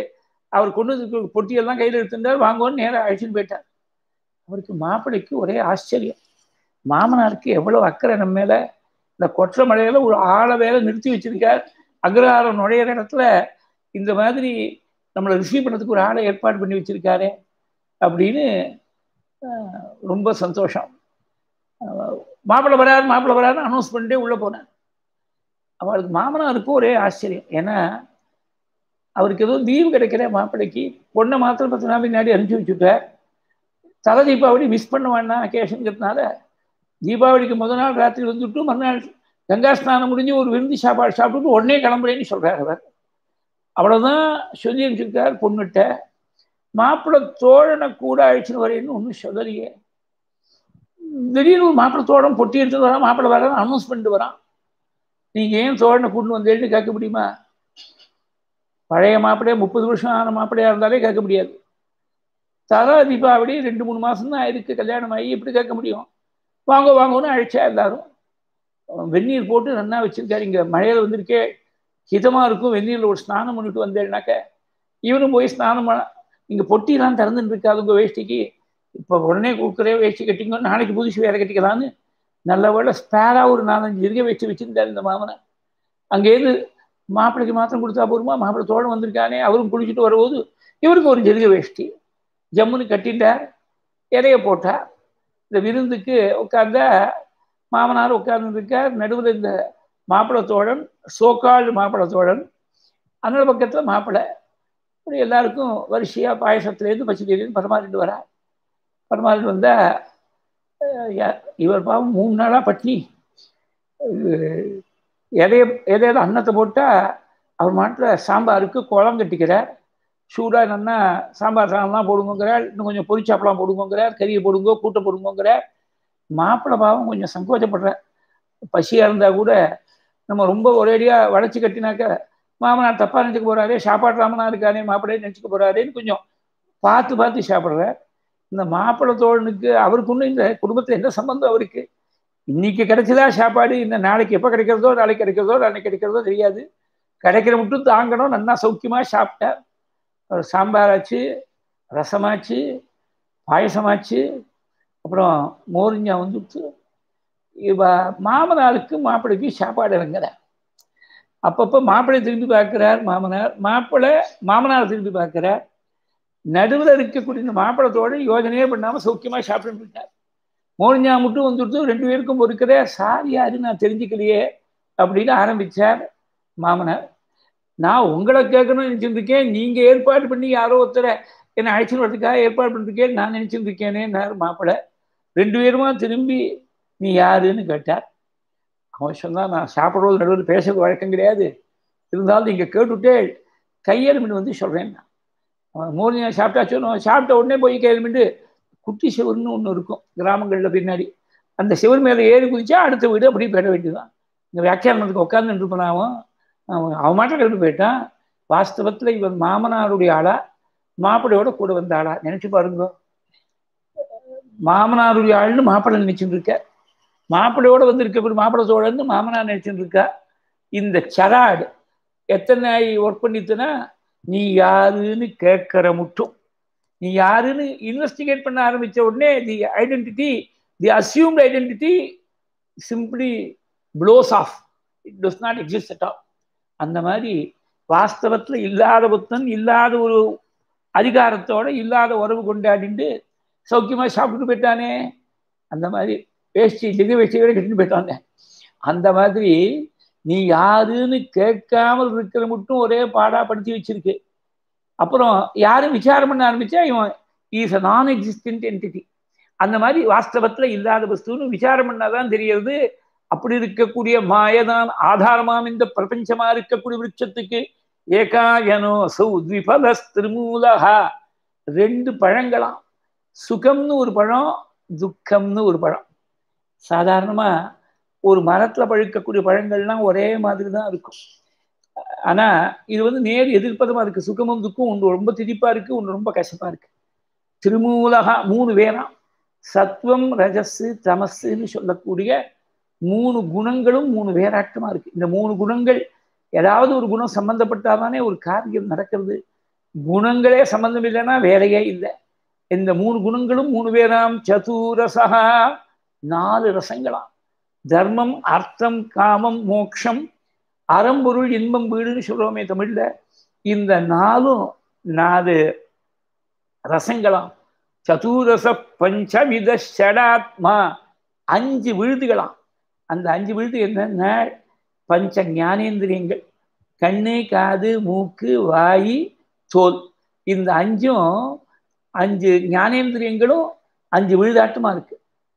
அவர் கொண்டு வந்து பொட்டியெல்லாம் கையில் எடுத்துருந்தார் வாங்கோன்னு நேராக அழைச்சின்னு போயிட்டார். அவருக்கு மாப்பிளைக்கு ஒரே ஆச்சரியம். மாமனாருக்கு எவ்வளோ அக்கறை நம்ம மேலே? இந்த கொற்ற மழையில ஒரு ஆளை வேலை நிறுத்தி வச்சிருக்கார். அக்ரஹாரம் நுழையிற இடத்துல இந்த மாதிரி நம்மளை ரிசீவ் பண்ணதுக்கு ஒரு ஆளை ஏற்பாடு பண்ணி வச்சிருக்காரு அப்படின்னு ரொம்ப சந்தோஷம். மாப்பிள்ளை வராரு மாப்பிள்ளை வராருன்னு அனௌன்ஸ் பண்ணிட்டே உள்ளே போனேன் அவளுக்கு மாமனாருக்கு ஒரே ஆச்சரியம். ஏன்னா அவருக்கு ஏதோ லீவு கிடைக்கிற மாப்பிள்ளைக்கு பொண்ணை மாத்திரம் பத்து நாள் முன்னாடி அனுப்பிச்சி வச்சுட்டார். தலை தீபாவளி மிஸ் பண்ண வேண்டாம் அக்கேஷனுங்கிறதுனால தீபாவளிக்கு முதல் நாள் ராத்திரி வந்துட்டு மறுநாள் கங்கா ஸ்நானம் முடிஞ்சு ஒரு விருந்து சாப்பாடு சாப்பிட்டுட்டு உடனே கிளம்புறேன்னு சொல்கிறார் அவர். அவ்வளோதான் சொல்லி அனுப்பிச்சிருக்கார் பொண்ணுகிட்ட. மாப்பிள்ளை தோழனை கூட அழைச்சின்னு வரேன்னு ஒன்றும் சொல்லலையே. திடீர்னு ஒரு மாப்பிள்ளை தோழன் பொட்டி எடுத்துட்டு வரான் மாப்பிள்ளை வரான் அனௌன்ஸ் பண்ணிட்டு வரான். நீங்கள் ஏன் தோழனை கூட்டு வந்தேன்னு கேட்க முடியுமா? பழைய மாப்பிள்ளையே முப்பது வருஷம் ஆன மாப்பிள்ளையா இருந்தாலே கேட்க முடியாது. தரா தீபாவளி ரெண்டு மூணு மாதம் தான் ஆயிருக்கு கல்யாணம் ஆகி எப்படி கேட்க முடியும்? வாங்க வாங்கன்னு அழைச்சா எல்லாரும். வெந்நீர் போட்டு நன்னா வச்சிருக்காரு இங்கே மழையில் வந்திருக்கே. ஹிதமாக இருக்கும் வெந்நீரில் ஒரு ஸ்நானம் பண்ணிட்டு வந்தேன்னாக்க இவனும் போய் ஸ்நானம் பண்ண இங்கே பொட்டிலாம் திறந்துட்டு இருக்காது உங்கள் வேஷ்டிக்கு. இப்போ உடனே கொடுக்குறே வேஷ்டி கட்டிங்க நாளைக்கு புதுசு வேலை கட்டிக்கலான்னு நல்ல வேலை ஸ்பேராக ஒரு நாலஞ்சு இருக்க வச்சு வச்சுருந்தார் இந்த மாமனை அங்கேருந்து மாப்பிள்ளைக்கு மாத்திரம் கொடுத்தா போருமா மாப்பிள்ளை தோழம் வந்திருக்கானே அவரும் குளிச்சுட்டு வரும்போது இவருக்கு ஒரு ஜெருக வேஷ்டி. ஜம்முன்னு கட்டிட்டார் இலைய போட்டா இந்த விருந்துக்கு உட்கார்ந்த மாமனார் உட்கார்ந்துருக்கார். நடுவில் இந்த மாப்பிள தோழன் சோக்கால் மாப்பிள தோழன் அந்த பக்கத்தில் மாப்பிள்ளை இப்படி எல்லாருக்கும் வரிசையாக பாயசத்துலேருந்து பச்சடியிலேருந்து பரமாறிட்டு வரா பரமாறிட்டு வந்தால் இவர் பாவம் மூணு நாளாக பட்னி. எதைய எதையாவது அன்னத்தை போட்டால் அவர் மாட்டில் சாம்பாருக்கு குளம் கட்டிக்கிறார். சூடாக என்னென்னா சாம்பார் சாதம்லாம் போடுங்கிறார் இன்னும் கொஞ்சம் பொரிச்சாப்பெல்லாம் போடுங்கிறார் கறியை போடுங்க கூட்டை போடுங்கிறார் மாப்பிள்ளை பாவம் கொஞ்சம் சங்கோச்சப்படுறார் பசியாக இருந்தால் கூட நம்ம ரொம்ப ஒரேடியாக வளைச்சி கட்டினாக்க மாமனார் தப்பாக நினச்சிக்க போகிறாரே சாப்பாடு ராமனா இருக்கானே மாப்பிள்ளையே நினச்சிக்க போகிறாரேன்னு கொஞ்சம் பார்த்து பார்த்து சாப்பிட்றார் இந்த மாப்பிள்ளை தோழனுக்கு அவருக்கு ஒன்றும் இந்த குடும்பத்தில் என்ன சம்பந்தம் அவருக்கு? இன்னைக்கு கிடைச்சதா சாப்பாடு இந்த நாளைக்கு எப்போ கிடைக்கிறதோ நாளைக்கு கிடைக்கிறதோ நாளைக்கு கிடைக்கிறதோ தெரியாது. கிடைக்கிற மட்டும் தாங்கணும் நல்லா சௌக்கியமாக சாப்பிட்டேன் சாம்பாராச்சு ரசமாச்சு பாயசமாச்சு அப்புறம் மோரிஞ்சா வந்துட்டு இவ மாமனாருக்கு மாப்பிள்ளைக்கு சாப்பாடு இறங்குற அப்பப்போ மாப்பிள்ளை திரும்பி பார்க்குறார் மாமனார். மாப்பிள்ளை மாமனார் திரும்பி பார்க்குறார். நடுவில் இருக்கக்கூடிய இந்த மாப்பிள்ளத்தோடு யோஜனையே பண்ணாமல் சௌக்கியமாக சாப்பிட்டு மோனிஞ்சா மட்டும் வந்துடுத்து ரெண்டு பேருக்கும் பொறுக்கிற சார் யாரு? நான் தெரிஞ்சுக்கலையே அப்படின்னு ஆரம்பித்தார் மாமனார். நான் உங்களை கேட்கணும்னு நினச்சிருந்துருக்கேன். நீங்கள் ஏற்பாடு பண்ணி யாரோ ஒருத்தரை என்னை அழைச்சின்னு வரதுக்காக ஏற்பாடு பண்ணிருக்கேன் நான் நினச்சிருந்துருக்கேனேன்னார் மாப்பிள்ளை ரெண்டு பேருமா திரும்பி நீ யாருன்னு கேட்டார் அவன் சொன்னால் நான் சாப்பிட்றது நடுவில் பேச வழக்கம் கிடையாது. இருந்தாலும் நீங்கள் கேட்டுவிட்டே கையெழுமிட்டு வந்து சொல்கிறேன் நான் சாப்பிட்டா சாப்பிட்டாச்சு சாப்பிட்ட உடனே போய் கையெழுமிட்டு குட்டி சிவர்னு ஒன்று இருக்கும் கிராமங்களில் பின்னாடி. அந்த சிவர் மேலே ஏறி குதிச்சா அடுத்த வீடு அப்படியே போயிட வேண்டியதுதான். இந்த வியாக்கியானத்துக்கு உட்காந்துட்டு இருப்பான் அவன். அவன் அவன் கிளம்பி போயிட்டான். வாஸ்தவத்தில் இவன் மாமனாருடைய ஆளா மாப்பிள்ளையோட கூட வந்த ஆளா? நினைச்சு பாருங்க. மாமனாருடைய ஆள்னு மாப்பிள்ளை நினைச்சுட்டு இருக்க. மாப்பிள்ளையோட வந்து இருக்கக்கூடிய மாப்பிள்ளை சோழன்னு மாமனார் நினைச்சுட்டு இருக்கா? இந்த சராடு எத்தனை ஒர்க் பண்ணித்துனா நீ யாருன்னு கேட்கற முட்டும் நீ யாருன்னு இன்வெஸ்டிகேட் பண்ண ஆரம்பிச்ச உடனே the identity the assumed identity simply blows off it does not exist at all அந்த மாதிரி வாஸ்தவத்தில் இல்லாத புத்தன் இல்லாத ஒரு அதிகாரத்தோட இல்லாத உறவு கொண்டாடிட்டு சௌக்கியமாக சாப்பிட்டு போயிட்டானே. அந்த மாதிரி வேஷ்டி லிக வேஷ்டியோட போயிட்டாங்க. அந்த மாதிரி நீ யாருன்னு கேட்காமல் இருக்கிற மட்டும் ஒரே பாடா படுத்தி வச்சிருக்கு. அப்புறம் யாரும் விசாரம் பண்ண ஆரம்பிச்சா இவன் இஸ் அ நான் எக்ஸிஸ்டன்ட் என்டிட்டி அந்த மாதிரி வாஸ்தவத்தில் இல்லாத வஸ்துன்னு விசாரம் பண்ணாதான் தெரியறது அப்படி இருக்கக்கூடிய மாயதான் ஆதாரமாம் இந்த பிரபஞ்சமா இருக்கக்கூடிய விருட்சத்துக்கு. ஏகாயனோ சௌ த்விபலஸ் திருமூலகா ரெண்டு பழங்களாம். சுகம்னு ஒரு பழம் துக்கம்னு ஒரு பழம். சாதாரணமா ஒரு மரத்துல பழுக்கக்கூடிய பழங்கள்லாம் ஒரே மாதிரி தான் இருக்கும். ஆனா இது வந்து நேர் எதிர்ப்பதமா இருக்கு சுகமும் துக்கும் ஒன்று ரொம்ப திதிப்பாக இருக்கு ஒன்று ரொம்ப கசப்பா இருக்கு. திருமூலகா மூணு வேறாம் சத்வம் ரஜஸு தமஸுன்னு சொல்லக்கூடிய மூணு குணங்களும் மூணு வேறாட்டமாக இருக்கு. இந்த மூணு குணங்கள் ஏதாவது ஒரு குணம் சம்மந்தப்பட்டாதானே ஒரு காரியம் நடக்கிறது. குணங்களே சம்மந்தம் இல்லைன்னா வேலையே இல்லை. இந்த மூணு குணங்களும் மூணு பேராம் சதுரசகா நாலு ரசங்களாம் தர்மம் அர்த்தம் காமம் மோக்ஷம் அறம்பொருள் இன்பம் வீடுன்னு சொல்கிறோமே தமிழ்ல. இந்த நாலும் நாலு ரசங்களாம் சதுரச பஞ்சவித ஷடாத்மா அஞ்சு விழுதுகளாம் அந்த அஞ்சு விழுது என்னென்ன? பஞ்ச ஞானேந்திரியங்கள். கண்ணு காது மூக்கு வாய் தோல். இந்த அஞ்சும் அஞ்சு ஞானேந்திரியங்களும் அஞ்சு விழுதாட்டமா இருக்கு?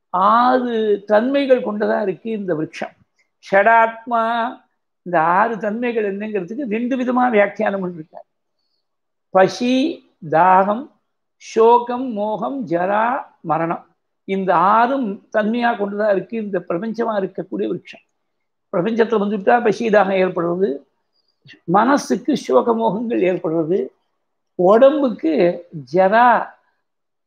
ஆறு தன்மைகள் கொண்டதா இருக்கு இந்த விரக்ஷம். ஷடாத்மா இந்த ஆறு தன்மைகள் என்னங்கிறதுக்கு ரெண்டு விதமாக வியாக்கியானம் பண்ணிருக்கார். பசி தாகம் சோகம் மோகம் ஜரா மரணம். இந்த ஆறும் தன்மையா கொண்டுதான் இருக்கு இந்த பிரபஞ்சமா இருக்கக்கூடிய விரக்ஷம். பிரபஞ்சத்தில் வந்துட்டா பசி தாகம் ஏற்படுறது. மனசுக்கு சோக மோகங்கள் ஏற்படுறது. உடம்புக்கு ஜரா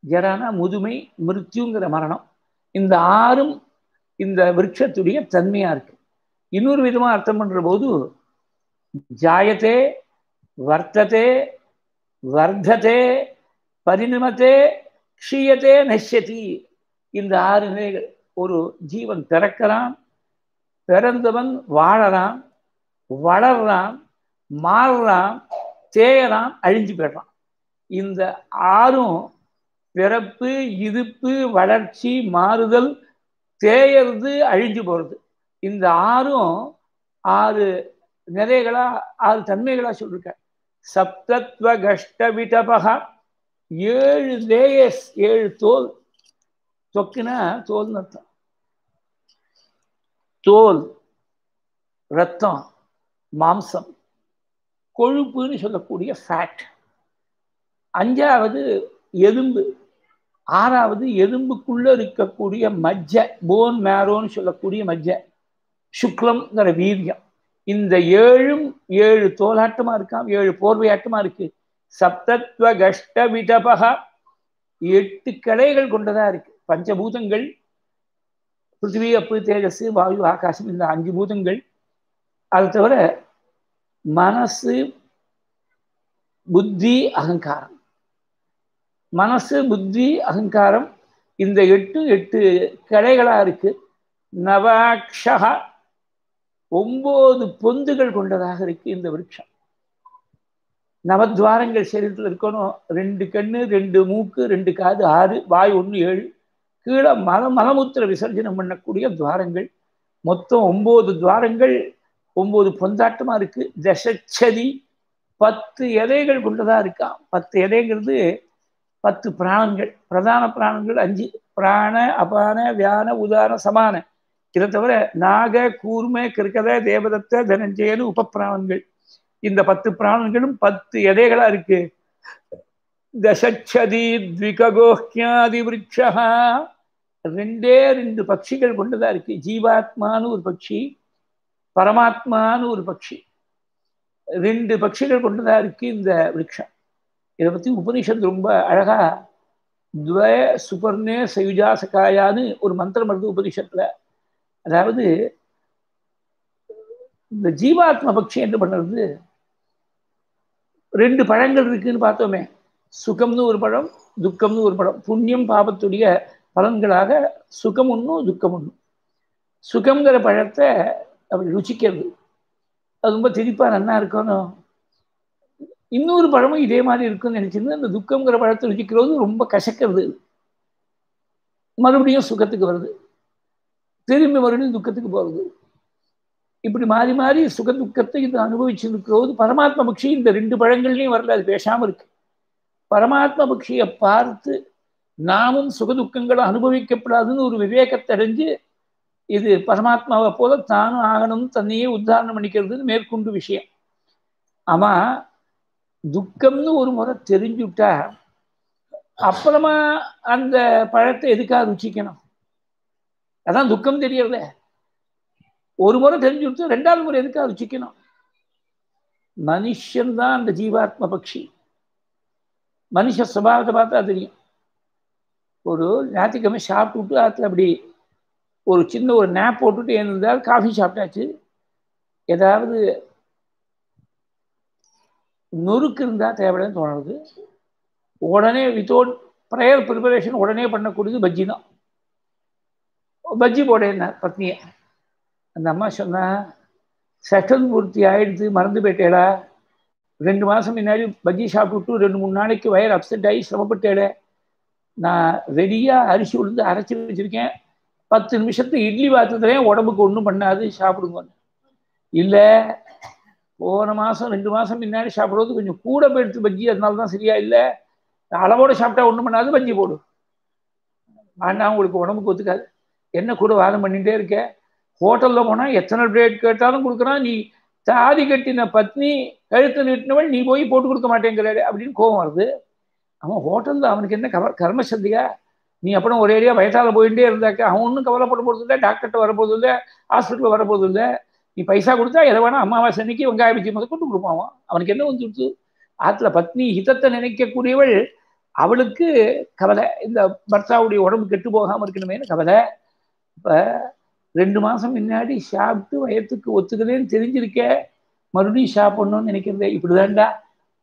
ஜரானா முதுமை மிருத்யுங்கிற மரணம். இந்த ஆறும் இந்த விருட்சத்துடைய தன்மையா இருக்கு. இன்னொரு விதமா அர்த்தம் பண்ற போது ஜாயத்தே வர்த்ததே வர்த்ததே பரிணமத்தே க்ஷீயத்தே நஷ்யதி இந்த ஆறு நிலைகள் ஒரு ஜீவன் பிறக்கிறான் பிறந்தவன் வாழறான் வளர்றான் மாறுறான் தேயறான் அழிஞ்சு போயிடுறான். இந்த ஆறும் பிறப்பு இருப்பு வளர்ச்சி மாறுதல் தேயறது அழிஞ்சு போகிறது இந்த ஆறும் ஆறு நிறைகளா ஆறு தன்மைகளாக சொல்லியிருக்க சப்தத்வ கஷ்ட விடபகா ஏழு லேயர்ஸ் ஏழு தோல். தொக்குனா தோல்னு அர்த்தம். தோல் ரத்தம் மாம்சம். கொழுப்புன்னு சொல்லக்கூடிய ஃபேட் அஞ்சாவது எலும்பு. ஆறாவது எலும்புக்குள்ள இருக்கக்கூடிய மஜ்ஜை போன் மேரோன்னு சொல்லக்கூடிய மஜ்ஜை சுக்லம்ங்கிற வீரியம். இந்த ஏழும் ஏழு தோலாட்டமா இருக்காம் ஏழு போர்வையாட்டமா இருக்கு. சப்தத்வ கஷ்ட விடபகா எட்டு கலைகள் கொண்டதா இருக்கு. பஞ்சபூதங்கள் பிருத்திவி அப்பு தேஜஸ் வாயு ஆகாசம் இந்த அஞ்சு பூதங்கள். அது தவிர மனசு புத்தி அகங்காரம். மனசு புத்தி அகங்காரம் இந்த எட்டு எட்டு கலைகளா இருக்கு. நவாக்ஷா ஒன்பது பொந்துகள் கொண்டதாக இருக்கு இந்த விருட்சம். நவத்வாரங்கள் சரீரத்தில் இருக்கணும். ரெண்டு கண்ணு ரெண்டு மூக்கு ரெண்டு காது ஆறு வாய் ஒன்று ஏழு. கீழே மல மலமுத்திர விசர்ஜனம் பண்ணக்கூடிய துவாரங்கள். மொத்தம் ஒன்பது துவாரங்கள் ஒம்பது பொந்தாட்டமா இருக்கு. தசச்சதி பத்து எதைகள் கொண்டதா இருக்கான் பத்து எதைங்கிறது பத்து பிராணங்கள். பிரதான பிராணங்கள் அஞ்சு. பிராண அபான வியான உதான சமான. இதை தவிர நாக கூர்ம கிருக்கத தேவதத்த தனஞ்சயனு உபப்பிராணங்கள். இந்த பத்து பிராணங்களும் பத்து எதைகளா இருக்கு? தசச்சதி த்விககோஹ்யாதி விரட்சா ரெண்டே ரெண்டு பட்சிகள் கொண்டுதான் இருக்கு. ஜீவாத்மான்னு ஒரு பட்சி பரமாத்மான்னு ஒரு பட்சி. ரெண்டு பட்சிகள் கொண்டுதான் இருக்கு இந்த விரக்ஷம் இதை பத்தி உபனிஷத்து ரொம்ப அழகா துவய சுபர்ணே சயுஜாசகாயான்னு ஒரு மந்திரம் வருது உபனிஷத்துல அதாவது இந்த ஜீவாத்ம பட்சி என்ன பண்ணுறது? ரெண்டு பழங்கள் இருக்குன்னு பார்த்தோமே. சுகம்னு ஒரு பழம் துக்கம்னு ஒரு பழம். புண்ணியம் பாபத்துடைய பலன்களாக சுகம் ஒன்றும் துக்கம் ஒன்றும் சுகங்கிற பழத்தை அப்படி ருச்சிக்கிறது அது ரொம்ப திரிப்பாக நல்லா இருக்கணும். இன்னொரு பழமும் இதே மாதிரி இருக்குன்னு நினச்சிருந்து அந்த துக்கங்கிற பழத்தை ருச்சிக்கிறது ரொம்ப கசக்கிறது. மறுபடியும் சுகத்துக்கு வருது. திரும்பி மறுபடியும் துக்கத்துக்கு போகிறது இப்படி மாறி மாறி சுக துக்கத்தை இது அனுபவிச்சிருக்கிறது. பரமாத்ம பக்ஷி இந்த ரெண்டு பழங்கள்லையும் வரல அது பேசாமல் இருக்கு. பரமாத்ம பக்ஷியை பார்த்து நாமும் சுகதுக்கங்களை அனுபவிக்கப்படாதுன்னு ஒரு விவேகத்தை அடைஞ்சு இது பரமாத்மாவை போல தானும் ஆகணும் தன்னையே உத்தாரணம் பண்ணிக்கிறதுன்னு மேற்கொண்டு விஷயம். ஆமாம் துக்கம்னு ஒரு முறை தெரிஞ்சுட்டா அப்புறமா அந்த பழத்தை எதுக்காக ருச்சிக்கணும்? அதான் துக்கம் தெரியல ஒரு முறை தெரிஞ்சு கொடுத்து ரெண்டாவது முறை எதுக்காக ருச்சிக்கணும்? மனுஷன் தான் அந்த ஜீவாத்ம பக்ஷி. மனுஷ சுபாவத்தை பார்த்தா தெரியும். ஒரு ஞாயிற்றுக்கிழமை சாப்பிட்டு விட்டு அதில் அப்படி ஒரு சின்ன ஒரு நேப் போட்டுட்டு இருந்தால் காஃபி சாப்பிட்டாச்சு. ஏதாவது நொறுக்கு இருந்தால் தேவையில்லைன்னு தோணுது. உடனே வித்தவுட் ப்ரேயர் ப்ரிப்பரேஷன் உடனே பண்ணக்கூடியது பஜ்ஜி தான். பஜ்ஜி போடேன் பத்னியை. அந்த அம்மா சொன்னால் சட்டன் பூர்த்தி ஆயிடுத்து மறந்து போயிட்டேடா. ரெண்டு மாதம் முன்னாடி பஜ்ஜி சாப்பிட்டு ரெண்டு மூணு நாளைக்கு வயர் அப்செட் ஆகி சிரமப்பட்டேடே. நான் ரெடியாக அரிசி உளுந்து அரைச்சி வச்சுருக்கேன். பத்து நிமிஷத்து இட்லி பாத்திரத்துலேயே உடம்புக்கு ஒன்றும் பண்ணாது சாப்பிடுங்க இல்லை போன மாதம் ரெண்டு மாதம் முன்னாடி சாப்பிடுறது கொஞ்சம் கூட போயிடுத்து பஜ்ஜி அதனால தான் சரியா இல்லை. அளவோடு சாப்பிட்டா ஒன்றும் பண்ணாது பஜ்ஜி போடு. வேண்டாம் உங்களுக்கு உடம்புக்கு ஒத்துக்காது. என்ன கூட வாதம் பண்ணிகிட்டே இருக்க? ஹோட்டலில் போனால் எத்தனை பிளேட் கேட்டாலும் கொடுக்குறான் நீ தாதி கட்டின பத்னி கழுத்து நீட்டினவள் நீ போய் போட்டு கொடுக்க மாட்டேங்கிறாரு அப்படின்னு கோபம் வருது. அவன் ஹோட்டலில் அவனுக்கு என்ன கவர் கர்ம சந்தியா நீ அப்புறம் ஒரே ஏரியா வயசால் போயிட்டே இருந்தாக்க அவன் ஒன்றும் கவலைப்பட போகிறது இல்லை டாக்டர்கிட்ட வரப்போது இல்லை ஹாஸ்பிட்டலில் வரப்போது இல்லை நீ பைசா கொடுத்தா எதை வேணா அமாவாசை அன்னைக்கு வெங்காய பச்சி முதல் கொண்டு கொடுப்பான் அவனுக்கு என்ன வந்து கொடுத்து ஆற்றுல பத்னி ஹிதத்தை நினைக்கக்கூடியவள் அவளுக்கு கவலை. இந்த பர்த்தாவுடைய உடம்பு கெட்டு போகாமல் இருக்கணுமேனு கவலை. இப்போ ரெண்டு மாதம் முன்னாடி சாப்பிட்டு வயத்துக்கு ஒத்துக்கலேன்னு தெரிஞ்சிருக்க. மறுபடியும் சாப்பிடணும்னு நினைக்கிறதே. இப்படிதான்டா.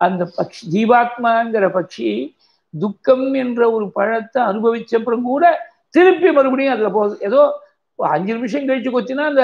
அந்த பக்ஷி ஜீவாத்மாங்கிற பட்சி துக்கம் என்ற ஒரு பழத்தை அனுபவிச்சப்புறம் கூட திருப்பி மறுபடியும் அதில் போகுது ஏதோ அஞ்சு நிமிஷம் கழிச்சு கொச்சுன்னா அந்த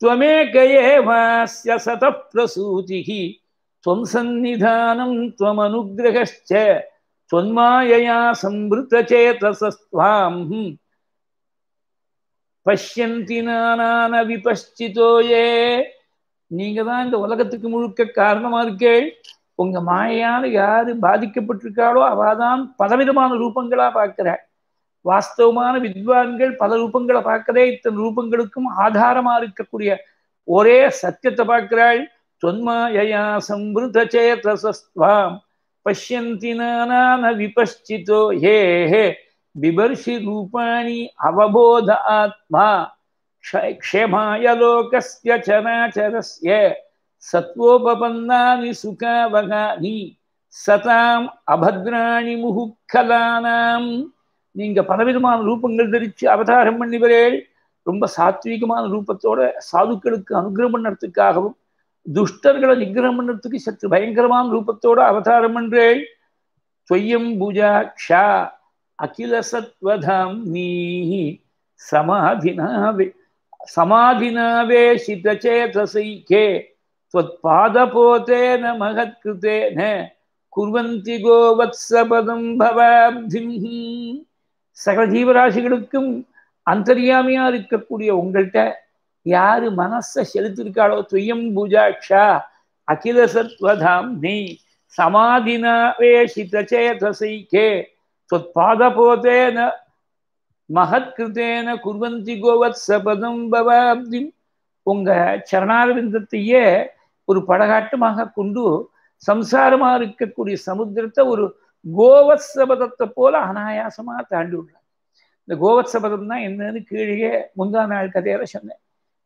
द्विखगोह्यादिवृक्षः त्वमेक एवास्य सतः प्रसूतिः त्वं सन्निधानं त्वमनुग्रहश्च त्वन्मायया संवृतचेतसस्त्वां பஷ்யந்தி நானான விபஷ்சிதோ ஏ நீங்க தான் இந்த உலகத்துக்கு முழுக்க காரணமா இருக்கேள் உங்க மாயையால யாரு பாதிக்கப்பட்டிருக்காளோ அவாதான் பலவிதமான ரூபங்களா பார்க்கிறாள் வாஸ்தவமான வித்வான்கள் பல ரூபங்களை பார்க்கறே இத்தனை ரூபங்களுக்கும் ஆதாரமா இருக்கக்கூடிய ஒரே சத்தியத்தை பார்க்கிறாள் தொன்மாயயா சம்பிருத சேதசஸ்வாம் பஷ்யந்தி நானான விபஷ்சிதோ ஹே ஹே பிபர்ஷி ரூபாணி அவபோத ஆத்மா க்ஷேமாய லோகஸ்ய சராச்சரஸ்ய சத்வோபபன்னானி சுகாவகானி சதாம் அபத்ராணி முகுக்கலானாம் நீங்க பலவிதமான ரூபங்கள் தரிச்சு அவதாரம் பண்ணிவரேள் ரொம்ப சாத்வீகமான ரூபத்தோட சாதுக்களுக்கு அனுகிரகம் பண்ணுறதுக்காகவும் துஷ்டர்களை நிகிரகம் பண்ணுறதுக்கு சற்று பயங்கரமான ரூபத்தோட அவதாரம் பண்றேள் தொய்யம் பூஜாக்ஷா அகில சத்வதாம் நீ சமாதினாவே சமாதினாவேஷித சேதசைக்கே त्वत्पादपोतेन महत्कृतेन குர்வந்தி கோவத்சபதம் பவாப்திம் சகல ஜீவராசிகளுக்கும் அந்தரியாமையா இருக்கக்கூடிய உங்கள்கிட்ட யாரு மனசை செலுத்திருக்காளோ துய்யம் பூஜாட்சா அகில சத்வதாம் நீ சமாதினாவேஷித சேதசைக்கே தொத்பாதபோதேன மகத்கிருத்தேன குர்வந்தி கோவத் சபதம் பவாப்தி உங்க சரணாரவிந்தத்தையே ஒரு படகாட்டமாக கொண்டு சம்சாரமா இருக்கக்கூடிய சமுத்திரத்தை ஒரு கோவத்சபதத்தை போல அனாயாசமா தாண்டி விடுறாங்க. இந்த கோவத்சபதம் தான் என்னன்னு கீழே முந்தா நாள் கதையில சொன்னேன்.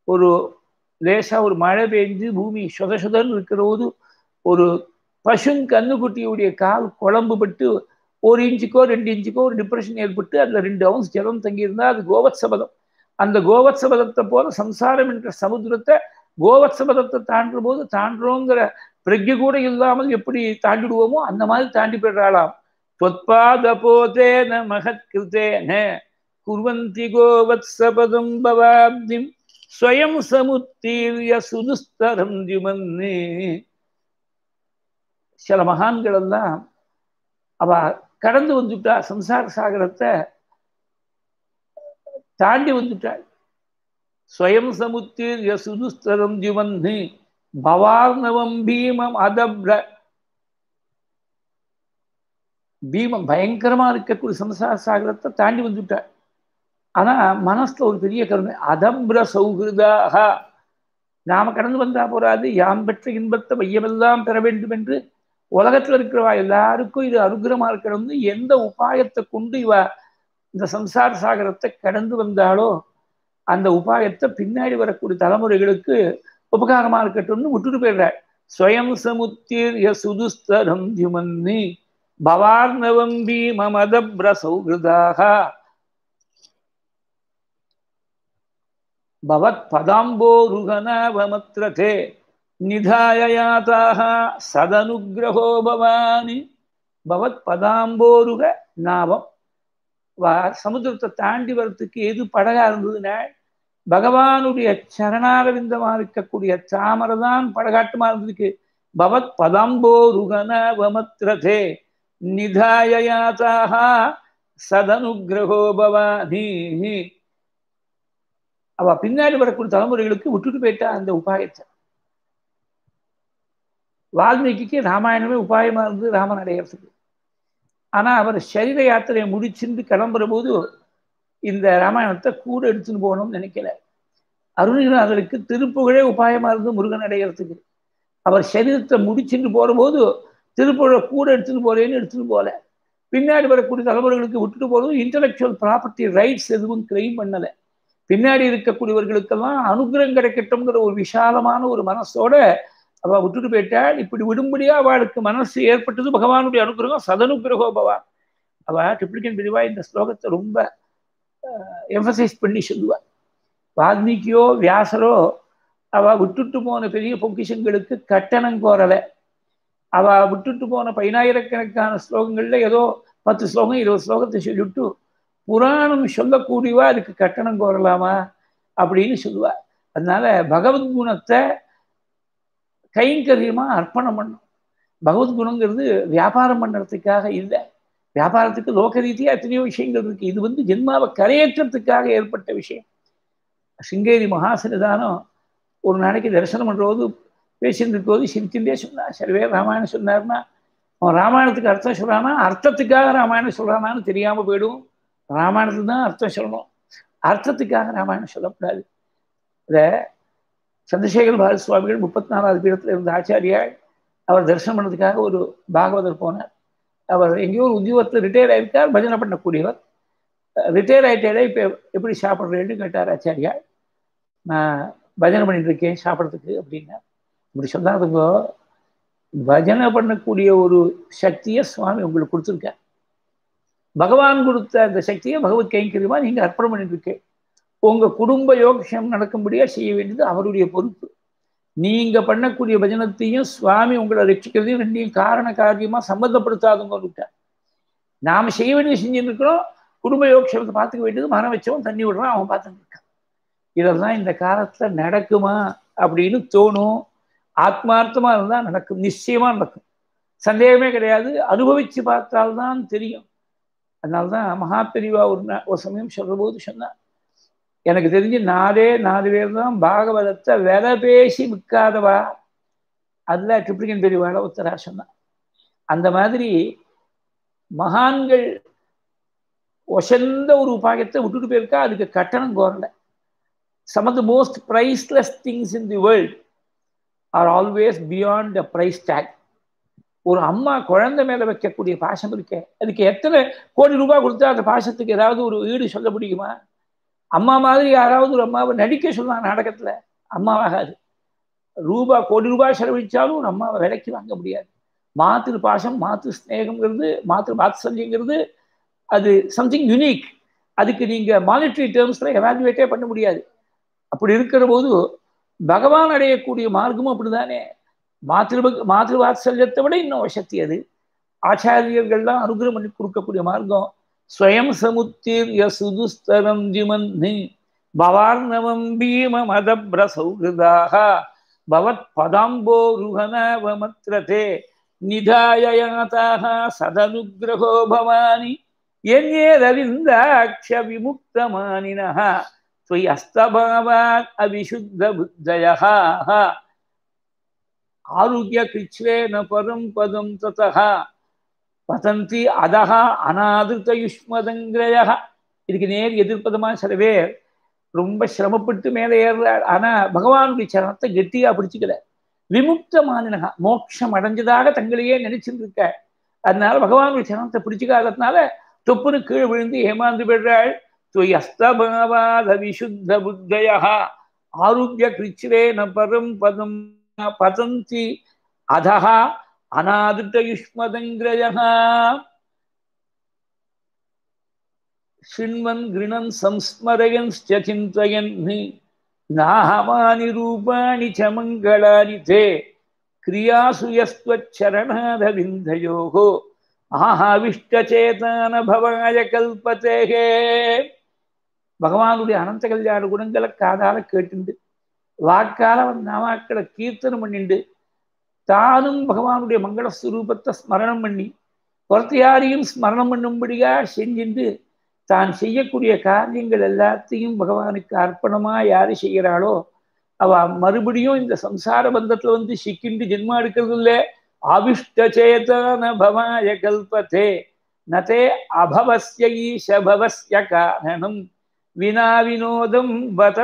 ஒரு லேசா ஒரு மழை பெஞ்சு பூமி சொத சொதன்னு இருக்கிற போது ஒரு பசுங் கண்ணுக்குட்டியுடைய கால் குழம்பு பட்டு ஒரு இன்ச்சுக்கோ ரெண்டு இன்ச்சுக்கோ ஒரு டிப்ரெஷன் ஏற்பட்டு அதில் ரெண்டு அவுன்ஸ் ஜலம் தங்கியிருந்தா அது கோவத்சபதம். அந்த கோவத்சபதத்தை போல சம்சாரம் என்ற சமுத்திரத்தை கோவத்சபதத்தை தாண்டுற போது தாண்டுறோங்கிற பிரஜை கூட இல்லாமல் எப்படி தாண்டிடுவோமோ அந்த மாதிரி தாண்டி போயிடுறாளாம். தொத்பாத போதேன மகத்கிருத்தேன குர்வந்தி கோவத்சபதம் பவாப்திம். ஸ்வயம் சமுத்தீரிய சுதுஸ்தரம் ஜுமன்னு சில மகான்கள் எல்லாம் அவ கடந்து வந்துட்டா சம்சார சாகரத்தை தாண்டி வந்துட்டாள் ஸ்வயம் சமுத்தீரிய சுதுஸ்தரம் ஜுமன்னு பவார்ணவம் பீமம் அதப்ர பீமம் பயங்கரமா இருக்கக்கூடிய சம்சார சாகரத்தை தாண்டி வந்துட்டார் ஆனா மனசுல ஒரு பெரிய கருணை அதம்பிர சௌகிருதாக நாம கடந்து வந்தா போறாது யாம் பெற்ற இன்பத்தை மையமெல்லாம் பெற வேண்டும் என்று உலகத்துல இருக்கிறவா எல்லாருக்கும் இது அனுகிரமா இருக்கணும்னு எந்த உபாயத்தை கொண்டு இவ இந்த சம்சார சாகரத்தை கடந்து வந்தாலோ அந்த உபாயத்தை பின்னாடி வரக்கூடிய தலைமுறைகளுக்கு உபகாரமா இருக்கட்டும்னு விட்டுட்டு போயிடுறாள் ஸ்வயம் சமுத்தீரிய சுதுஸ்தரம் ஜுமன்னி பவார்ணவம் பீமமதப்ர சௌகிருதாக பவத் பதாம்போருகனாவமத்ரதே நிதாய யாதாக சதனுகிரகோ பவானி. பவத் பதாம்போருக நாவம் சமுத்திரத்தை தாண்டி வர்றதுக்கு எது படகா இருந்ததுன்னா பகவானுடைய சரணாரவிந்தமா இருக்கக்கூடிய தாமரை தான் படகாட்டமா இருந்திருக்கு. பவத் பதாம்போருகன வமத்ரதே நிதாயயாதாக சதனுகிரகோ பவானி அவ பின்னாடி வரக்கூடிய தலைமுறைகளுக்கு விட்டுட்டு போயிட்டா அந்த உபாயத்தை. வால்மீகிக்கு ராமாயணமே உபாயமா இருந்தது ராமன் அடையிறதுக்கு. ஆனா அவர் சரீர யாத்திரையை முடிச்சிருந்து கிளம்புற போது இந்த ராமாயணத்தை கூட எடுத்துன்னு போகணும்னு நினைக்கல. அருணகிரிநாதருக்கு திருப்புகழே உபாயமா இருந்து முருகன் அடைகிறதுக்கு அவர் சரீரத்தை முடிச்சுட்டு போகிறபோது திருப்புகழை கூட எடுத்துன்னு போறேன்னு எடுத்துன்னு போகல பின்னாடி வரக்கூடிய தலைமுறைகளுக்கு விட்டுட்டு போகிறதும் இன்டலெக்சுவல் ப்ராப்பர்ட்டி ரைட்ஸ் எதுவும் கிளைம் பண்ணல. பின்னாடி இருக்கக்கூடியவர்களுக்கெல்லாம் அனுகிரகம் கிடைக்கட்டும்ங்கிற ஒரு விசாலமான ஒரு மனசோட அவ விட்டுட்டு போயிட்டாள். இப்படி விடும்படியா அவளுக்கு மனசு ஏற்பட்டது பகவானுடைய அனுகிரகம் சதனுகிரகோ பவான் அவ டிப்ளிகன் பிரிவா இந்த ஸ்லோகத்தை ரொம்ப எம்பசைஸ் பண்ணி சொல்லுவா. வால்மீகியோ வியாசரோ அவ விட்டுட்டு போன பெரிய பொக்கிஷங்களுக்கு கட்டணம் கோரலை. அவ விட்டுட்டு போன பதினாயிரக்கணக்கான ஸ்லோகங்கள்ல ஏதோ பத்து ஸ்லோகம் இருபது ஸ்லோகத்தை சொல்லிவிட்டு புராணம் சொல்லக்கூடியவா அதுக்கு கட்டணம் கோரலாமா அப்படின்னு சொல்லுவா. அதனால பகவத் குணத்தை கைங்கரியமா அர்ப்பணம் பண்ணும். பகவத் குணங்கிறது வியாபாரம் பண்ணுறதுக்காக இல்லை. வியாபாரத்துக்கு லோக ரீதியாக எத்தனையோ விஷயங்கள் இருக்கு. இது வந்து ஜென்மாவை கரையேற்றத்துக்காக ஏற்பட்ட விஷயம். சிங்கேரி மகாசனிதானம் ஒரு நாளைக்கு தரிசனம் பண்ணுறபோது பேசிட்டு இருக்கும்போது சிரிச்சுட்டே சொன்னா சர்வே ராமாயணம் சொன்னார்னா? அவன் ராமாயணத்துக்கு அர்த்தம் சொல்கிறானா அர்த்தத்துக்காக ராமாயணம் சொல்றானான்னு தெரியாம போயிடும். ராமாயணத்துக்கு தான் அர்த்தம் சொல்லணும். அர்த்தத்துக்காக ராமாயணம் சொல்லக்கூடாது. இதை சந்திரசேகர் பாரதி சுவாமிகள் முப்பத்தி நாலாவது பீடத்தில் இருந்த ஆச்சாரியார் அவர் தரிசனம் பண்ணதுக்காக ஒரு பாகவதர் போனார். அவர் எங்கேயோ ஒரு உத்தியோகத்தில் ரிட்டையர் ஆயிருக்கார் பஜனை பண்ணக்கூடியவர். ரிட்டையர் ஆகிட்டே இப்போ எப்படி சாப்பிட்றேன்னு கேட்டார் ஆச்சாரியா நான் பஜனை பண்ணிட்டு இருக்கேன் சாப்பிட்றதுக்கு அப்படின்னா. இப்படி சொல்லாதப்போ பஜனை பண்ணக்கூடிய ஒரு சக்தியை சுவாமி உங்களுக்கு கொடுத்துருக்கார். பகவான் கொடுத்த அந்த சக்தியை பகவத் கைங்கரியமாக நீங்கள் அர்ப்பணம் பண்ணிட்டு இருக்கேன். உங்கள் குடும்ப யோகக்ஷம் நடக்கும்படியாக செய்ய வேண்டியது அவருடைய பொறுப்பு. நீங்க பண்ணக்கூடிய பஜனத்தையும் சுவாமி உங்களை ரட்சிக்கிறதையும் ரெண்டையும் காரண காரியமா சம்மந்தப்படுத்தாதுங்க விட்டார் நாம செய்ய வேண்டியது செஞ்சுருக்கிறோம் இருக்கிறோம். குடும்ப யோகக்ஷமத்தை பார்த்துக்க வேண்டியது மரம் வச்சவன் தண்ணி விடுறான் அவன் பார்த்துட்டு இருக்கான். இதெல்லாம் இந்த காலத்துல நடக்குமா அப்படின்னு தோணும். ஆத்மார்த்தமா இருந்தா நடக்கும் நிச்சயமா நடக்கும். சந்தேகமே கிடையாது. அனுபவிச்சு பார்த்தால்தான் தெரியும். அதனால்தான் மகாபெரிவா ஒரு ஒரு சமயம் சொல்ற போது சொன்னார். எனக்கு தெரிஞ்சு நாலே நாலு பேர் தான் பாகவதத்தை வில பேசி விற்காதவா? அதில் ட்ரிப்ளிகன் பெரியவாள உத்தரா சொன்னான் அந்த மாதிரி மகான்கள் ஒசந்த ஒரு உபாயத்தை விட்டுட்டு போயிருக்கா? அதுக்கு கட்டணம் Korale. Some of the most priceless things in the world are always beyond the price tag ஒரு அம்மா குழந்தை மேலே வைக்கக்கூடிய பாசம் இருக்கே. அதுக்கு எத்தனை கோடி ரூபாய் கொடுத்தா அந்த பாசத்துக்கு ஏதாவது ஒரு ஈடு சொல்ல முடியுமா? அம்மா மாதிரி யாராவது ஒரு அம்மாவை நடிக்க சொன்னாங்க நாடகத்தில் அம்மாவாகாது. ரூபா கோடி ரூபாய் செலவழிச்சாலும் ஒரு அம்மாவை விலைக்கு வாங்க முடியாது. மாத்திரு பாசம் மாத்திரு ஸ்நேகங்கிறது மாத்திரு வாத்சல்யங்கிறது அது சம்திங் யுனிக் அதுக்கு நீங்கள் மானிட்டரி டேர்ம்ஸில் எவாலுவேட்டே பண்ண முடியாது. அப்படி இருக்கிற போது பகவான் அடையக்கூடிய மார்க்கமும் அப்படிதானே. மாத்திரு மாத்திரு வாத்சல்யத்தை விட இன்னும் வசத்தி அது. ஆச்சாரியர்கள்லாம் அனுகிரகம் பண்ணி கொடுக்கக்கூடிய மார்க்கம். ஸ்வயம் சமுத்தீர்ய சுதுஸ்தரம் ஜிமன்னி பவார்ணவம் பீம மதப்ர சௌஹிருதாக பவத் பதாம்போருகனவமத்ரதே நிதாயயாதாக சதனுகிரகோ பவானி என்யே ரவிந்தாட்ச விமுக்தமானினः त्वयि अस्तभावात् अविशुद्धबुद्धयः आरुह्यकृच्छ्वेन परं पदं ततः பதந்தி அதகா அனாதிருத்த யுஷ்மதங்கிரய இதுக்கு நேர் எதிர்ப்பதமான சில பேர் ரொம்ப சிரமப்பட்டு மேலே ஏறுறாள் ஆனா பகவானுடைய சரணத்தை கெட்டியா பிடிச்சிக்கல. விமுக்த மாநிலகா மோட்சம் அடைஞ்சதாக தங்களையே நினைச்சிட்டு இருக்க அதனால பகவானுடைய சரணத்தை பிடிச்சிக்காததுனால தொப்புனு கீழே விழுந்து ஏமாந்து விடுறாள். துய் அஸ்தபாவாத விசுத்த புத்தயா ஆரோக்கிய கிருச்சிரேன பரம் பதம் பதந்தி అనాదితయుష్మదంగ్రయ శృణ్వన్ గృణన్ సంస్మరయన్ చింతయన్ నాహమాని రూపాణి చ మంగళాని తే క్రియాసు యస్వచ్చరణాధవిందయో ఆహావిష్టచేతన భవాయ కల్పతే భగవానుడి అనంత కళ్యాణ గుణం గల కాదాల కేటిండు వాక్కాల నామ అక్కడ కీర్తన మణిండు தானும் பகவானுடைய மங்களஸ்வரூபத்தை ஸ்மரணம் பண்ணி ஒருத்தையாரையும் ஸ்மரணம் பண்ணும்படியா செஞ்சுட்டு தான் செய்யக்கூடிய காரியங்கள் எல்லாத்தையும் பகவானுக்கு அர்ப்பணமாக யார் செய்கிறாளோ அவ மறுபடியும் இந்த சம்சார பந்தத்தில் வந்து சிக்கிண்டு ஜென்மா எடுக்கிறது இல்லை ஆவிஷ்டச்சேதன பவாய கல்பத்தே நதே அபவசிய ஈஷபவசிய காரணம். வினா வினோதம் வத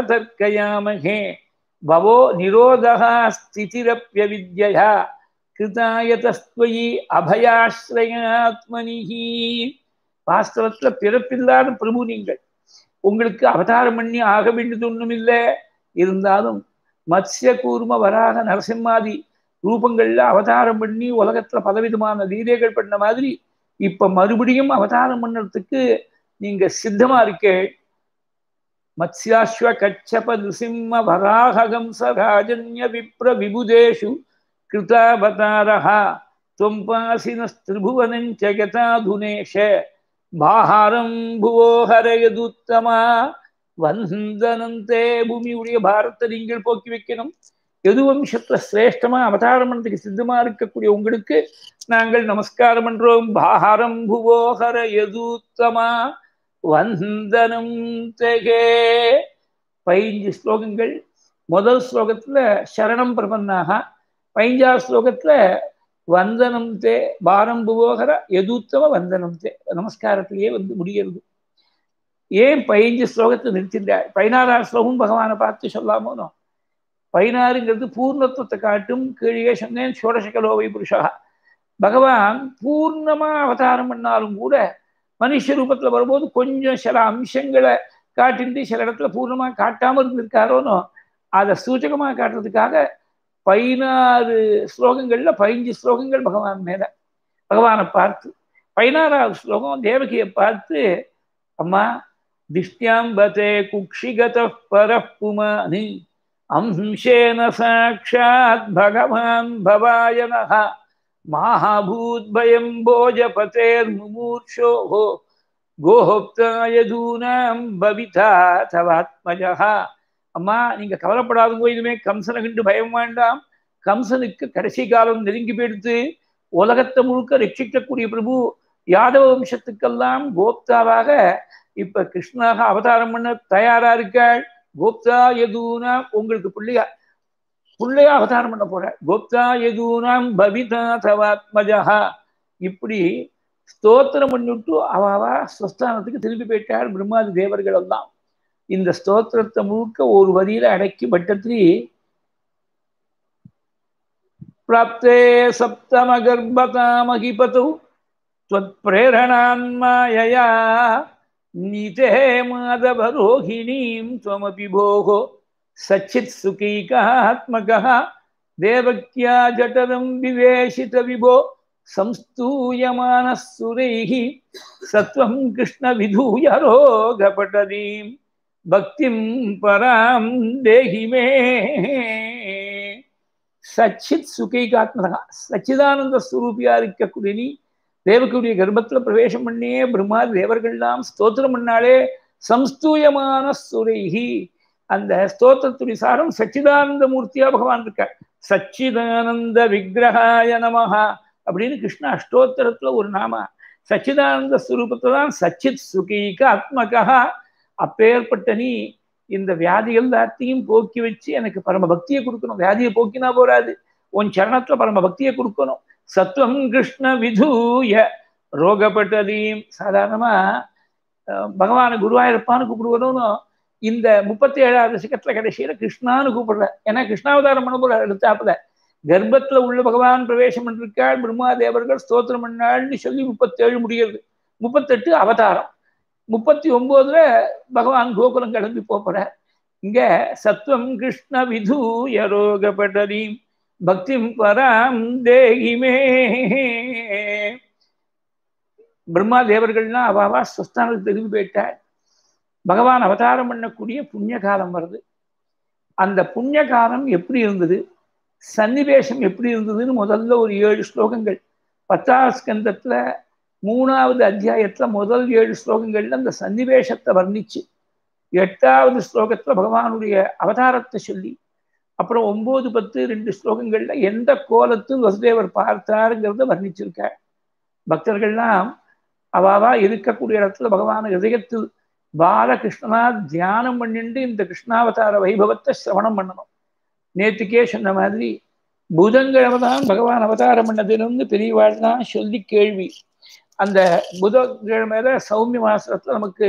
பவோ நிரோதா ஸ்திதிரப்பிய வித்யா கிருதாயதஸ்துவயி அபயாஸ்ரயாத்மனிஹி வாஸ்தவத்துல பிறப்பில்லாத பிரபு நீங்கள். உங்களுக்கு அவதாரம் பண்ணி ஆக வேண்டியது ஒன்றும் இல்லை இருந்தாலும் மத்ஸ்ய கூர்ம வராக நரசிம்மாதி ரூபங்கள்ல அவதாரம் பண்ணி உலகத்துல பலவிதமான லீலைகள் பண்ண மாதிரி இப்ப மறுபடியும் அவதாரம் பண்ணுறதுக்கு நீங்க சித்தமா இருக்கேன் மத்ஸ்யாஸ்வ கச்சப நிருசிம்ம வராககம்ச ராஜன்ய விப்ர விபுதேஷு கிருதாவதாரஹா त्वम्पासिनस्त्रिभुवनञ्च यथाधुनेश பாஹாரம் புவோ ஹரயதுத்தமா வந்தனந்தே பூமியுடைய பாரத்தை நீங்கள் போக்கி வைக்கணும் எது வம்சத்துல சிரேஷ்டமா அவதாரம் பண்ணதுக்கு சித்தமா இருக்கக்கூடிய உங்களுக்கு நாங்கள் நமஸ்காரம் பண்றோம் பாஹாரம் புவோ ஹரயதுத்தமா வந்தனும் தெகே. பதினஞ்சு ஸ்லோகங்கள். முதல் ஸ்லோகத்தில் சரணம் பிரபன்னாக. பதினஞ்சாவது ஸ்லோகத்தில் வந்தனம் தே பாரம் புவோகர எதுத்தம வந்தனம் தே. நமஸ்காரத்திலேயே வந்து முடிகிறது ஏன் பதினஞ்சு ஸ்லோகத்தை நிறுத்தின்றார் பதினாறாவது ஸ்லோகம் பகவானை பார்த்து சொல்லாமோனோ பதினாறுங்கிறது பூர்ணத்துவத்தை காட்டும் கீழே சொன்னேன் சோடசகலோவை புருஷா. பகவான் பூர்ணமா அவதாரம் பண்ணாலும் கூட மனுஷ ரூபத்துல வரும்போது கொஞ்சம் சில அம்சங்களை காட்டிட்டு சில இடத்துல பூர்ணமா காட்டாமல் இருந்திருக்காரோனோ அதை சூச்சகமா காட்டுறதுக்காக பதினாறு ஸ்லோகங்கள்ல பதினஞ்சு ஸ்லோகங்கள் பகவான் மேல பகவானை பார்த்து பதினாறாவது ஸ்லோகம் தேவகியை பார்த்து அம்மா திஷ்டியாம்பதே குக்ஷிகத பரப்புமானி அம்சேன சாட்சாத் பகவான் பவாயனஹ महाभूद्भयं போஜபதேர் முமூர்ஷோஹோ கோஹோப்தாய தூனம் பவிதா தவாத்மஜா அம்மா நீங்க கவலைப்படாதுங்க இதுமே கம்சனை கண்டு பயம் வேண்டாம். கம்சனுக்கு கடைசி காலம் நெருங்கி போயிடுத்து உலகத்தை முழுக்க ரட்சிக்கக்கூடிய பிரபு யாதவ வம்சத்துக்கெல்லாம் கோப்தாவாக இப்ப கிருஷ்ணாக அவதாரம் பண்ண தயாரா இருக்காள். கோப்தா யதூனா உங்களுக்கு பிள்ளையா பிள்ளையா அவதாரம் பண்ண போற கோப்தா எதூனாம் பவிதா தவாத்மஜா இப்படி ஸ்தோத்திரம் பண்ணிவிட்டு அவாவா ஸ்வஸ்தானத்துக்கு திரும்பி போயிட்டாள் பிரம்மாதி தேவர்கள் எல்லாம் இந்த ஸ்தோத்திரத்தை முழுக்க ஒரு வரியில அடக்கி பட்டத்திரி பிராப்தே சப்தம கர்ப்பதாமகிபது त्वत्प्रेरणान्मायया नीते माधवरोहिणीं त्वमपि भोः సచిత్ సుఖీకాత్మక దేవక్యా జఠరం వివేషిత విభో సంస్తూయమానస్సురైః సత్వం కృష్ణ విధూయ రోగపటీ భక్తి పరాం దేహి మే. సచిత్ సుఖైకాత్మక సచిదానంద స్வரூபியாருக்கக்கூடியனி தேவக்குடைய கர்ப்பத்தில் பிரவேசம் பண்ணியே பிரம்மா தேவர்கள்லாம் ஸ்தோத்திரம் பண்ணாலே சம்ஸ்தூயமான சுரைஹி அந்த ஸ்தோத்திரத்துடைய சாரம் சச்சிதானந்த மூர்த்தியா பகவான் இருக்கார். சச்சிதானந்த விக்கிரகாய நமஹா அப்படின்னு கிருஷ்ணா அஷ்டோத்தரத்துல ஒரு நாம. சச்சிதானந்த ஸ்வரூபத்தை தான் சச்சித் சுகீக ஆத்மகா அப்பேற்பட்ட நீ இந்த வியாதி எல்லாத்தையும் போக்கி வச்சு எனக்கு பரம பக்தியை கொடுக்கணும். வியாதியை போக்கினா போராது உன் சரணத்துல பரம பக்தியை கொடுக்கணும். சத்துவம் கிருஷ்ண விதூய. ரோகப்பட்டதையும் சாதாரணமா பகவான குருவாயிருப்பான்னு கூப்பிடுவதும் இந்த முப்பத்தி ஏழாவது சிக்கத்துல கடைசியில கிருஷ்ணான்னு கூப்பிடுற ஏன்னா கிருஷ்ணாவதாரம் பண்ண போல எடுத்தாப்புல. கர்ப்பத்துல உள்ள பகவான் பிரவேசம் பண்ணிருக்காள் பிரம்மா தேவர்கள் ஸ்தோத்திரம் பண்ணாள்னு சொல்லி முப்பத்தி ஏழு முடிகிறது முப்பத்தெட்டு அவதாரம். முப்பத்தி ஒன்பதுல பகவான் கோகுலம் கிளம்பி போற இங்க சத்வம் கிருஷ்ண விதூய ரோகப்பட்டதீம் பக்திம் பராம் தேகிமே பிரம்மா தேவர்கள்லாம் அவாவா ஸ்வஸ்தானத்துக்கு திரும்பி போயிட்டாள் பகவான் அவதாரம் பண்ணக்கூடிய புண்ணிய காலம் வருது. அந்த புண்ணிய காலம் எப்படி இருந்தது? சன்னிவேஷம் எப்படி இருந்ததுன்னு முதல்ல ஒரு ஏழு ஸ்லோகங்கள். பத்தாவது ஸ்கந்தத்தில் மூணாவது அத்தியாயத்துல முதல் ஏழு ஸ்லோகங்கள்ல அந்த சன்னிவேஷத்தை வர்ணிச்சு. எட்டாவது ஸ்லோகத்துல பகவானுடைய அவதாரத்தை சொல்லி அப்புறம் ஒன்பது பத்து ரெண்டு ஸ்லோகங்கள்ல எந்த கோலத்தில் வசுதேவர் பார்த்தாருங்கிறத வர்ணிச்சிருக்க பக்தர்கள்லாம் அவாவா இருக்கக்கூடிய இடத்துல பகவான் இதயத்தில் பாலகிருஷ்ணனா தியானம் பண்ணிட்டு இந்த கிருஷ்ணாவதார வைபவத்தை சிரவணம் பண்ணணும். நேற்றுக்கே சொன்ன மாதிரி புதன்கிழமை தான் பகவான் அவதாரம் பண்ணதுன்னு பெரியவாள்லாம் சொல்லி கேள்வி. அந்த புதன்கிழமையில சௌமிய மாசத்துல நமக்கு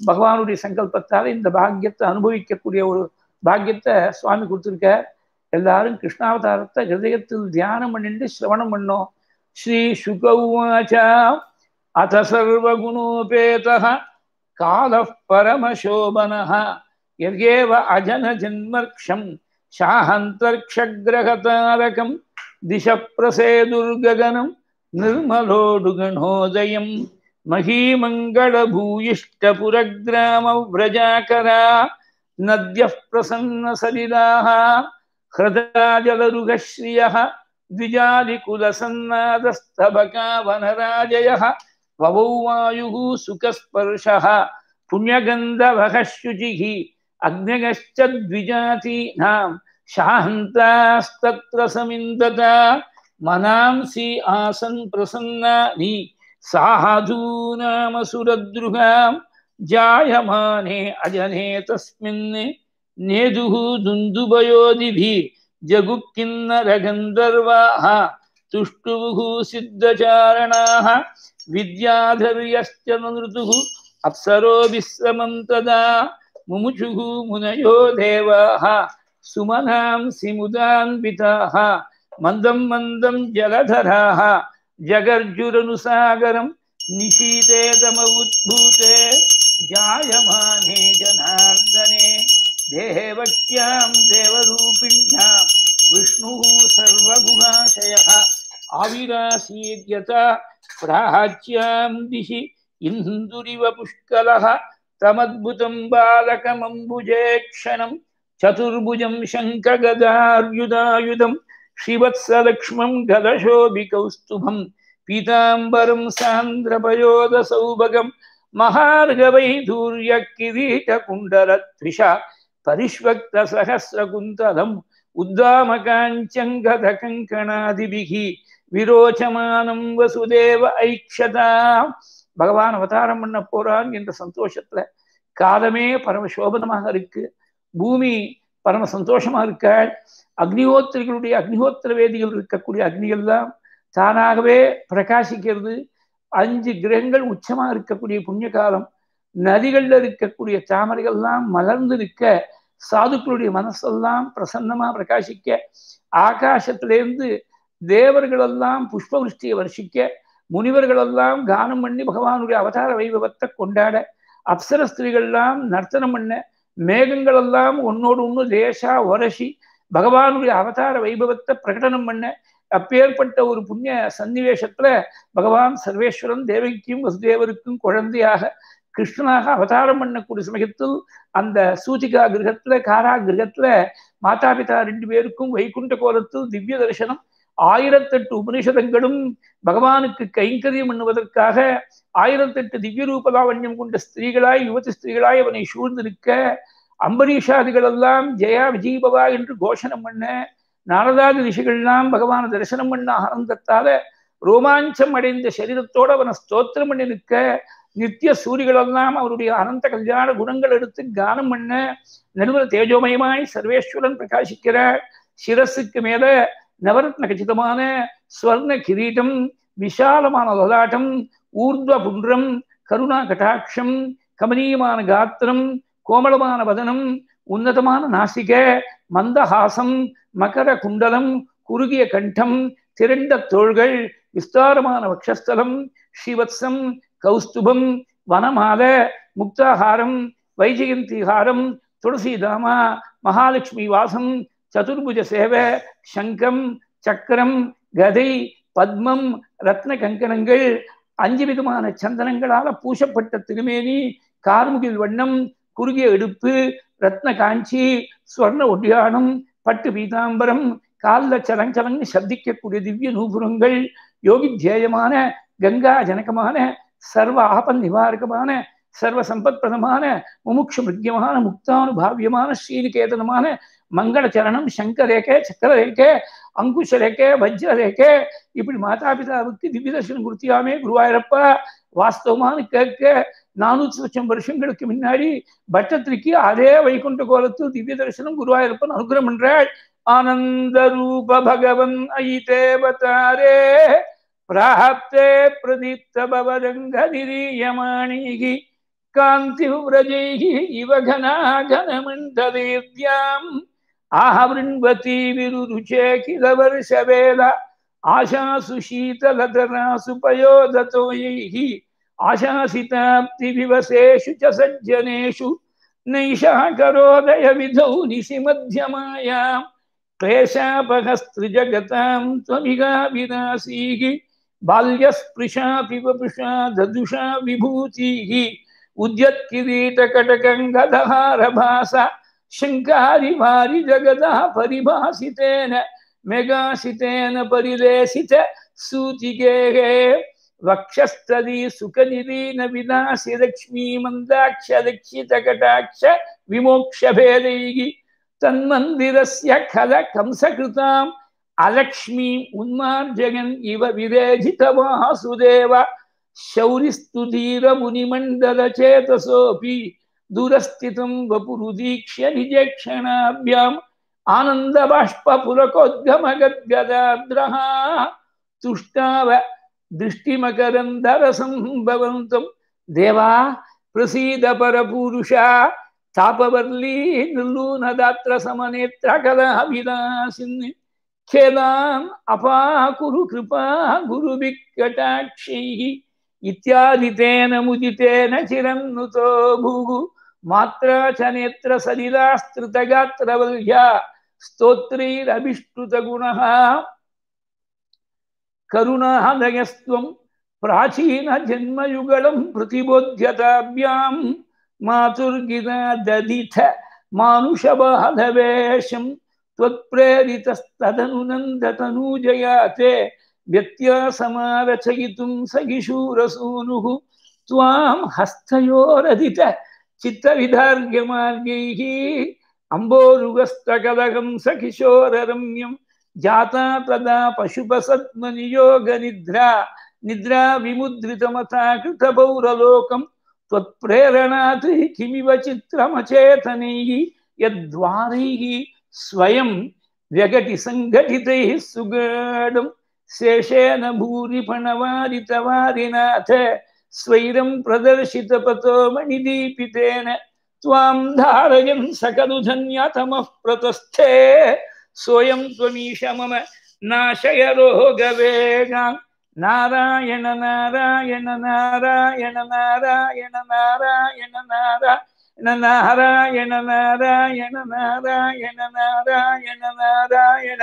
பகவானுடைய சங்கல்பத்தால் இந்த பாக்கியத்தை அனுபவிக்கக்கூடிய ஒரு பாக்கியத்தை சுவாமி கொடுத்துருக்கார். எல்லாரும் கிருஷ்ணாவதாரத்தை ஹிருதயத்தில் தியானம் பண்ணிட்டு சிரவணம் பண்ணோம் ஸ்ரீ சுகவாச்சா அத சர்வகுணோபேத कालः परमशोभनः यद्येव अजनजन्मर्क्षं शाहन्तर्क्षग्रहतारकं दिशः प्रसेदुर्गगनं निर्मलोडुगणोदयं प्रसन्न नद्यः हृदा जलरुगश्रिय द्विजालिकुलसन्नादस्तभका वनराजयः ववौ वायुः सुखस्पर्शः पुण्यगन्धवः शुचिः अग्नयश्च द्विजातीनां शान्तास्तत्र समिन्दता मनांसि आसन् प्रसन्नानि साधूनामसुरद्रुगां जायमाने अजने तस्मिन् नेदुः दुन्दुभयोदिभिः जगुक्किन्नरगन्धर्वाः तुष्टुवुः सिद्धचारणाः विद्याधर्यश्च नृतुः अप्सरो विश्रमं तदा मुमुचुः मुनयो देवाः सुमनांसि मुदान्विताः मन्दं मन्दं जलधराः जगर्जुरनुसागरं निशीते तमउद्भूते जायमाने जनार्दने देवक्यां देवरूपिण्यां विष्णुः सर्वगुणाशयः आविरासीद्यथा प्राच्यां दिशि इन्दुरिव पुष्कलः तमद्भुतं बालकमम्बुजे क्षणं चतुर्भुजं शङ्खगदार्युदायुधं श्रीवत्सलक्ष्मं गदशोभिकौस्तुभं पीताम्बरं सान्द्रपयोदसौभगं महार्गवैधूर्यकिरीटकुण्डलत्विषा परिष्वक्तसहस्रकुन्तलम् उद्दामकाञ्चङ्गदकङ्कणादिभिः விரோச்சமானம் வசுதேவ ஐக்ஷதா. பகவான் அவதாரம் பண்ண போறான் என்ற சந்தோஷத்துல காலமே பரம சோபனமாக இருக்கு. பூமி பரம சந்தோஷமா இருக்காள். அக்னிஹோத்திரிகளுடைய அக்னிஹோத்திர வேதிகள் இருக்கக்கூடிய அக்னிகள் தான் தானாகவே பிரகாசிக்கிறது. அஞ்சு கிரகங்கள் உச்சமா இருக்கக்கூடிய புண்ணிய காலம் நதிகள்ல இருக்கக்கூடிய தாமரைகள்லாம் மலர்ந்து நிற்க சாதுக்களுடைய மனசெல்லாம் பிரசன்னமா பிரகாசிக்க ஆகாசத்திலேருந்து தேவர்களெல்லாம் புஷ்பவிருஷ்டியை வருஷிக்க முனிவர்களெல்லாம் கானம் பண்ணி பகவானுடைய அவதார வைபவத்தை கொண்டாட அப்சர ஸ்திரீகள்லாம் நர்த்தனம் பண்ண மேகங்களெல்லாம் ஒன்னோடு ஒன்று லேசா உரசி பகவானுடைய அவதார வைபவத்தை பிரகடனம் பண்ண அப்பேற்பட்ட ஒரு புண்ணிய சன்னிவேஷத்துல பகவான் சர்வேஸ்வரன் தேவகிக்கும் வசுதேவருக்கும் குழந்தையாக கிருஷ்ணனாக அவதாரம் பண்ணக்கூடிய சமயத்தில் அந்த சூச்சிகா கிரகத்துல காரா கிரகத்துல மாதா பிதா ரெண்டு பேருக்கும் வைகுண்ட கோலத்தில் திவ்ய தரிசனம் ஆயிரத்தெட்டு உபனிஷதங்களும் பகவானுக்கு கைங்கரியம் பண்ணுவதற்காக ஆயிரத்தெட்டு திவ்ய ரூபலாவண்யம் கொண்ட ஸ்திரீகளாய் யுவதி ஸ்திரீகளாய் அவனை சூழ்ந்து நிற்க ஜெயா விஜீபவா என்று கோஷணம் பண்ண நாரதாதி ரிஷிகள்லாம் பகவான தரிசனம் பண்ண ஆனந்தத்தால ரோமாஞ்சம் அடைந்த சரீரத்தோடு அவனை ஸ்தோத்திரம் பண்ணி நிற்க நித்திய சூரிகளெல்லாம் அவருடைய அனந்த கல்யாண குணங்கள் எடுத்து கானம் பண்ண நடுவில் தேஜோமயமாய் சர்வேஸ்வரன் பிரகாசிக்கிற சிரஸுக்கு மேல நவரத்ன கச்சிதமான ஸ்வர்ண கிரீட்டம் விஷாலமான லலாட்டம் ஊர்துவ புன்றம் கருணா கட்டாட்சம் கமனீயமான காத்திரம் கோமளமான வதனம் உன்னதமான நாசிக மந்தஹாசம் மகர குண்டலம் குறுகிய கண்டம் திரண்ட தோள்கள் விஸ்தாரமான வக்ஷஸ்தலம் ஸ்ரீவத்சம் கௌஸ்துபம் வனமால முக்தாகாரம் வைஜெயந்திஹாரம் துளசிதாமா மகாலட்சுமி வாசம் சதுர்புஜ சேவை சங்கம் சக்கரம் கதை பத்மம் ரத்ன கங்கணங்கள் அஞ்சு விதமான சந்தனங்களால பூசப்பட்ட திருமேனி கார்முகில் வண்ணம் குறுகிய எடுப்பு ரத்ன காஞ்சி ஸ்வர்ண ஒட்டியானம் பட்டு பீதாம்பரம் காலில் சலஞ்சலங்கு சப்திக்கக்கூடிய திவ்ய நூபுரங்கள் யோகி ஜேயமான கங்கா ஜனகமான சர்வ ஆபன் நிவாரகமான சர்வ சம்பத்பிரதமான முமுட்சு மிருக்கியமான முக்தானுபாவியமான ஸ்ரீநிகேதனமான மங்கள சரணம் சங்கரேகே சக்கரரேகே அங்குஷரேகே வஜ்ரரேகே இப்படி மாதா பிதாவுக்கு திவ்ய தர்சனம் கொடுத்தியாமே குருவாயிரப்பா வாஸ்தவமான கேட்க நானூற்றி லட்சம் வருஷங்களுக்கு முன்னாடி பட்டத்திற்கு அதே வைகுண்ட கோலத்தில் திவ்ய தரிசனம் குருவாயூரப்பன் அனுகிரம் பண்றாள் ஆனந்த ரூப பகவன் ஐ தேவதாரே பிராப்தே பிரதீப்த பவரங்கதிரியமாணிகி காந்தி कान्तिव्रजैः इव घनाघनमण्डलेद्याम् आहवृण्वती विरुरुचे किल वर्षवेद? आशासु शीतलतरासु पयोदतो यैः नैषा करोदय विधौ निशि त्वमिगा विनासीः बाल्यस्पृशा पिबपुषा ददुषा विभूतिः। उद्यत्किरीटकटकङ्गदहारभास शङ्कारिभारि जगदः परिभासितेन, मेघासितेन परिलेसित सूतिकेः वक्षस्तदी सुखनिरीन विनाशि लक्ष्मी मन्दाक्ष लक्षितकटाक्ष विमोक्षभेदैः, तन्मन्दिरस्य खल कंसकृताम् अलक्ष्मीम् उन्मार्जयन् इव विरेजितवासुदेव శౌరిస్తుధీరమునిమండల చేతసోపి దూరస్థితం వపురు వపురుదీక్ష్య నిజక్షణాభ్యాం ఆనంద బాష్ప ఆనందబాష్పపులకోద్గమగద్గదాద్రహ తుష్టావ దృష్టిమకరంధరసంభవంతం దేవా ప్రసీద పరపురుష తాపవర్లీ నిర్లూనదాత్ర సమనేత్ర కలహవిలాసిని ఖేదాన్ అపాకురు కృపా గురు గురుభికటాక్షై इत्यादितेन मुदितेन चिरन्नुतो भूगु। मात्रा च नेत्र स्तोत्रैरभिष्टुतगुणः। प्राचीनजन्मयुगलं प्रतिबोध्यताभ्यां मातुर्गिना दधिथ मानुषबाधवेशं त्वत्प्रेरितस्तदनुनन्दतनूजया ते व्यत्यासमारचयितुं सगिशूरसूनुः त्वां हस्तयोरधित चित्तविधार्घ्यमार्गैः अम्बोरुगस्तकलकं सकिशोररम्यं जाता तदा पशुपसद्मनियोगनिद्रा निद्रा विमुद्रितमथा कृतपौरलोकं त्वत्प्रेरणात् किमिव चित्रमचेतनैः यद्वारैः स्वयं శేషేన భూరి ఫణవారి తవారినాథ స్వైరం ప్రదర్శిత పతో మణిదీపితేన త్వాం ధారయన్ సకలు ధన్యతమ ప్రతస్థే సోయం త్వమీష మమ నాశయ రోగవేగా నారాయణ నారాయణ నారాయణ నారాయణ నారాయణ నారాయణ నారాయణ నారాయణ నారాయణ నారాయణ నారాయణ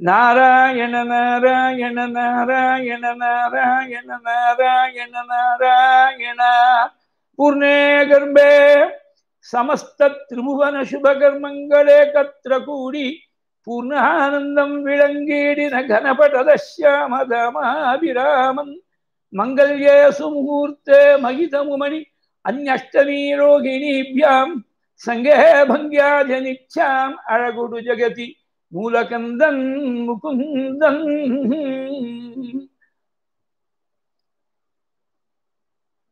நாராயண நாராயண நாராயண நாராயண நாராயண நாராயண. பூர்ணே கர்ம்பே சமஸ்த திரிபுவன சுபகர்மங்களே கத்திர கூடி பூர்ணானந்தம் விளங்கீடின கனபடதமாபிராமன் மங்கல்யே சுமுகூர்த்தே மகிதமுமணி அந்யஷ்டமீ ரோகிணீபியாம் சங்கே பங்கியாஜ அழகுடு ஜெகதி. மூலகந்தன் முகுந்தன்.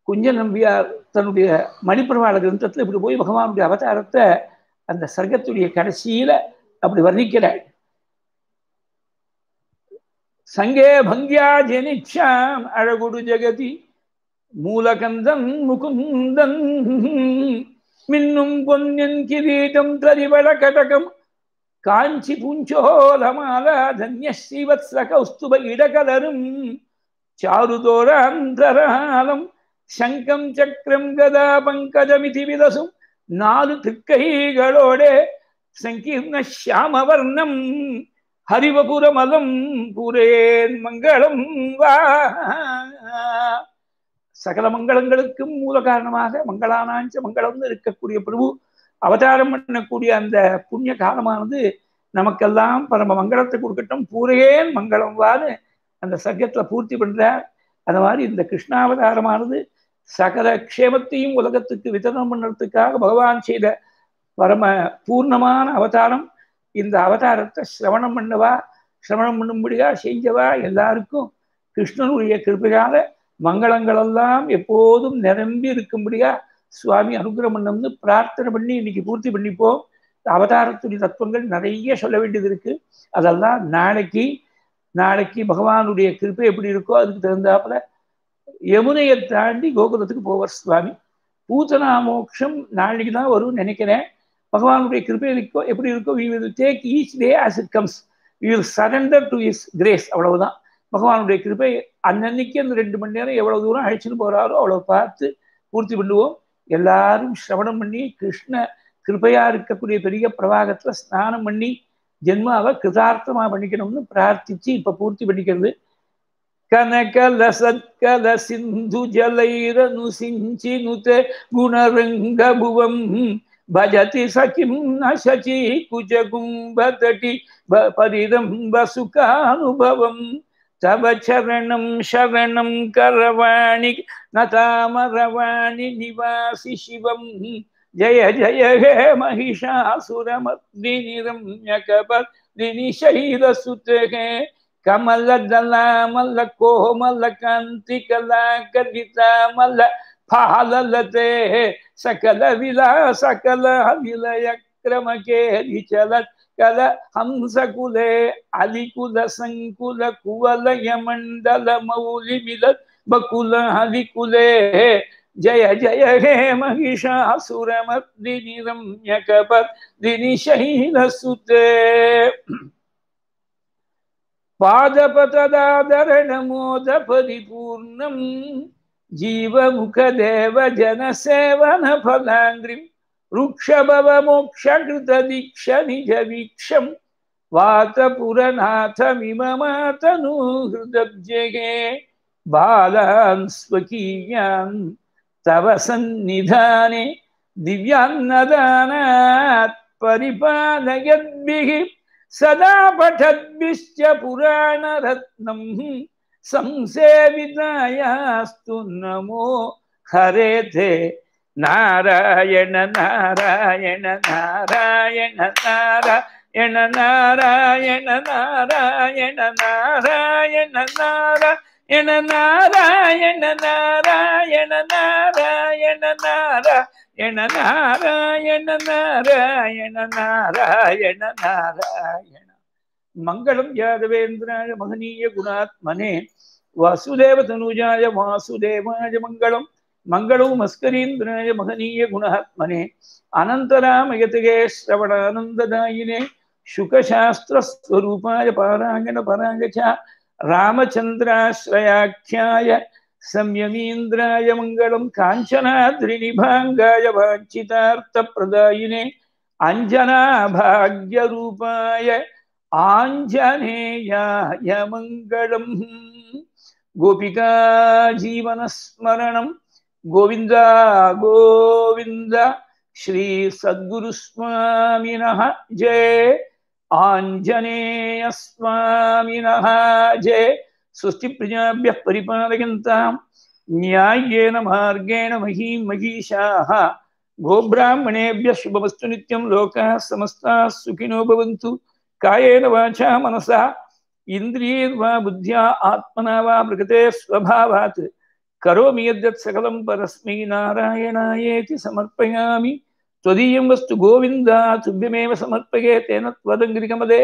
குஞ்ச நம்பியார் தன்னுடைய மணிப்பிரவாள கிரந்தத்தில் இப்படி போய் பகவானுடைய அவதாரத்தை அந்த சர்க்கத்துடைய கடைசியில அப்படி வர்ணிக்கிறாள் சங்கே பங்கியா ஜெனிச்சாம் அழகுடு ஜெகதி மூலகந்தன் முகுந்தன். மின்னும் பொன்னின் கிரீட்டம் தரிவள கடகம் காஞ்சி புஞ்சோலமாலா தன்யஸ்ரீவத்ஸ கௌஸ்துப இடகலரும் சாருதோராந்தராலம் சங்கம் சக்கரம் கதா பங்கஜமிதி விதசும் நாலு திருக்கைகளோட சங்கீர்ண சியாமவர்ணம் ஹரிவபுரமலம் புரேன் மங்களம் வா சகல மங்களங்களுக்கும் மூல காரணமாக மங்களானாஞ்ச மங்களம்னு இருக்கக்கூடிய பிரபு அவதாரம் பண்ணக்கூடிய அந்த புண்ணிய காலமானது நமக்கெல்லாம் பரம மங்களத்தை கொடுக்கட்டும். பூரையேன் மங்களம் வான்னு அந்த சர்க்கத்தில் பூர்த்தி பண்ணுறார் அந்த மாதிரி இந்த கிருஷ்ணாவதாரமானது சகல க்ஷேமத்தையும் உலகத்துக்கு விதரணம் பண்ணுறதுக்காக பகவான் செய்த பரம பூர்ணமான அவதாரம். இந்த அவதாரத்தை சிரவணம் பண்ணவா சிரவணம் பண்ணும்படியா செஞ்சவா எல்லாருக்கும் கிருஷ்ணனுடைய கிருப்பையால மங்களங்களெல்லாம் எப்போதும் நிரம்பி இருக்கும்படியா சுவாமி அனுகிரகம் பண்ணம்னு பிரார்த்தனை பண்ணி இன்னைக்கு பூர்த்தி பண்ணிப்போம் அவதாரத்துடைய தத்துவங்கள் நிறைய சொல்ல வேண்டியது இருக்கு. அதெல்லாம் நாளைக்கு நாளைக்கு பகவானுடைய கிருப்பை எப்படி இருக்கோ அதுக்கு தகுந்தாப்புல யமுனையை தாண்டி கோகுலத்துக்கு போவார் சுவாமி. பூத்தனா மோட்சம் நாளைக்கு தான் வரும்னு நினைக்கிறேன். பகவானுடைய கிருப்பை இருக்கோ எப்படி இருக்கோ we will take each day as it comes we will surrender to his grace அவ்வளவுதான். பகவானுடைய கிருப்பை அன்னன்னைக்கு அந்த ரெண்டு மணி நேரம் எவ்வளவு தூரம் அழைச்சிட்டு போறாரோ அவ்வளவு பார்த்து பூர்த்தி பண்ணுவோம். எல்லாரும் சிரவணம் பண்ணி கிருஷ்ண கிருபையா இருக்கக்கூடிய பெரிய பிரவாகத்துல ஸ்நானம் பண்ணி ஜென்மாவை கிருதார்த்தமா பண்ணிக்கணும்னு பிரார்த்திச்சு இப்ப பூர்த்தி பண்ணிக்கிறது. கனகல சத்கல சிந்து ஜலைரனு சிஞ்சி நுத குணரங்க புவம் భజతి సఖిం నశచీ பரிதம் పరిరంబ அனுபவம் तव चरणं शरणं करवाणि नतामरवाणि निवासि शिवं जय जय, हे महिषासुरमद्विनिरम्यकबलिनिशैलसुते कमलदलामलकोमलकान्तिकलाकलितामल क्रम सकलविला सकलहविलयक्रमकेरिचलत् कल हंसकुले अलिकुल संकुल कुवलय मण्डल मौलि मिलत् बकुल हलिकुले। जय जय हे महिषासुरमर्दिनि रम्यकपर्दिनि शैलसुते पादपतदादरणमोद परिपूर्णम् जीवमुखदेव जनसेवनफलाङ्ग्रिं रुक्षभवमोक्षकृतदीक्ष निजवीक्षं वातपुरनाथमिममातनुहृदब्जगे बालान् स्वकीयान् तव सन्निधाने दिव्यान्नदानात् परिपालयद्भिः सदा पठद्भिश्च पुराणरत्नम् संसेवितायास्तु नमो हरे ते நாராயண நாராயண நாராயண நாராயண நாராயண நாராயண நாராயண நாராயண நாராயண நாராயண நாராயண நாராயண நாராயண நாராயண நாராயண நாராயண மங்களம் யாதவேந்திராய மகனீய குணாத்மனே வாசுதேவ தனுஜாய வாசுதேவாய மங்களம் ಮಂಗಳೂ ಮಸ್ಕರೀಂದ್ರನಯ ಮಹನೀಯ ಗುಣಾತ್ಮನೆ ಅನಂತರ ಮಯತಿಗೆ ಶ್ರವಣಾನಂದದಾಯಿನೆ ಶುಕಶಾಸ್ತ್ರ ಸ್ವರೂಪಾಯ ಪಾರಾಯಣ ಪರಾಂಗಚ ರಾಮಚಂದ್ರಾಶ್ರಯಾಖ್ಯಾಯ ಸಂಯಮೀಂದ್ರಾಯ ಮಂಗಳಂ ಕಾಂಚನಾದ್ರಿನಿಭಾಂಗಾಯ ವಾಂಚಿತಾರ್ಥ ಪ್ರದಾಯಿನೆ ಅಂಜನಾ ಭಾಗ್ಯ ರೂಪಾಯ ಆಂಜನೇಯಾಯ ಮಂಗಳಂ ಗೋಪಿಕಾ ಜೀವನ ಸ್ಮರಣಂ गोविन्द गोविन्द श्रीसद्गुरुस्वामिनः जय आञ्जनेयस्वामिनः जय स्वस्ति प्रजाभ्यः परिपालयन्तां न्याय्येन मार्गेण महीं महीषाः गोब्राह्मणेभ्यः शुभमस्तु नित्यं लोकाः समस्ताः सुखिनो कायेन वाचा मनसा इन्द्रियैर्वा बुद्ध्या आत्मना वा प्रकृते स्वभावात् करोमि यद्यत् सकलं परस्मै नारायणायेति समर्पयामि त्वदीयं वस्तु गोविन्द तुभ्यमेव समर्पये तेन त्वदङ्गिरिकमदे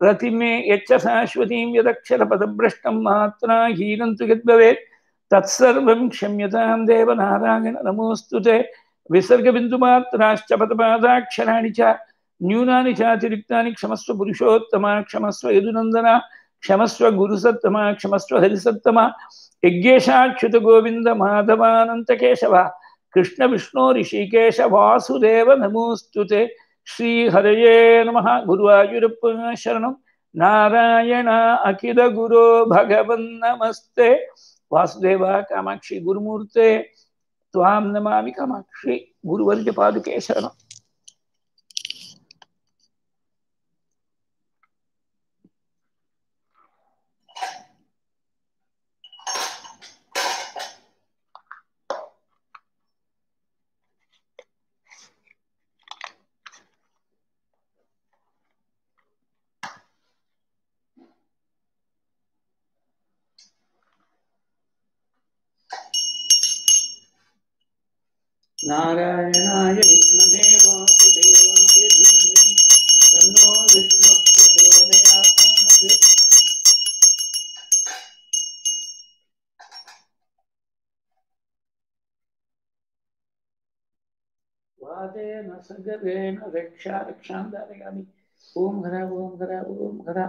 रतिं मे यच्च शाश्वतीं यदक्षरपदभ्रष्टं मात्रा हीनं तु यद्भवेत् तत्सर्वं क्षम्यतां देव नारायण नमोऽस्तु ते विसर्गबिन्दुमात्राश्च पदपादाक्षराणि च न्यूनानि चातिरिक्तानि क्षमस्व पुरुषोत्तमा क्षमस्व यदुनन्दना क्षमस्व गुरुसत्तमा क्षमस्व हरिसत्तमा यज्ञेशाच्युत गोविन्द माधवानन्तकेशव कृष्ण विष्णो ऋषिकेश वासुदेव नमोऽस्तु ते श्रीहरये नमः। गुरुवायुरप्प शरणं नारायण अखिल गुरो भगवन्नमस्ते वासुदेव कामाक्षि गुरुमूर्ते, त्वां नमामि कामाक्षि गुरुवर्गपादुके शरणम्। नारायणाय विद्महे वासुदेवाय धीमहि तन्नो विष्णुः प्रचोदयात् वादेन सगरेण रक्षा रक्षां धारयामि ॐ घरा ॐ घरा ॐ घरा